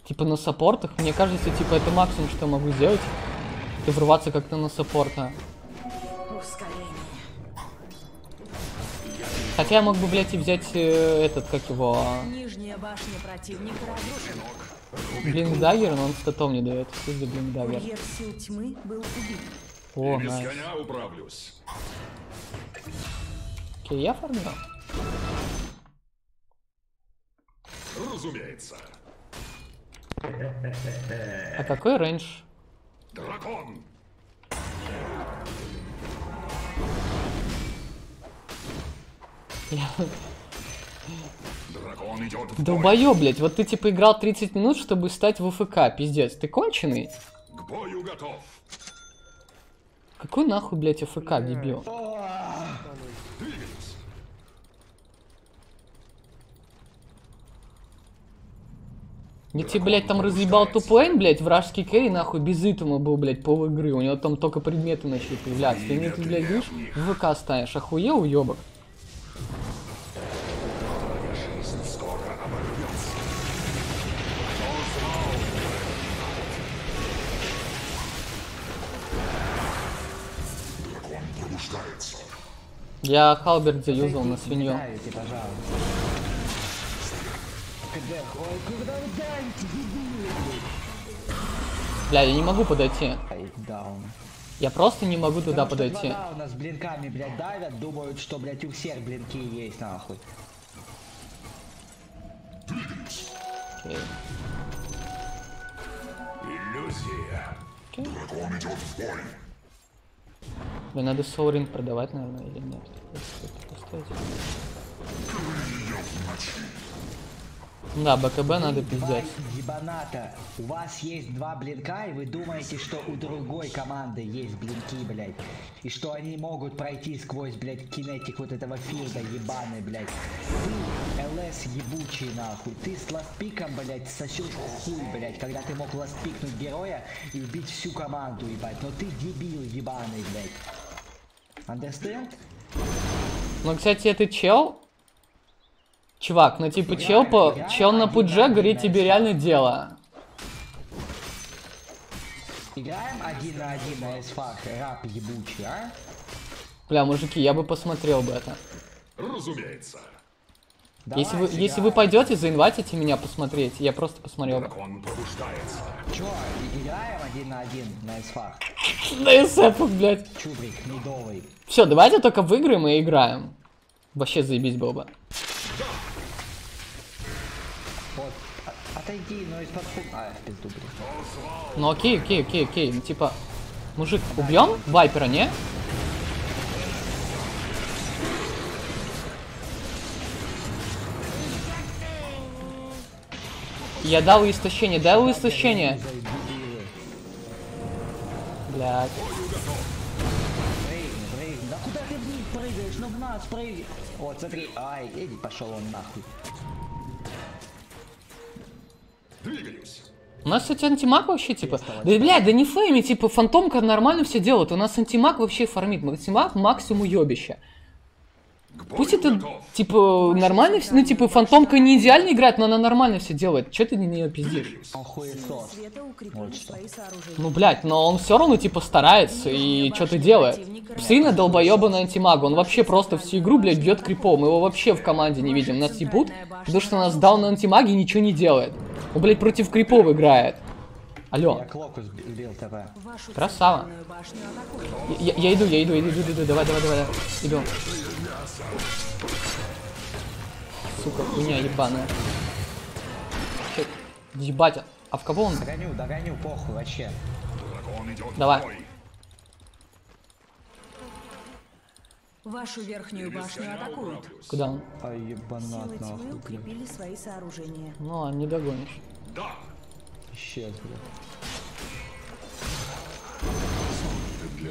Типа на саппортах. Мне кажется, типа, это максимум, что я могу сделать. Это врываться как-то на саппорта. Хотя я мог бы, блядь, и взять э, этот, как его... Нижняя башня противника разрушена. Блинк Даггер, но он статом не дает. Что за сил тьмы был убит. О, без nice. коня управлюсь. Окей, я фармил. Разумеется. А какой рейндж? Дракон. Дракон идет. Долбоёб, блядь, вот ты типа играл 30 минут, чтобы стать в ФК, пиздец, ты конченый? К бою готов. Какой нахуй, блядь, АФК, дебил? Я тебе, блядь, там разъебал туплейн, блядь, вражеский керри, нахуй, без итема был, блядь, пол игры. У него там только предметы начали появляться. Ты мне тут, блядь, видишь, в ВК ставишь. Охуел, уебок? Я Халберт заюзал на свинью. Бля, я не могу подойти. Я просто не могу туда Потому подойти. два дауна с блинками, блядь, давят, думают, что, блядь, у всех блинки есть, нахуй. Окей. Иллюзия. Дракон идет в бой. Мне надо соуринг продавать, наверное, или нет? Поставить. Да, БКБ надо пиздец. Ебаната, у вас есть два блинка, и вы думаете, что у другой команды есть блинки, блядь. И что они могут пройти сквозь, блядь, кинетик вот этого филда ебаный, блядь. Ты, ЛС ебучий, нахуй. Ты с ластпиком, блядь, сосешь хуй, блядь, когда ты мог ластпикнуть героя и убить всю команду, ебать. Но ты дебил ебаный, блядь. Understand? Ну, кстати, этот чел... Чувак, ну типа чел по... Чел на пудже говорит тебе реально дело. Играем один на один на эсфак, раб ебучий, а? Бля, мужики, я бы посмотрел бы это. Разумеется. Если вы, если вы пойдете, заинвайтите меня посмотреть, я просто посмотрел бы. Дракон пробуждается. Чё, играем один на один на эсфак? На СФ, блядь. Чубрик, медовый. Все, давайте только выиграем и играем. Вообще заебись было бы. Отойди, но из-под А, в пизду, блин. Ну окей, окей, окей, окей. Ну типа, мужик, убьем Вайпера, не? Я дал истощение, дал истощение. Блядь. Да куда ты вниз прыгаешь? Ну в нас прыгай. Вот, смотри. Ай, иди, пошел он нахуй. Двигаюсь. У нас, кстати, антимаг вообще, типа... Да, блядь, да не фейми, типа, фантомка нормально все делает. У нас антимаг вообще фармит. Антимаг максимум ёбище. Пусть это, типа, нормально все... Ну, типа, фантомка не идеально играет, но она нормально все делает. Че ты не нее пиздишь? Вот что. Ну, блядь, но он все равно, типа, старается и что-то делает. Сильно долбоеба на антимага. Он вообще просто всю игру, блядь, бьет крипом. Мы его вообще в команде не видим. Нас ебут, потому что нас дал на антимаге и ничего не делает. Он, блядь, против крипов играет. Алло. Я Клокус бил ТВ. Вашу Красава. атакуют. Я, я иду, я иду, иду, иду, иду, давай, давай, давай, давай. иду. Сука, хуйня ебаная. Чё, Ебать, а в кого он? Догоню, догоню, похуй вообще. Давай. Вашу верхнюю башню атакуют. Куда он? Ай, ебанат Силы тьмы укрепили свои сооружения. Ну, а не догонишь. Да. Исчез, блин.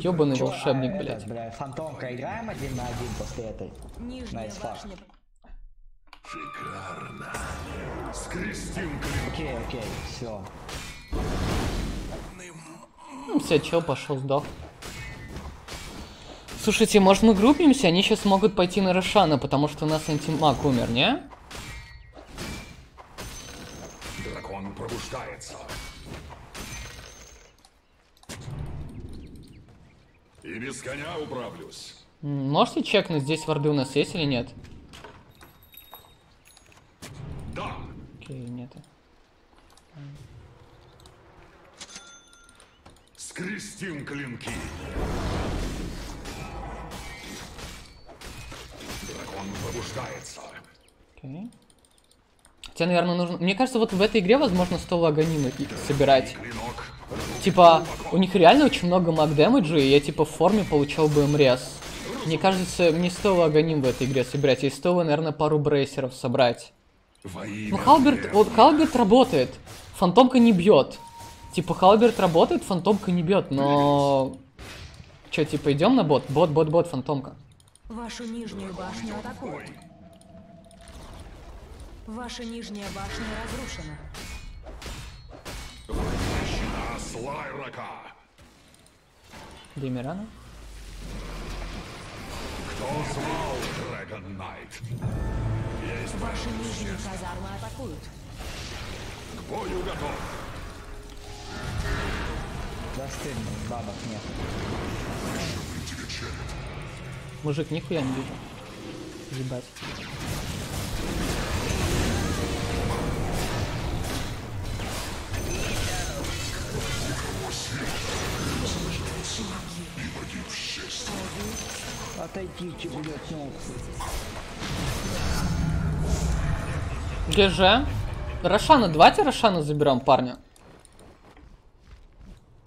Ёбаный Чё, волшебник, а, блядь. этот, бля, фантомка играем один на один после этой? Нижняя Nice башня Шикарно. Скрестим клинки. Окей, окей, все. Ну, все, чел пошел, сдох. Слушайте, может мы группимся? Они сейчас могут пойти на Рошана, потому что у нас антимаг умер, не? Дракон пробуждается. И без коня управлюсь. Можете чекнуть, здесь варды у нас есть или нет? Да. Окей, нет. Скрестим клинки. Дракон пробуждается. Окей. Хотя, наверное, нужно... Мне кажется, вот в этой игре, возможно, стоило аганины и- собирать. Типа, у них реально очень много маг дэмэджа, и я, типа, в форме получал бы МРС. Мне кажется, мне стоило агоним в этой игре собирать. И стоило, наверное, пару брейсеров собрать. Ну, Халберт, вот Халберт работает. Фантомка не бьет. Типа, Халберт работает, фантомка не бьет, но... Че, типа, идем на бот? Бот, бот, бот, фантомка. Вашу нижнюю башню атакуют. Ваша нижняя башня разрушена. Возвращена Слайрака. Демирана? Кто звал Дрэгон Найт? Есть Ваши нижние казармы атакуют. к бою готов. Достыдно, бабок нет. Мужик, нихуя не вижу. Ебать. Отойдите, блядь, ну. ГЖ. Рошана, давайте Рошана заберем, парня.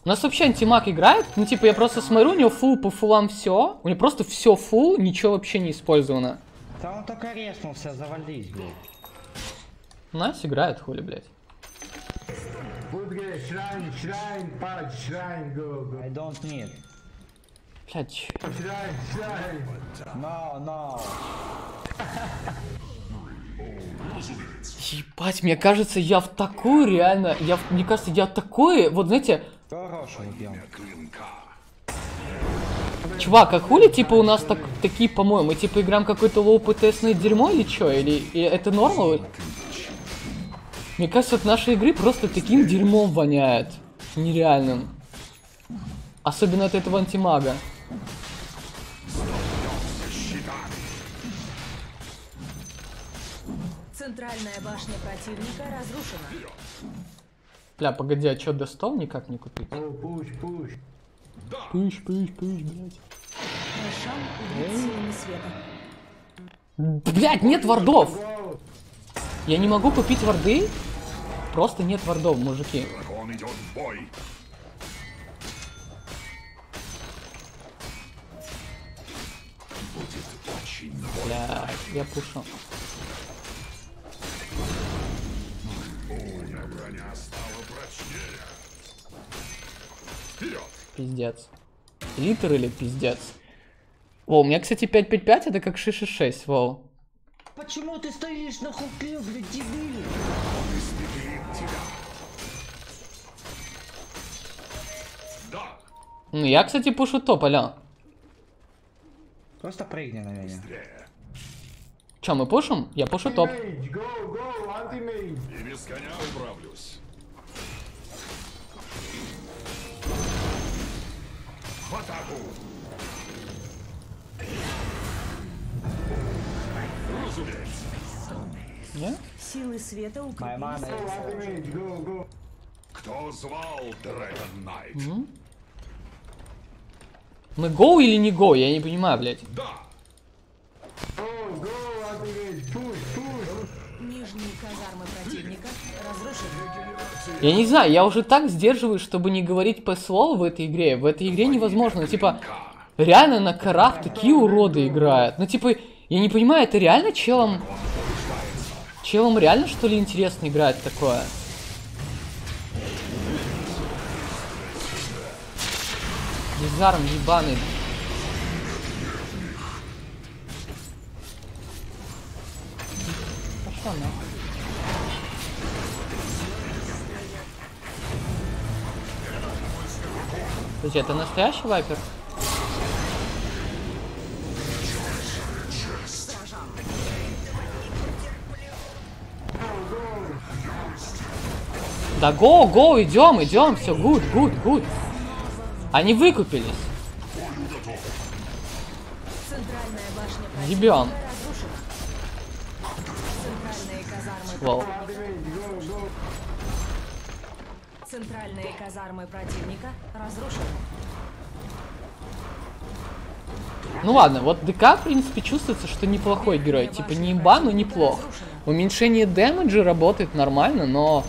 У нас вообще антимаг играет. Ну, типа, я просто смотрю, у него фул по фулам все. У него просто все фул, ничего вообще не использовано. Да он только резнулся, завались, блядь. Нас играет, хули, блядь. Guy, shrine, shrine, patch, shrine, go, go. I don't need. Чё? Shrine, shrine. No, no. Ебать, мне кажется, я в такую реально... Я, в- мне кажется, я такое... Вот знаете, Хороший чувак, а хули, типа, у нас так, такие, по-моему, мы, типа, играем какое-то low ПТСное дерьмо или чё? Или, и это норма? Мне кажется, от нашей игры просто таким дерьмом воняет. Нереальным. Особенно от этого антимага. Центральная башня противника разрушена. Бля, погоди, а чё, до стол никак не купить? Oh, push, push. Пыщ, пыщ, пыщ, блядь. Нет вардов! Я не могу купить варды? Просто нет вардов, мужики. Дракон идет в бой. Будет очень Бля, я пушу. Пиздец. Литр или пиздец? О, у меня, кстати, 555 это как 666, воу. Почему ты стоишь на хуке, блядь, дебиль? Тебя. Да, Ну, я, кстати, пушу топ, аля. Просто прыгни на меня. Че, мы пушим? Я пушу топ. И без коня управлюсь. В атаку! Разумеется. Не? Силы света Моя укрепили мана свои есть. Anti-mage, go, go. Кто звал Дрэгон Найт? Мы гоу или не гоу? Я не понимаю, блядь. Да, Go, go, anti-mage, push, push. Нижние казармы противника разрушены. Я не знаю, я уже так сдерживаюсь, чтобы не говорить по слову в этой игре. В этой игре невозможно. Ну, типа, реально на карах такие уроды играют. Ну, типа, я не понимаю, это реально челом... Челом реально, что ли, интересно играть такое? Дизарм ебаный. Пошла нахуй. Подожди, это настоящий вайпер? Да go, go, идем, идем, все, good, good, good. Они выкупились. Казармы Вау. Go, go. Центральные казармы противника разрушены. Ну ладно, вот ДК, в принципе, чувствуется, что неплохой герой. Типа не имба, но неплох. Уменьшение дэмэджа работает нормально, но...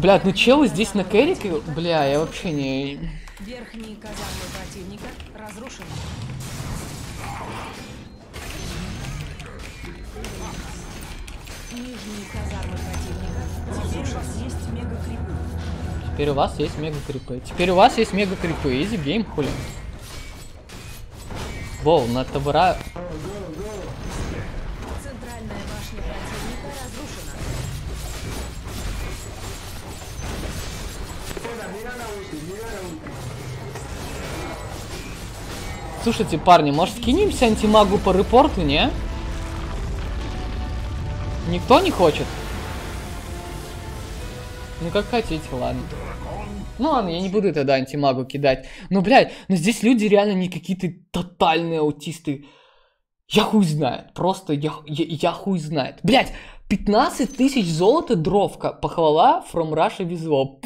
Блядь, ну челы здесь на керрике, бля, я вообще не... Верхние казармы противника разрушены. Нижние казармы противника. Теперь у вас есть мега крипы. Теперь у вас есть мега крипы. Теперь у вас есть мега крипы. Easy game хули. Воу, на табора... Слушайте, парни, может скинемся антимагу по репорту, не? Никто не хочет? Ну как хотите, ладно. Ну ладно, я не буду тогда антимагу кидать. Но, блядь, но здесь люди реально не какие-то тотальные аутисты. Я хуй знает. Просто я, я, я хуй знает. Блядь, 15 тысяч золота дровка. Похвала from Russia Visual.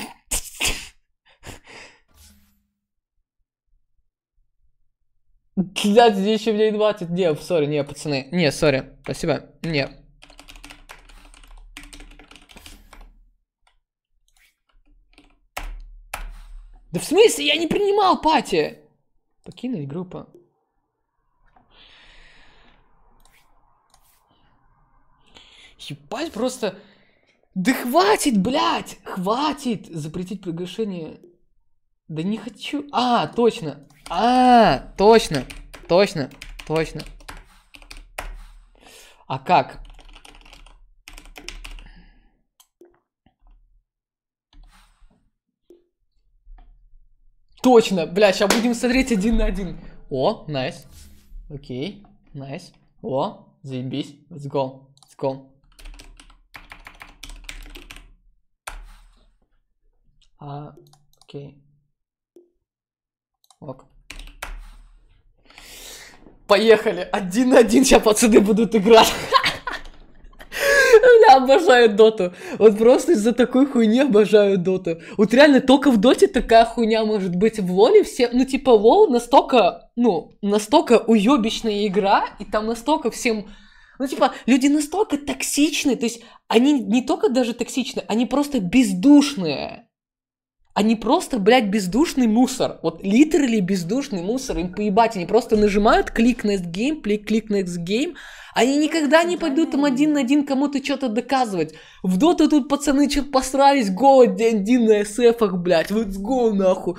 Блядь, здесь еще, блядь, 20. Не, сори, не, пацаны. Не, сори. Спасибо. Не. Да в смысле? Я не принимал пати! Покинуть группу. Ебать, просто... Да хватит, блядь! Хватит! Запретить приглашение. Да не хочу. А, точно. А, точно. Точно. Точно. А как? Точно, бля, сейчас будем смотреть один на один. О, найс. Окей, найс. О, заебись. Let's go. Let's go. А, окей. Ок. Поехали. Один на один сейчас пацаны будут играть. Бля, обожаю доту. Вот просто из-за такой хуйни обожаю доту. Вот реально только в доте такая хуйня может быть. В лоле все, ну типа лол настолько, ну, настолько уебищная игра, и там настолько всем... Ну, типа, люди настолько токсичны, то есть они не только даже токсичны, они просто бездушные. Они просто, блядь, бездушный мусор. Вот литерали бездушный мусор. Им поебать. Они просто нажимают клик next game, клик next game. Они никогда не пойдут там один на один кому-то что-то доказывать. В доту тут пацаны что-то посрались, голод один на СФах, блядь. Let's go, нахуй.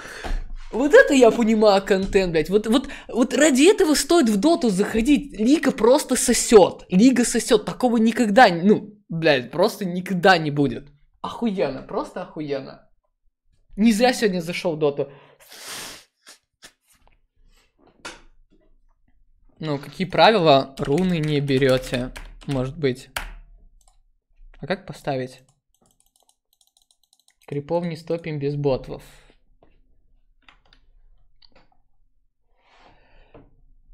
Вот это я понимаю контент, блядь. Вот, вот, вот ради этого стоит в доту заходить. Лига просто сосет. Лига сосет. Такого никогда, ну, блядь, просто никогда не будет. Охуенно, просто охуенно. Не зря сегодня зашел в доту. Ну, какие правила? Руны не берете, может быть. А как поставить? Крипов не стопим без ботов.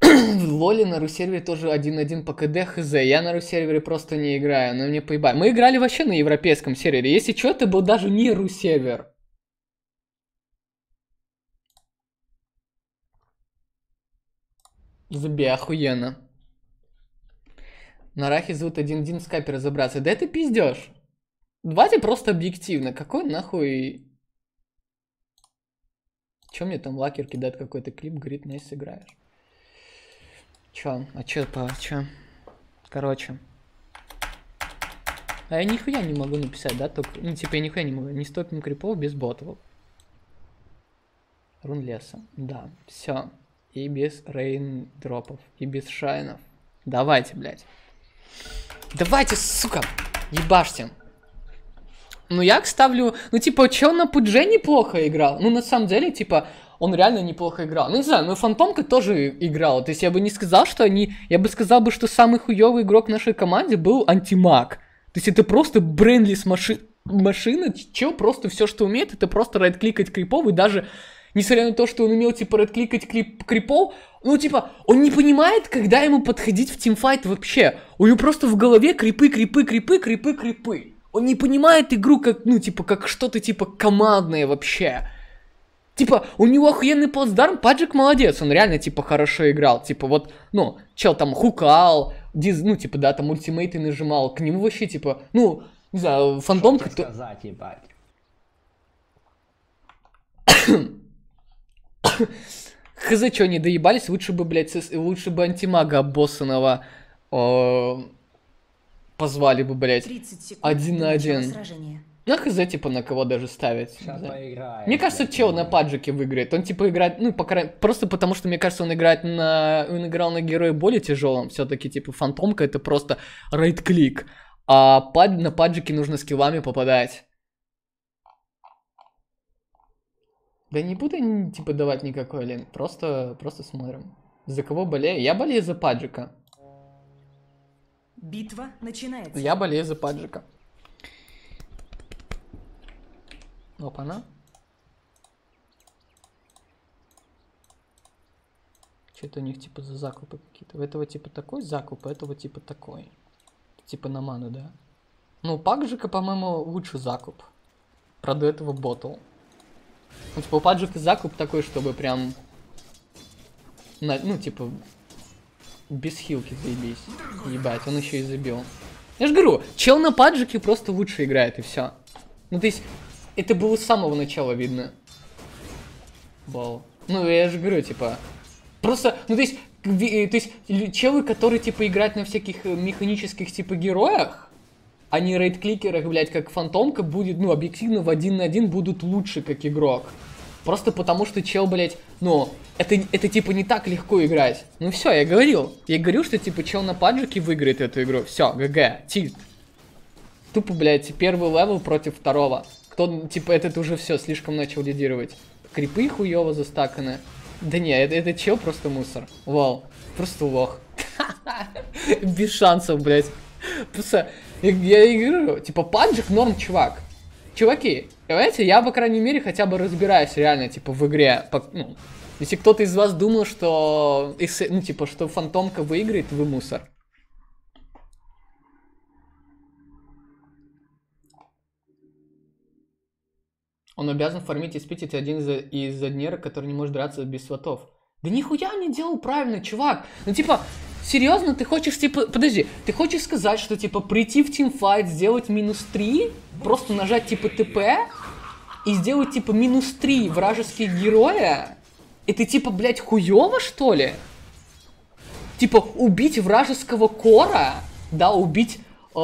В Лоле на русервере тоже 1-1 по КД хз. Я на русервере просто не играю, но мне поебать. Мы играли вообще на европейском сервере. Если что, это был даже не русервер. Заби, охуенно. На Рахе зовут один-один в скайпе разобраться. Да это пиздешь. Давайте просто объективно. Какой нахуй... Чё мне там лакер кидает какой-то клип, говорит, не сыграешь. Чё? А чё по... Чё? Короче. А я нихуя не могу написать, да? Только... Ну, типа, я нихуя не могу. Не стопим крипов без ботов. Рун леса. Да, все. И без рейндропов. И без шайнов. Давайте, блядь. Давайте, сука, ебашьте. Ну, я ставлю... Ну, типа, чел на Пудже неплохо играл. Ну, на самом деле, типа, он реально неплохо играл. Ну, не знаю, ну, Фантомка тоже играл. То есть, я бы не сказал, что они... Я бы сказал бы, что самый хуёвый игрок в нашей команде был антимаг. То есть, это просто брендлис маши... машина. Чел просто все, что умеет, это просто райт-кликать крипов и даже несмотря на то, что он умел, типа, редкликать крип, крипов, ну, типа, он не понимает, когда ему подходить в тимфайт вообще. У него просто в голове крипы, крипы, крипы, крипы, крипы. Он не понимает игру как, ну, типа, как что-то, типа, командное вообще. Типа, у него охуенный плацдарм, Паджик молодец, он реально, типа, хорошо играл. Типа, вот, ну, чел там хукал, диз, ну, типа, да, там ультимейты нажимал, к нему вообще, типа, ну, не знаю, фантомка... Что сказать, ебать? <coughs> Хз, что, не доебались? Лучше бы, блядь, лучше бы антимага обоссанного э, позвали бы, блядь, 30 секунд один на один. Я хз, типа, на кого даже ставить. Сейчас Да. Мне кажется, чел на паджике выиграет. Он типа играет, ну, по крайней просто потому что, мне кажется, он играет на... Он играл на герое более тяжелом. Все-таки, типа, фантомка это просто рейд-клик. А пад... на паджике нужно скиллами попадать. Да не буду, типа, давать никакой линк. Просто, просто смотрим. За кого болею? Я болею за паджика. Битва начинается. Я болею за паджика. Опа-на. Что-то у них типа за закупы какие-то. У этого типа такой закуп, у этого типа такой. Типа на ману, да? Ну, Паджика, по-моему, лучше закуп. Правда, этого ботл. Ну, типа, у закуп такой, чтобы прям... на- ну, типа, без хилки заебись. Ебать, он еще и забил. Я же говорю, чел на паджике просто лучше играет, и все. Ну, то есть, это было с самого начала видно. Вау. Ну, я же говорю, типа, просто, ну, то есть, э, то есть, челы, которые, типа, играют на всяких э, механических, типа, героях, а не right-кликерах, блядь, как Фантомка, будет, ну, объективно в один на один будут лучше, как игрок. Просто потому, что чел, блядь, ну, это, это типа не так легко играть. Ну все, я говорил. Я говорю, что типа чел на паджике выиграет эту игру. Все, GG, тильт. Тупо, блядь, первый левел против второго. Кто, типа, этот уже все, слишком начал лидировать. Крипы хуёво застаканы. Да не, это, это чел просто мусор. Вау, просто лох. <laughs> Без шансов, блядь. Просто, я, я и говорю, типа, паджик норм, чувак. Чуваки, давайте я, по крайней мере, хотя бы разбираюсь реально, типа, в игре. По- ну, если кто-то из вас думал, что, ну, типа, что фантомка выиграет, вы мусор. Он обязан фармить и спить один из, из однера, который не может драться без сватов. Да нихуя не делал правильно, чувак. Ну типа, серьезно, ты хочешь, типа, подожди, ты хочешь сказать, что типа прийти в тимфайт, сделать минус 3, просто нажать типа ТП и сделать типа минус 3 вражеских героя? Это типа, блядь, хуёво, что ли? Типа, убить вражеского кора, да, убить, э,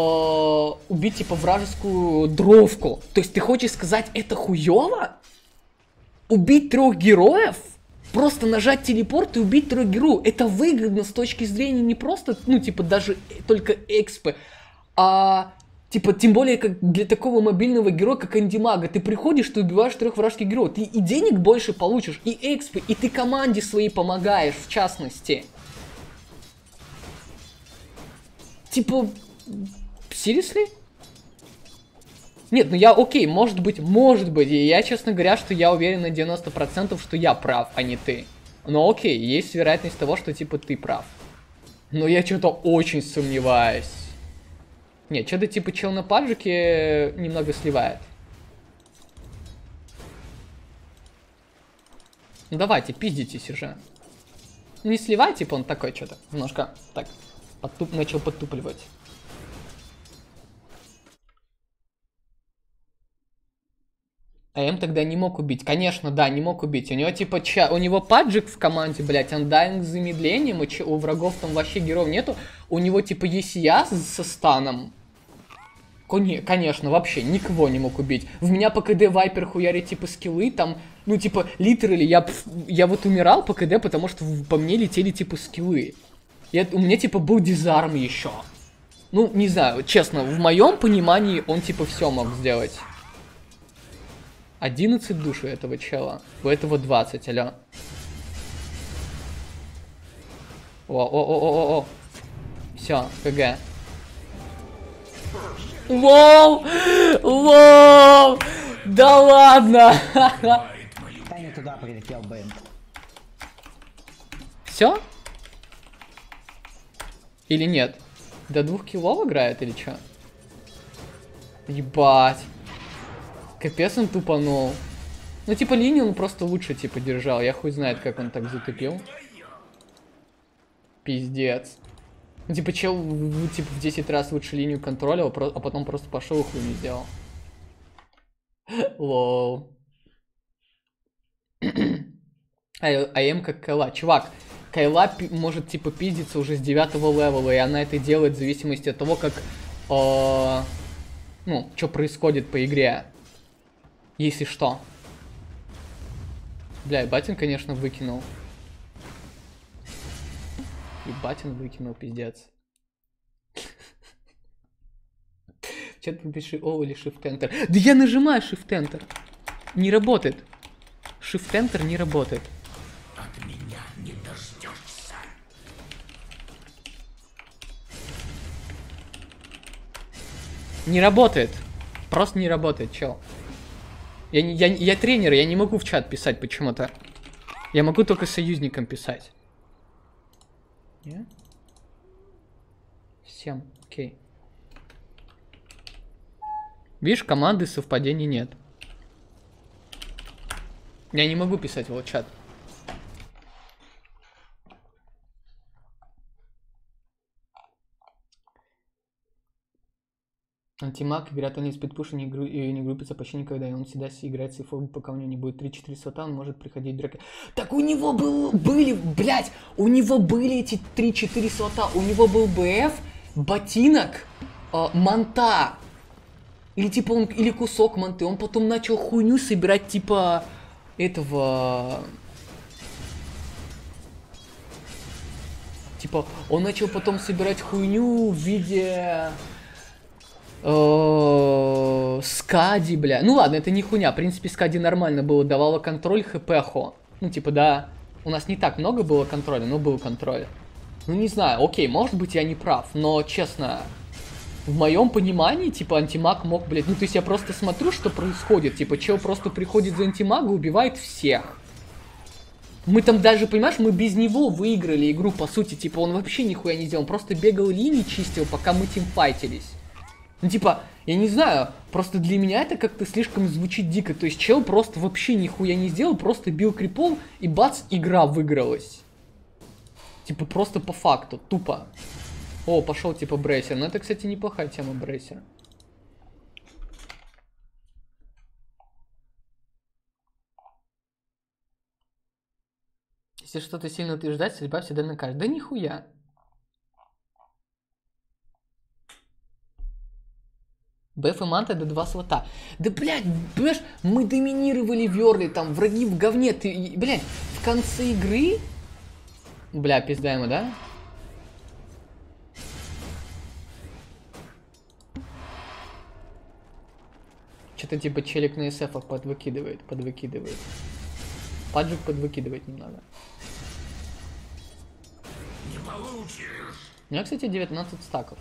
убить, типа, вражескую дровку. То есть ты хочешь сказать, это хуёво? Убить трех героев? Просто нажать телепорт и убить трех героев. Это выгодно с точки зрения не просто, ну, типа, даже только экспы, а Типа, тем более, как для такого мобильного героя, как Андимага, ты приходишь, ты убиваешь трех вражеских героев, ты и денег больше получишь, и экспы, и ты команде своей помогаешь, в частности. Типа, seriously? Нет, ну я, окей, может быть, может быть, и я, честно говоря, что я уверен на 90%, что я прав, а не ты. Но окей, есть вероятность того, что, типа, ты прав. Но я что-то очень сомневаюсь. Нет, что-то типа чел на паджике немного сливает. Ну давайте, пиздите. Ну не сливай, типа он такой что-то немножко так подтуп, начал подтупливать. А М тогда не мог убить. Конечно, да, не мог убить. У него типа ча... у него паджик в команде, блять, андайинг с замедлением, и у врагов там вообще героев нету. У него типа есть я со станом. Коне- Конечно, вообще никого не мог убить. В меня по КД Вайпер хуярит типа скиллы, там, ну типа, литерали, я, я вот умирал по КД, потому что по мне летели типа скиллы. Я, у меня типа был дизарм еще. Ну, не знаю, честно, в моем понимании он типа все мог сделать. 11 душ у этого чела. У этого 20, алло. О-о-о-о-о-о. Все, КГ. Вау! Вау! Да ладно! Да не туда прилетел Бэнд. Все? Или нет? До двух килов играет или что? Ебать. Капец он тупанул. Ну, типа, линию он просто лучше, типа, держал. Я хуй знает, как он так затупил. Пиздец. Ну, типа, чел, типа, в 10 раз лучше линию контролил, а потом просто пошел и хуй не сделал. Лол. <clears throat> А, а как Кайла. Чувак, Кайла может, типа, пиздиться уже с девятого левела, и она это делает в зависимости от того, как э, ну, что происходит по игре. Если что. Бля, и Батин, конечно, выкинул. И Батин выкинул, пиздец. <laughs> Чат напиши О или Shift Enter. Да я нажимаю Shift Enter. Не работает. Shift Enter не работает. От меня не дождешься. Не работает. Просто не работает, чел. Я, я, я тренер, я не могу в чат писать почему-то. Я могу только союзникам писать. Не? Всем, окей. Видишь, команды совпадений нет. Я не могу писать в чат. Антимаг играет они из спидпуша не, гру- и не группится почти никогда, и он всегда играет с фору, пока у него не будет 3-4 сота, он может приходить в драке. Так у него был, были, блядь, у него были эти 3-4 слота, у него был БФ, ботинок, э, манта, или типа он, или кусок манты, он потом начал хуйню собирать типа этого... Типа, он начал потом собирать хуйню в виде э, Скади, бля. Ну ладно, это не хуйня. В принципе, Скади нормально было. Давала контроль хпхо. Ну, типа, да. У нас не так много было контроля, но был контроль. Ну, не знаю. Окей, может быть, я не прав. Но, честно, в моем понимании, типа, антимаг мог, блядь... Ну, то есть я просто смотрю, что происходит. Типа, чел просто приходит за антимага, убивает всех. Мы там даже, понимаешь, мы без него выиграли игру, по сути. Типа, он вообще нихуя не сделал. Он просто бегал линии чистил, пока мы тимфайтились. Ну, типа, я не знаю, просто для меня это как-то слишком звучит дико. То есть чел просто вообще нихуя не сделал, просто бил крипов, и бац, игра выигралась. Типа, просто по факту, тупо. О, пошел типа брейсер. Ну, это, кстати, неплохая тема брейсер. Если что-то сильно утверждать, стрельба всегда накажет. Да нихуя. БФ и манта до 2 слота. Да, блядь, понимаешь, мы доминировали в Йорли, там, враги в говне. Ты, блядь, в конце игры... Бля, пизда ему, да? Что-то типа челик на СФ подвыкидывает, подвыкидывает. Паджик подвыкидывает немного. Не получишь. У меня, кстати, 19 стаков.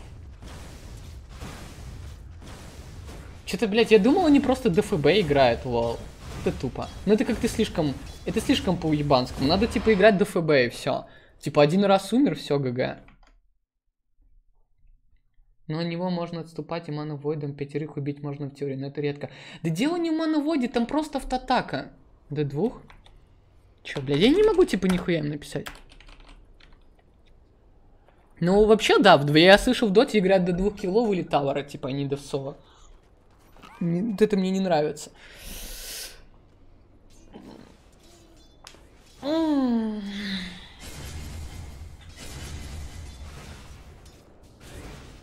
Что-то, блядь, я думал, они просто ДФБ играют, лол. Это тупо. Ну это как-то слишком... Это слишком по-уебанскому. Надо, типа, играть ДФБ и все. Типа, один раз умер, все, ГГ. Но от него можно отступать и мановойдом, пятерых убить можно в теории, но это редко. Да дело не в мановойде, там просто автотака. До двух? Чё, блядь, я не могу, типа, нихуя им написать. Ну, вообще, да, в- я слышу, в доте играть до двух киллов или тавера, типа, а не до соло. Вот это мне не нравится.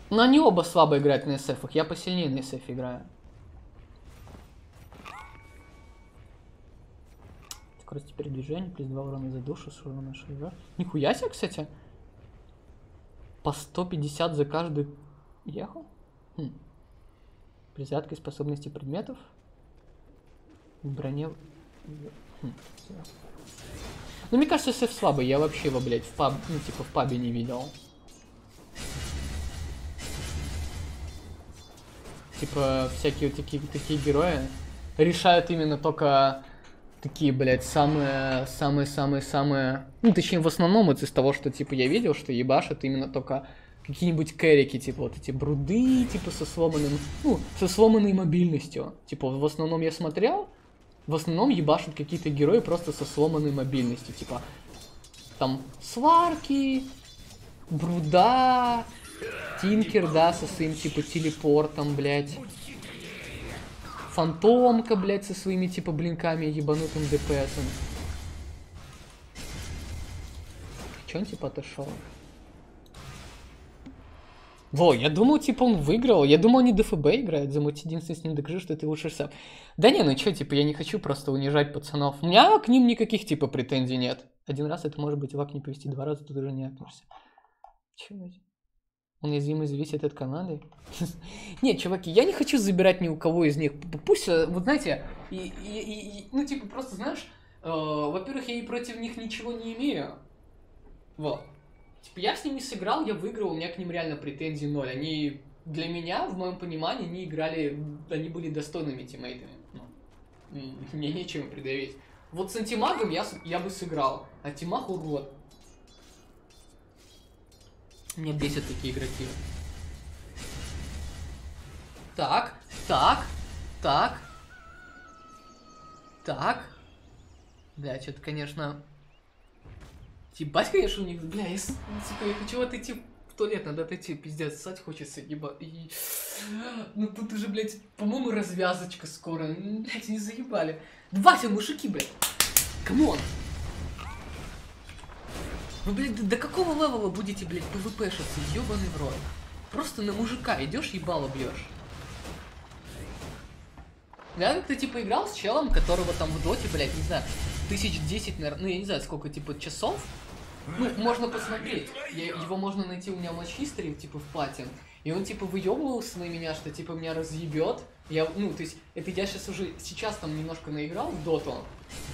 Но они оба слабо играют на СФ, я посильнее на СФ играю. Скорость передвижения, плюс 2 урона за душу, с урона шага. Нихуя себе, кстати. По 150 за каждый ехал? Хм. Призадкой способности предметов. В броне... Хм. Ну, мне кажется, СФ слабый. Я вообще его, блядь, в паб... Ну, типа, в пабе не видел. Типа, всякие вот такие, такие герои решают именно только такие, блядь, самые, самые, самые, самые... Ну, точнее, в основном это из того, что, типа, я видел, что ебашат именно только какие-нибудь кэрики, типа, вот эти бруды, типа, со сломанным... Ну, со сломанной мобильностью. Типа, в основном я смотрел, в основном ебашут какие-то герои просто со сломанной мобильностью. Типа, там, сварки, бруда, Тинкер, да, со своим, типа, телепортом, блядь. Фантомка, блядь, со своими, типа, блинками ебанутым ДПСом. Че он, типа, отошел? Во, я думал, типа, он выиграл. Я думал, они ДФБ играют. За мой единственный с ним докажи, что ты лучше сам. Да не, ну чё, типа, я не хочу просто унижать пацанов. У меня к ним никаких, типа, претензий нет. Один раз это может быть лак не повести, два раза тут уже не окнешься. Чё это? Уязвимость зависит от команды? <laughs> Нет, чуваки, я не хочу забирать ни у кого из них. Пусть, э, вот знаете, и, и- и- ну, типа, просто, знаешь, э, во-первых, я и против них ничего не имею. Вот. Типа, я с ними сыграл, я выиграл, у меня к ним реально претензий ноль. Они, для меня, в моем понимании, они играли, они были достойными тиммейтами. Ну, мне нечем предъявить. Вот с антимагом я, я бы сыграл, а тимаг урод. Меня бесят такие игроки. Так, так, так, так. Бля, что-то, конечно... Ебать, конечно, у них... Бля, я, с- сука, я хочу отойти в туалет, надо отойти, пиздец, ссать хочется, еба... И... <gasps> Ну тут уже, блядь, по-моему, развязочка скоро. Ну, Блядь, не заебали. Давайте, мужики, блядь. Come on. Вы, блядь, до, какого левела будете, блядь, пвпшиться, ебаный в рот? Просто на мужика идешь, ебало бьешь. Реально ты типа играл с челом, которого там в доте, блядь, не знаю, тысяч десять, наверное, ну я не знаю, сколько, типа, часов? Ну, можно посмотреть. Я- его можно найти у меня в матч history, типа, в платин. И он, типа, выебывался на меня, что, типа, меня разъебет. Я, ну, то есть, это я сейчас уже, сейчас там немножко наиграл в доту.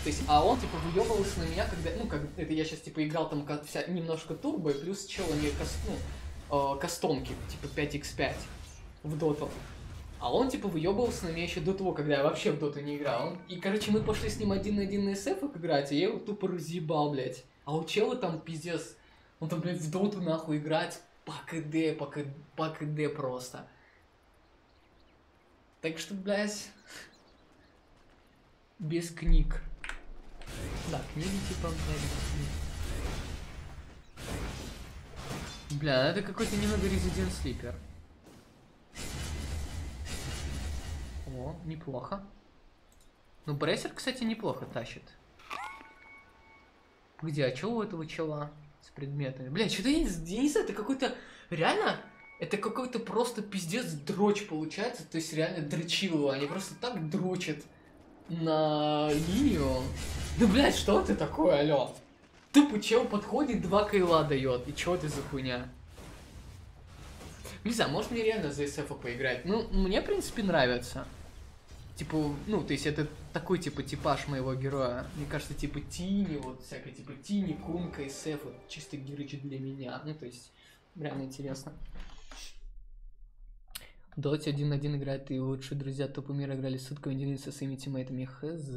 То есть, а он, типа, выебывался на меня, когда, ну, как, это я сейчас, типа, играл там вся, немножко турбо, и плюс чел не ну, э, кастомки, типа, 5x5 в доту. А он, типа, выебывался на меня еще до того, когда я вообще в доту не играл. И, короче, мы пошли с ним один на один на SF играть, и я его тупо разъебал, блядь. А у чела там пиздец, он там, блядь, в доту нахуй играть по КД, по КД, по КД просто. Так что, блядь, без книг. Да, книги типа, блядь. Бля, это какой-то немного Resident Sleeper. Неплохо. Ну, Брейсер, кстати, неплохо тащит. Где, а чё у этого чела с предметами? Бля, что-то я, не знаю, это какой-то... Реально? Это какой-то просто пиздец дрочь получается. То есть реально дрочилово. Они просто так дрочат на линию. Да, блядь, что это такое, алё? Тупо чел подходит, два кайла дает. И чё это за хуйня? Не знаю, может мне реально за SF поиграть. Ну, мне, в принципе, нравится. Типа, ну, то есть это такой, типа, типаж моего героя. Мне кажется, типа, Тини, вот, всякая, типа, Тини, Кунка, SF, вот, чисто герыч для меня. Ну, то есть, реально интересно. Доте 1-1 играет, и лучшие друзья топа мира играли сутками, делились со своими тиммейтами. Хз.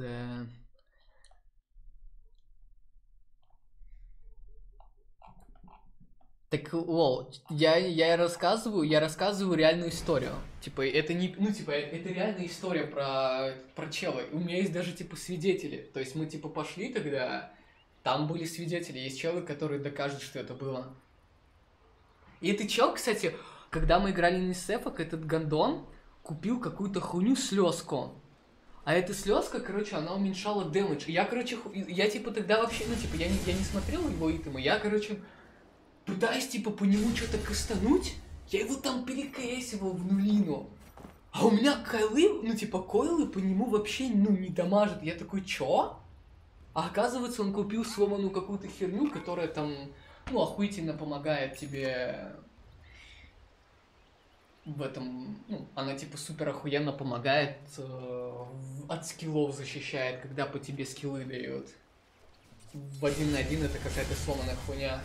Так, лол, я, я рассказываю, я рассказываю реальную историю. Типа, это не, ну, типа, это реальная история про, про чела. У меня есть даже, типа, свидетели. То есть мы, типа, пошли тогда, там были свидетели, есть челы, которые докажут, что это было. И этот чел, кстати, когда мы играли на сефок, этот гандон купил какую-то хуйню слезку. А эта слезка, короче, она уменьшала дэмэдж. Я, короче, я типа тогда вообще, ну типа, я не, я не смотрел его итемы, я, короче, пытаюсь типа по нему что-то кастануть, я его там перекресивал в нулину. А у меня койлы, ну типа койлы по нему вообще, ну, не дамажат. Я такой, чё? А оказывается, он купил сломанную какую-то херню, которая там, ну, охуительно помогает тебе в этом, ну, она типа супер охуенно помогает, э, от скиллов защищает, когда по тебе скиллы дают. В один на один это какая-то сломанная хуйня.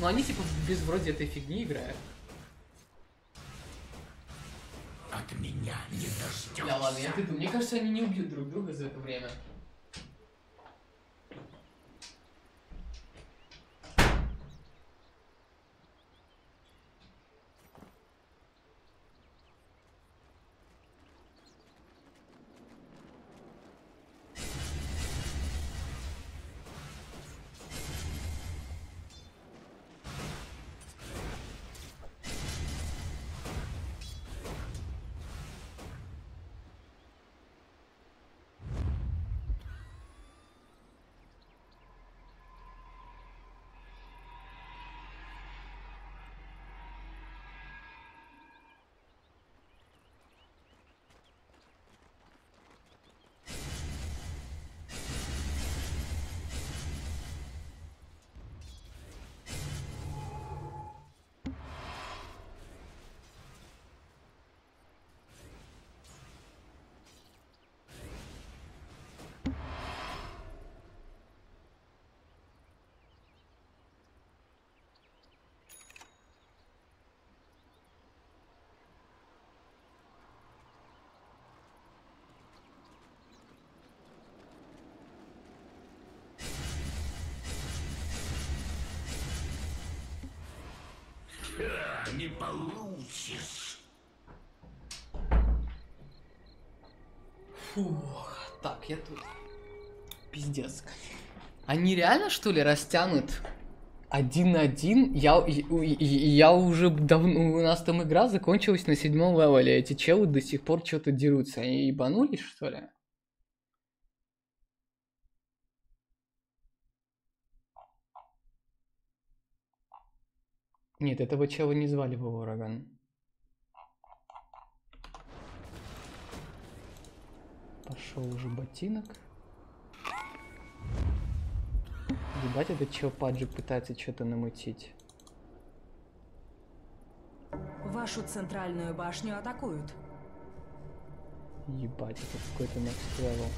Но они типа без вроде этой фигни играют. От меня не дождешься. Да ладно, я приду. Мне кажется, они не убьют друг друга за это время. Не получишь. Фух, так, я тут. Пиздец. Они реально, что ли, растянут один на один? Я, я уже давно... У нас там игра закончилась на седьмом левеле. Эти челы до сих пор что-то дерутся. Они ебанулись, что ли? Нет, этого чела не звали в ураган. Пошел уже ботинок. Ебать, этот чел паджик пытается что-то намутить. Вашу центральную башню атакуют. Ебать, это какой-то next level.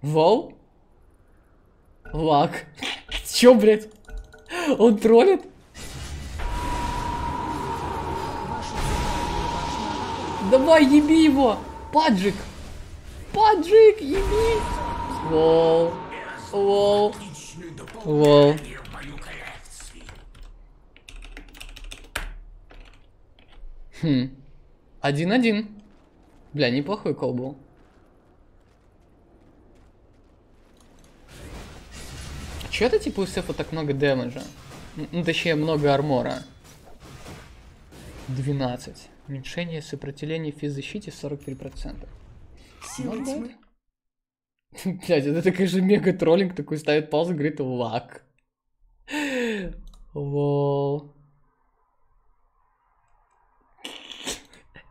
Вау? Лак. Чё, блядь? Он троллит? Давай, еби его! Паджик! Паджик, еби! Лол. Лол. Лол. Хм. Один-один. Бля, неплохой кол был. Че это типа у Сефа так много дэмэджа? Ну, точнее, много армора. 12. Уменьшение сопротивления физзащите 43%. Силы Not bad. тьмы. Блять, это такой же мега троллинг, такой ставит паузу, говорит лак. Лол.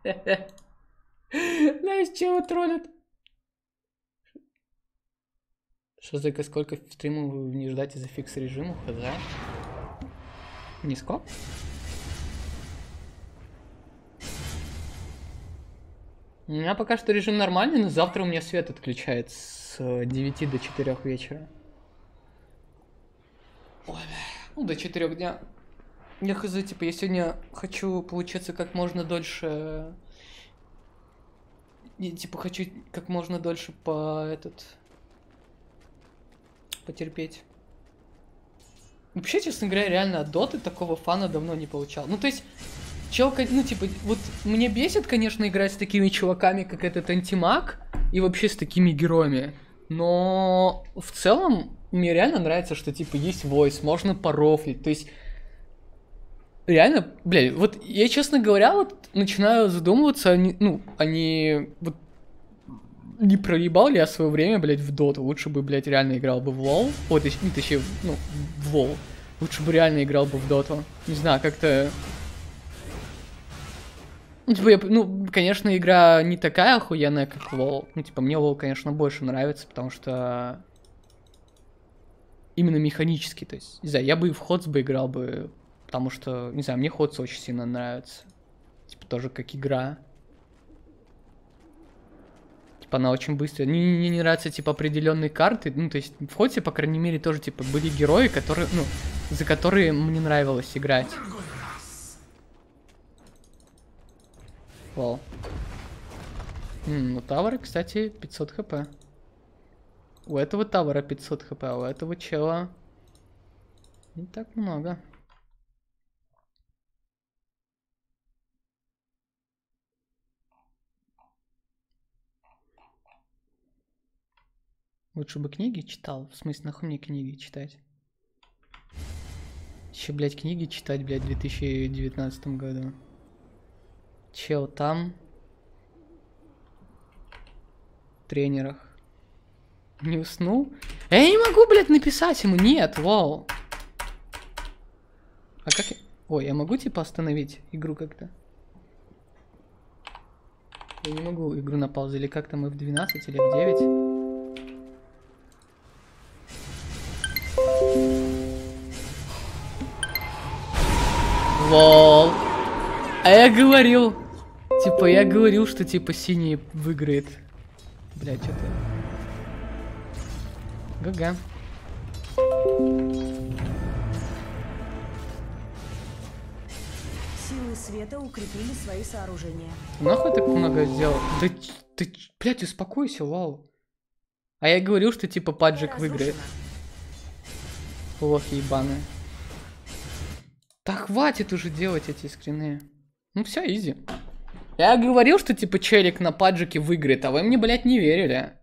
<laughs> Знаешь, чего троллят? Что за сколько стримов вы не ждать из-за фикс режима? Хз? Не скоп? У меня пока что режим нормальный, но завтра у меня свет отключает с э, 9 до 4 вечера. Ой. Ну, до 4 дня. Я хз, типа, я сегодня хочу получиться как можно дольше... И, типа, хочу как можно дольше по этот... Потерпеть. Вообще, честно говоря, реально от доты такого фана давно не получал. Ну, то есть, чел, ну, типа, вот мне бесит, конечно, играть с такими чуваками, как этот антимаг, и вообще с такими героями. Но в целом мне реально нравится, что, типа, есть voice, можно порофлить. То есть, реально, блядь, вот я, честно говоря, вот начинаю задумываться, а не- ну, они вот не проебал ли я свое время, блядь, в доту? Лучше бы, блядь, реально играл бы в лол. Вот, точ- ну, ну, в лол. Лучше бы реально играл бы в доту. Не знаю, как-то... Ну, типа, я, ну, конечно, игра не такая охуенная, как лол. Ну, типа, мне лол, конечно, больше нравится, потому что... Именно механически, то есть, не знаю, я бы и в ходс бы играл бы, потому что, не знаю, мне ходс очень сильно нравится. Типа, тоже как игра. Типа она очень быстрая. Мне, мне не нравятся, типа, определенные карты. Ну, то есть, в Хотсе, по крайней мере, тоже, типа, были герои, которые, ну, за которые мне нравилось играть. Вау. М, у Тавара, кстати, 500 хп. У этого Тавара 500 хп, а у этого чела не так много. Лучше бы книги читал. В смысле, нахуй мне книги читать? Еще, блядь, книги читать, блядь, в 2019 году. Чел там. В тренерах. Не уснул? Э, я не могу, блядь, написать ему. Нет, вау. А как я... Ой, я могу, типа, остановить игру как-то? Я не могу игру на паузу. Или как-то мы в 12 или в 9? Лол. А я говорил. Типа, я говорил, что типа синий выиграет. Бля, что-то. ГГ. Силы света укрепили свои сооружения. Нахуй так много сделал? Да ты, блядь, успокойся, вау. А я говорил, что типа паджик выиграет. Лохи ебаные. Да хватит уже делать эти скрины. Ну все, изи. Я говорил, что типа челик на паджике выиграет, а вы мне, блядь, не верили.